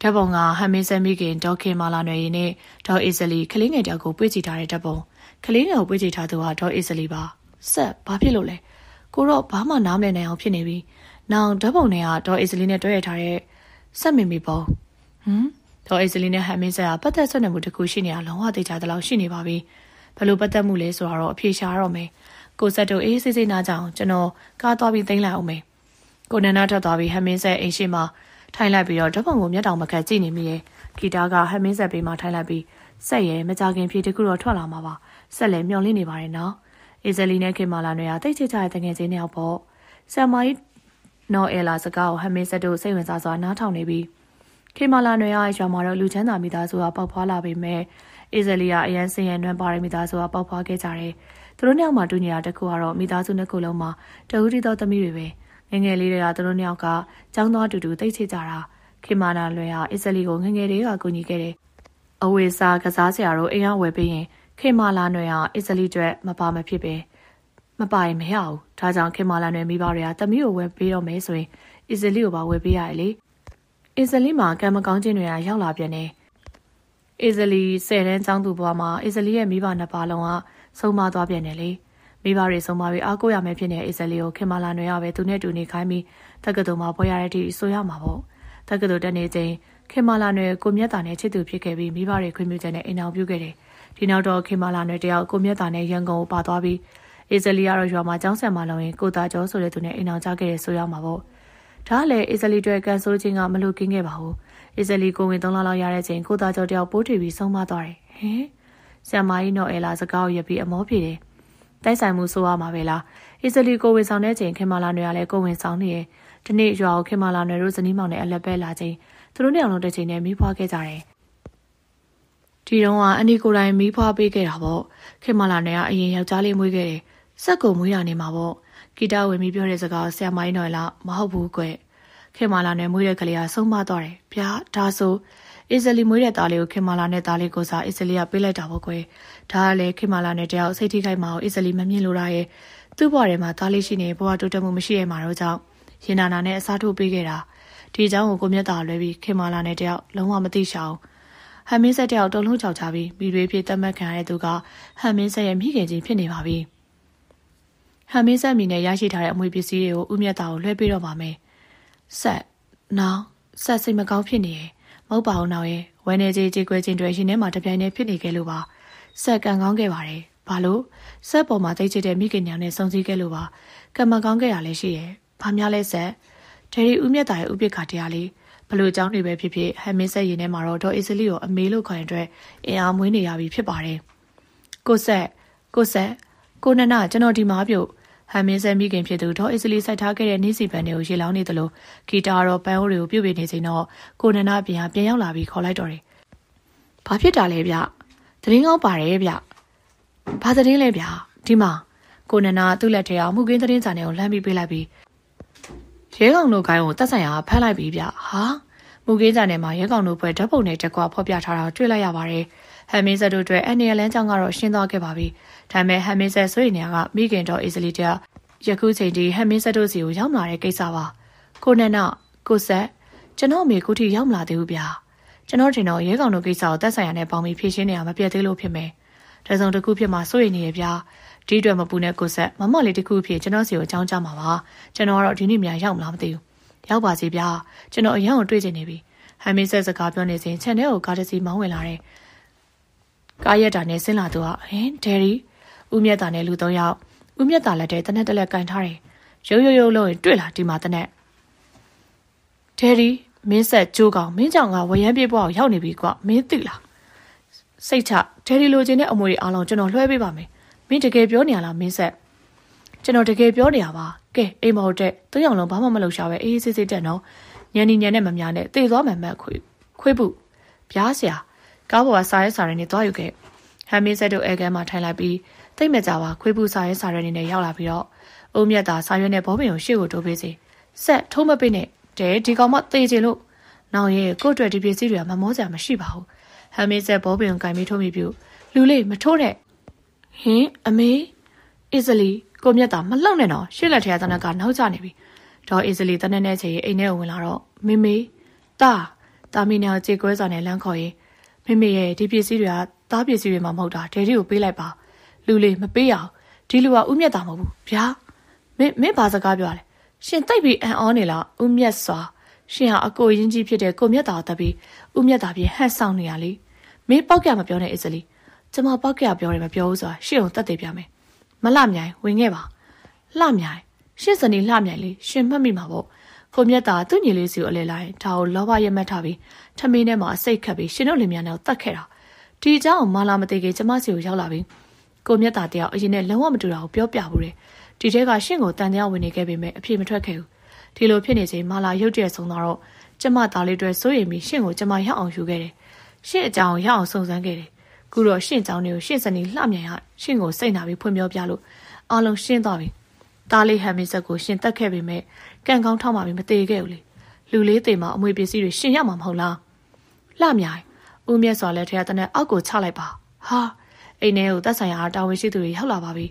ဓာတ်ပုံကဟမ်မင်းဆက်မိခင်ဒေါက်ခင်မာလာနယ်ရင်နဲ့ဒေါက်အီဇလီကလေးငယ်တယောက်ကိုပွေ့ကြည့်ထားတဲ့ဓာတ်ပုံကလေးငယ်ကိုပွေ့ကြည့်ထားသူကဒေါက်အီဇလီပါဆက်ဘာဖြစ်လို့လဲကိုတော့ဘာမှနားမလည်နိုင်အောင်ဖြစ်နေပြီနောင်ဓာတ်ပုံတွေကဒေါက်အီဇလီနဲ့တွဲရထားတဲ့ဆက်မင်မီပုံဟမ်ဒေါ်အေးစလီနဲ့ဟမ်မင်းဆက်ကပတ်သက်ဆွနေမှုတခုရှိနေတာလုံးဝသိကြတဲ့လောက်ရှိနေပါပြီ ဘယ်လိုပတ်သက်မှုလဲဆိုတော့အဖြေရှာရတော့မယ်ကိုဆက်တို့အေးစိစိနာကြအောင်ကျွန်တော်ကားသွားပြီးသိမ်းလိုက်အောင်မယ်ကိုနန္ဒထွက်သွားပြီးဟမ်မင်းဆက်အိမ်ရှိမှာထိုင်လိုက်ပြီးတော့ဓာတ်ပုံကိုမျက်တောင်မခတ်ကြည့်နေမိရဲ့ဂီတာကဟမ်မင်းဆက်ပေးမှထိုင်လိုက်ပြီးဆက်ရဲမကြခင်ဖြေတခုတော့ထွက်လာမှာပါဆက်လည်းမျောလင့်နေပါတယ်နော်အေဇလီနဲ့ခင်မာလာတွေကတိတ်ချစ်ကြတဲ့တငယ်ချင်းတွေပေါ့ဆမ်မာကြီးနော်အဲလာစကားကိုဟမ်မင်းဆက်တို့စိတ်ဝင်စားစွာနားထောင်နေပြီးခေမာလာနွယ်ရရွာမှာတော့လူချမ်းသာမိသားစုကပေါက်ဖွာလာပေမဲ့ အေဇလီယာအရန်စင်ရနွမ်းပါတဲ့မိသားစုကပေါက်ဖွာခဲ့ကြတယ်။သူတို့နှစ်ယောက်မှာတူညီတာတစ်ခုကတော့မိသားစုနှစ်ခုလုံးမှာတဟူတီသောသမီးတွေပဲ။ငငယ်လေးတွေကသူတို့နှစ်ယောက်ကကျောင်းသားတူတူတိတ်ချကြတာ။ခေမာနာလွယ်ဟာအေဇလီကိုငငယ်လေးကကူညီခဲ့တယ်။အဝေစားကစားစရာတို့အိမ်အောင်ဝယ်ပေးရင်ခေမာလာနွယ်ဟာအေဇလီကျွဲမပါမဖြစ်ပဲမပါရင်မရဘူး။ဒါကြောင့်ခေမာလာနွယ်မိဘတွေကသမီးကိုဝယ်ပေးတော့မယ်ဆိုရင်အေဇလီကိုပါဝယ်ပေးရတယ်လေ။အစ္စလီမှာကံမကောင်းခြင်းတွေကရောက်လာပြန်တယ်။ အစ္စလီဆယ်တန်းကျောင်းသူဘွားမှာအစ္စလီရဲ့မိဘနှစ်ပါးလုံးကဆုံးမသွားပြန်တယ်လေ။မိဘတွေဆုံးမပြီးအားကိုးရမယ်ဖြစ်နေတဲ့အစ္စလီကိုခင်မာလာနွယ်ရပဲသူနဲ့တူနေခိုင်းပြီးတက္ကသိုလ်မှာပွဲရတဲ့အထိဆိုရမှာပေါ့။တက္ကသိုလ်တက်နေချိန်ခင်မာလာနွယ်ကိုမြတ်တာနဲ့ချစ်သူဖြစ်ခဲ့ပြီးမိဘတွေခွင့်ပြုချက်နဲ့အိမ်အောင်ပြုခဲ့တယ်။ဒီနောက်တော့ခင်မာလာနွယ်တယောက်ကိုမြတ်တာနဲ့ရန်ကုန်ကိုပါသွားပြီးအစ္စလီကတော့ရွာမှာကျောင်းဆံမှာလုံရင်ကိုတာကျော်ဆိုတဲ့သူနဲ့အိမ်အောင်ကြခဲ့တယ်ဆိုရမှာပေါ့။ဒါလည်းအစ္စလီတွေကန်ဆိုးခြင်းကမလို့ကင်းခဲ့ပါဘူး အစ္စလီကိုဝင်၃လလောက်ရတဲ့ချိန်ကိုသားကျော်တယောက်ပိုးထွေပြီးဆုံးမသွားတယ်ဟင်ဆမ်မာကြီးနော်အဲလာစကားကိုရပြီးအမောပြေတယ်တိုက်ဆိုင်မှုဆိုရမှာပဲလားအစ္စလီကိုဝင်ဆောင်တဲ့ချိန်ခင်မာလာနွယ်ကလည်းကိုဝင်ဆောင်နေရဲ့ဒီနေ့ရွာကိုခင်မာလာနွယ်တို့ဇနီးမောင်နဲ့အလက်ပဲလာချိန်သူတို့နှစ်ယောက်လုံးတစ်ချိန်နဲ့မိဖွားခဲ့ကြတယ်ဒီတော့ကအနီကိုတိုင်းမိဖွားပေးခဲ့တာပေါ့ခင်မာလာနွယ်ကအရင်ယောက်ျားလေးမွေးခဲ့တယ်စက်ကိုမွေးရနေမှာပေါ့ဂီတဝင်ပြီးပြောတဲ့စကားဆရာမကြီးတော်လားမဟုတ်ဘူးကွ ခင်မာလာနဲ့မွေးတဲ့ကလေးကဆုံးမသွားတယ်ဗျာဒါဆိုအစ္စလီမွေးတဲ့သားလေးကိုခင်မာလာနဲ့သားလေးကိုစားအစ္စလီကပေးလိုက်တာပေါ့ကွယ်ဒါကလည်းခင်မာလာနဲ့တယောက်စိတ်ထိခိုက်မှာအစ္စလီမမြင်လို့ရရဲ့သူ့ဘဝထဲမှာသားလေးရှိနေဘဝတိုးတက်မှုမရှိရမှာတော့ကြောင့်ရင်နာနာနဲ့အစားထိုးပေးခဲ့တာဒီအကြောင်းကိုကိုမြတ်တာလွဲပြီးခင်မာလာနဲ့တယောက်လုံးဝမသိချအောင်ဟမ်မင်းဆက်တယောက်တုံလုံးချောက်ချပြီးမိတွေဖြစ်တတ်မှတ်ခံရတဲ့သူကဟမ်မင်းဆက်ရဲ့မိခင်ချင်းဖြစ်နေပါပြီ။ဟန်မင်းဆက်မီနဲ့ရရှိထားတဲ့အမွေပစ္စည်းတွေကိုဦးမြတ်တာကိုလွှဲပေးတော့ပါမယ်။ ဆက်နောင်ဆက်စိတ်မကောင်းဖြစ်နေရဲ့မဟုတ်ပါဘူးနောင်ရဲ့ဝယ်နေကြီးကြေကွဲခြင်းတွေရှင်ထဲမှာတပြိုင်တည်းဖြစ်နေခဲ့လို့ပါဆက်ကံကောင်းခဲ့ပါတယ်။ဘာလို့ဆက်ပေါ်မှာတိတ်ချတဲ့မိခင်ညာနဲ့စုံစည်းခဲ့လို့ပါကံမကောင်းခဲ့ရလဲရှိရဲ့။ဘာများလဲဆက်ဒယ်ရီဦးမြတ်တာရဲ့ဥပိ္ပခါတရားလေးဘလို့အကြောင်းတွေပဲဖြစ်ဖြစ်ဟန်မင်းဆက်ရင်ထဲမှာတော့ဒေါ်အီဇလီကိုအမေလို့ခေါ်ရင်အတွက်အင်အားမွေးနေရပြီဖြစ်ပါတယ်။ကိုဆက်ကိုဆက်ကိုနနကျွန်တော်ဒီမှာပြုတ် ဟန်မင်းဆဲမိခင်ဖြစ်သူဒေါ်အစ္စလီစိုက်ထားခဲ့တဲ့နှီးစီပန်တွေကိုရေလောင်းနေသလိုဂီတာရောပန်းအိုးတွေကိုပြုတ်ပြနေချိန်တော့ကိုနန္ဒပြန်ဟာပြန်ရောက်လာပြီးခေါ်လိုက်တော့တယ်။ဘာဖြစ်တာလဲဗျ။သတင်းကောင်းပါတယ်ဗျ။ဘာသတင်းလဲဗျ။ဒီမှာကိုနန္ဒသူ့လက်ထဲအောင်မှုကင်းသတင်းစာနယ်ကိုလှမ်းပြီးပေးလိုက်ပြီးရဲကောင်တို့ကိုင်းကိုတက်ဆိုင်ရာဖမ်းလိုက်ပြီးဗျ။ဟာမူကင်းစာနယ်မှာရဲကောင်တို့ဘွဲဓာတ်ပုံနဲ့တက်ကွာဖော်ပြထားတာတွေ့လိုက်ရပါတယ်။ ဟမ်မင်းဆက်တို့အတွက်အန်နီယလန်ကြောင့်ကတော့ရှင်းသွားခဲ့ပါပြီ။ဒါပေမဲ့ဟမ်မင်းဆက်ဆိုရင်ကမိခင်တော်အီဇလီတယခုချိန်ထိဟမ်မင်းဆက်တို့စီကိုရောက်လာတဲ့ကိစ္စပါ။ကိုနန္ဒကိုဆက်ကျွန်တော်အမေကိုထိရောက်မလာသေးဘူးဗျာ။ကျွန်တော်ထင်တော့ရဲကောင်တို့ကိစ္စကိုတက်ဆိုင်ရနဲ့ပေါင်းပြီးဖြေရှင်းနေရမပြတ်သေးလို့ဖြစ်မယ်။ဒါဆိုတစ်ခုဖြစ်မှစိုးရိမ်နေရဗျာ။ဒီအတွက်မပူနဲ့ကိုဆက်မမလေးတစ်ခုဖြစ်ကျွန်တော်စီကိုအကြောင်းကြားမှာပါ။ကျွန်တော်ကတော့ဒီနေ့မြန်ရောက်မလားမသိဘူး။ရောက်ပါစေဗျာ။ကျွန်တော်အရင်ကတွေ့ချင်နေပြီ။ဟမ်မင်းဆက်စကားပြောနေစဉ်ခြံထဲကိုကားတစ်စီးမောင်းဝင်လာတယ်။ ကားရက်တာနဲ့ဆင်းလာသူကဟင်ဒယ်ရီဦးမြတ်တာနဲ့လူသုံးယောက်ဦးမြတ်တာလက်ထဲတနက်တက်လက်ကင်ထားတယ်။ရုပ်ရုပ်ရုပ်လို့ရင်တွေ့လာဒီမှာတနက်ဒယ်ရီမင်းဆက်ကြိုးကောင်မင်းကြောင့်ငါဝရမ်းပြေးပွားကိုရောက်နေပြီကွာမင်းသိလားစိတ်ချဒယ်ရီလိုချင်တဲ့အမွေတွေအားလုံးကျွန်တော်လွှဲပေးပါမယ်မင်းတကယ်ပြောနေရလားမင်းဆက်ကျွန်တော်တကယ်ပြောနေရပါကဲအိမ်မဟုတ်တဲ့သုံးယောက်လုံးဘာမှမလုပ်ရှာပဲအေးအေးဆေးဆေးတက်နော်ညနေညနေမများနဲ့တေသွားမှန်မှန်ခွေခွေးပုပြားစရာ ကားပေါ်ကစားရဲစားရဲနေသွားယူခဲ့ဟမ်မင်းဆက်တို့အဲကန်မှာထိုင်လိုက်ပြီးတိတ်မကြပါခွေးပုစားရဲစားရဲနေနဲ့ရောက်လာပြီးတော့အုံးမြတ်သာစားရွက်နဲ့ဘောပင်ကိုရှေ့ကိုတိုးပေးစီဆက်ထုံးမပိနဲ့တဲဒီကောင်မသေချင်လို့နောင်ရဲ့ကို့အတွက်ဒီပစ္စည်းတွေကမမောစရာမရှိပါဘူးဟမ်မင်းဆက်ဘောပင်ကိုကင်ပြီးထုံးမိပြုလူလေးမထိုးနဲ့ဟင်အမေအစ္စလီကိုမြတ်တာမလောက်နဲ့တော့ရှေ့လက်ထရတနက်ကနောက်ကျနေပြီဒေါ်အစ္စလီတနက်နဲ့ချေအိမ်ထဲကိုဝင်လာတော့မေမေတာတာမီနာကြေကွဲစာနဲ့လမ်းခေါ်ရင် မေမေရဲ့ဒီပစ္စည်းတွေကသားပစ္စည်းတွေမှမဟုတ်တာဒယ်ဒီကိုပေးလိုက်ပါလူလေးမပေးရအောင်ဒီလူကဥမြတ်တာမဟုတ်ဘူးဗျာမင်းမင်းဘာစကားပြောလဲရှင်တိတ်ပြီးအံ့ဩနေလားဥမြတ်စွာရှင်ဟာအကိုရင်းကြီးဖြစ်တဲ့ကိုမြတ်တာတပ်ပြီးဥမြတ်တာပြင်ဟန့်ဆောင်နေရလေမင်းပောက်ကမပြောနဲ့အစ္စလီကျမပောက်ကပြောတယ်မပြောဘူးဆိုတာရှင့်အောင်တတ်သိပြမယ်မလှမြိုင်ဝင်ခဲ့ပါလှမြိုင်ရှင့်စနေလှမြိုင်လေးရှင်မှတ်မိမှာပေါ့ ကိုမြတ်သာသူ့ညီလေးစီကိုအလဲလိုက်ဒါကိုလောဘရက်မှတ်ထားပြီးထမင်းထဲမှာအစိတ်ခတ်ပြီးရှင်တို့လင်မြန်းတော့တတ်ခဲ့တာဒီအကြောင်းမာလာမသိခင်ကျမစီကိုရောက်လာပြီးကိုမြတ်သာတယောက်အရင်နဲ့လုံးဝမတူတာကိုပြောပြဘူးတယ်ဒီထဲကရှင့်ကိုတန်တရားဝင်နေခဲ့ပေမဲ့အပြေမထွက်ခဲ့ဘူးဒီလိုဖြစ်နေချိန်မာလာရုတ်တရက်ဆုံးတော့ကျမသားလေးတွေစိုးရိမ်ပြီးရှင့်ကိုကျမရောက်အောင်ယူခဲ့တယ်ရှင့်အကြောင်းရောက်အောင်စုံစမ်းခဲ့တယ်ခုတော့ရှင့်ကြောင်းတွေကိုရှင့်စနီလှမြန်ရရှင့်ကိုစိတ်နာပြီးဖွင့်ပြောပြလို့အလုံးရှင်းသွားပြီတားလေးဟမ်မီဆက်ကိုရှင်တက်ခဲ့ပေမဲ့ ကံကောင်းထောက်မှပြီးမသေးခဲ့ဘူးလေလူလေးသေးမှအမွေပစ္စည်းတွေရှင်ရမှာမဟုတ်လားလှမြိုင်ဦးမြတ်စွာလက်ထက်တနက်အောက်ကိုချလိုက်ပါဟာအိမ်ထဲကိုသက်ဆိုင်ရာတာဝန်ရှိသူတွေရောက်လာပါပြီ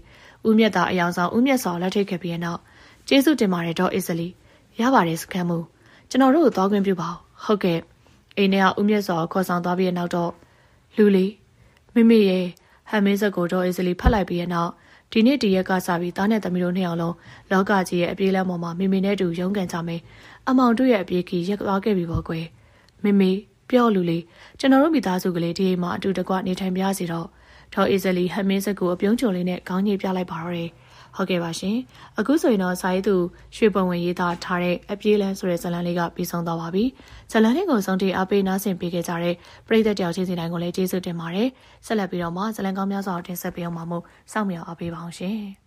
ဦးမြတ်သာအယောင်ဆောင်ဦးမြတ်စွာလက်ထိတ်ခဲ့ပြီးနောက်ကျေးဇူးတင်ပါတယ်ဒေါ်အစ္စလီရပါတယ်စကန်မူကျွန်တော်တို့ကိုသွားခွင့်ပြုပါဟုတ်ကဲ့အိမ်ထဲကဦးမြတ်စွာခေါ်ဆောင်သွားပြီးတဲ့နောက်တော့လူလေးမိမိရဲ့ဟမ်မင်းဆက်ကိုတော့အစ္စလီဖတ်လိုက်ပြီးတဲ့နောက် ဒီနေ့တရက်ကစပြီးသားနဲ့သမီးတို့နှစ်ယောက်လုံးလောကကြီးရဲ့အပြေးလမ်းပေါ်မှာမိမိနဲ့တူရုန်းကန်ကြမယ်အမောင်တို့ရဲ့အပြေးကြီးရက်သွားခဲ့ပြီပေါ့ကွယ်မိမိပြောလူလေးကျွန်တော်တို့မိသားစုကလေးဒီအိမ်မှာအတူတကွနေထိုင်ပြစီတော့ထော်အစ္စလီဟမ်မင်းဆက်ကိုအပြုံးချုံလေးနဲ့ခေါင်းညှိပြလိုက်ပါတော့တယ် ဟုတ်ကဲ့ပါရှင်အခုဆိုရင်တော့စာရေးသူရွှေပုံဝင်ရေးသားထားတဲ့အပြေးလန်းဆိုတဲ့ဇာတ်လမ်းလေးကပြီးဆုံးသွားပါပြီဇာတ်လမ်းလေးကိုဆုံးထိအားပေးနားဆင်ပေးခဲ့ကြတဲ့ပရိသတ်တယောက်ချင်းစီတိုင်းကိုလည်းကျေးဇူးတင်ပါတယ်ဆက်လက်ပြီးတော့မှဇာတ်လမ်းကောင်းများစွာတင်ဆက်ပေးအောင်ပါမို့စောင့်မျှော်အားပေးပါအောင်ရှင်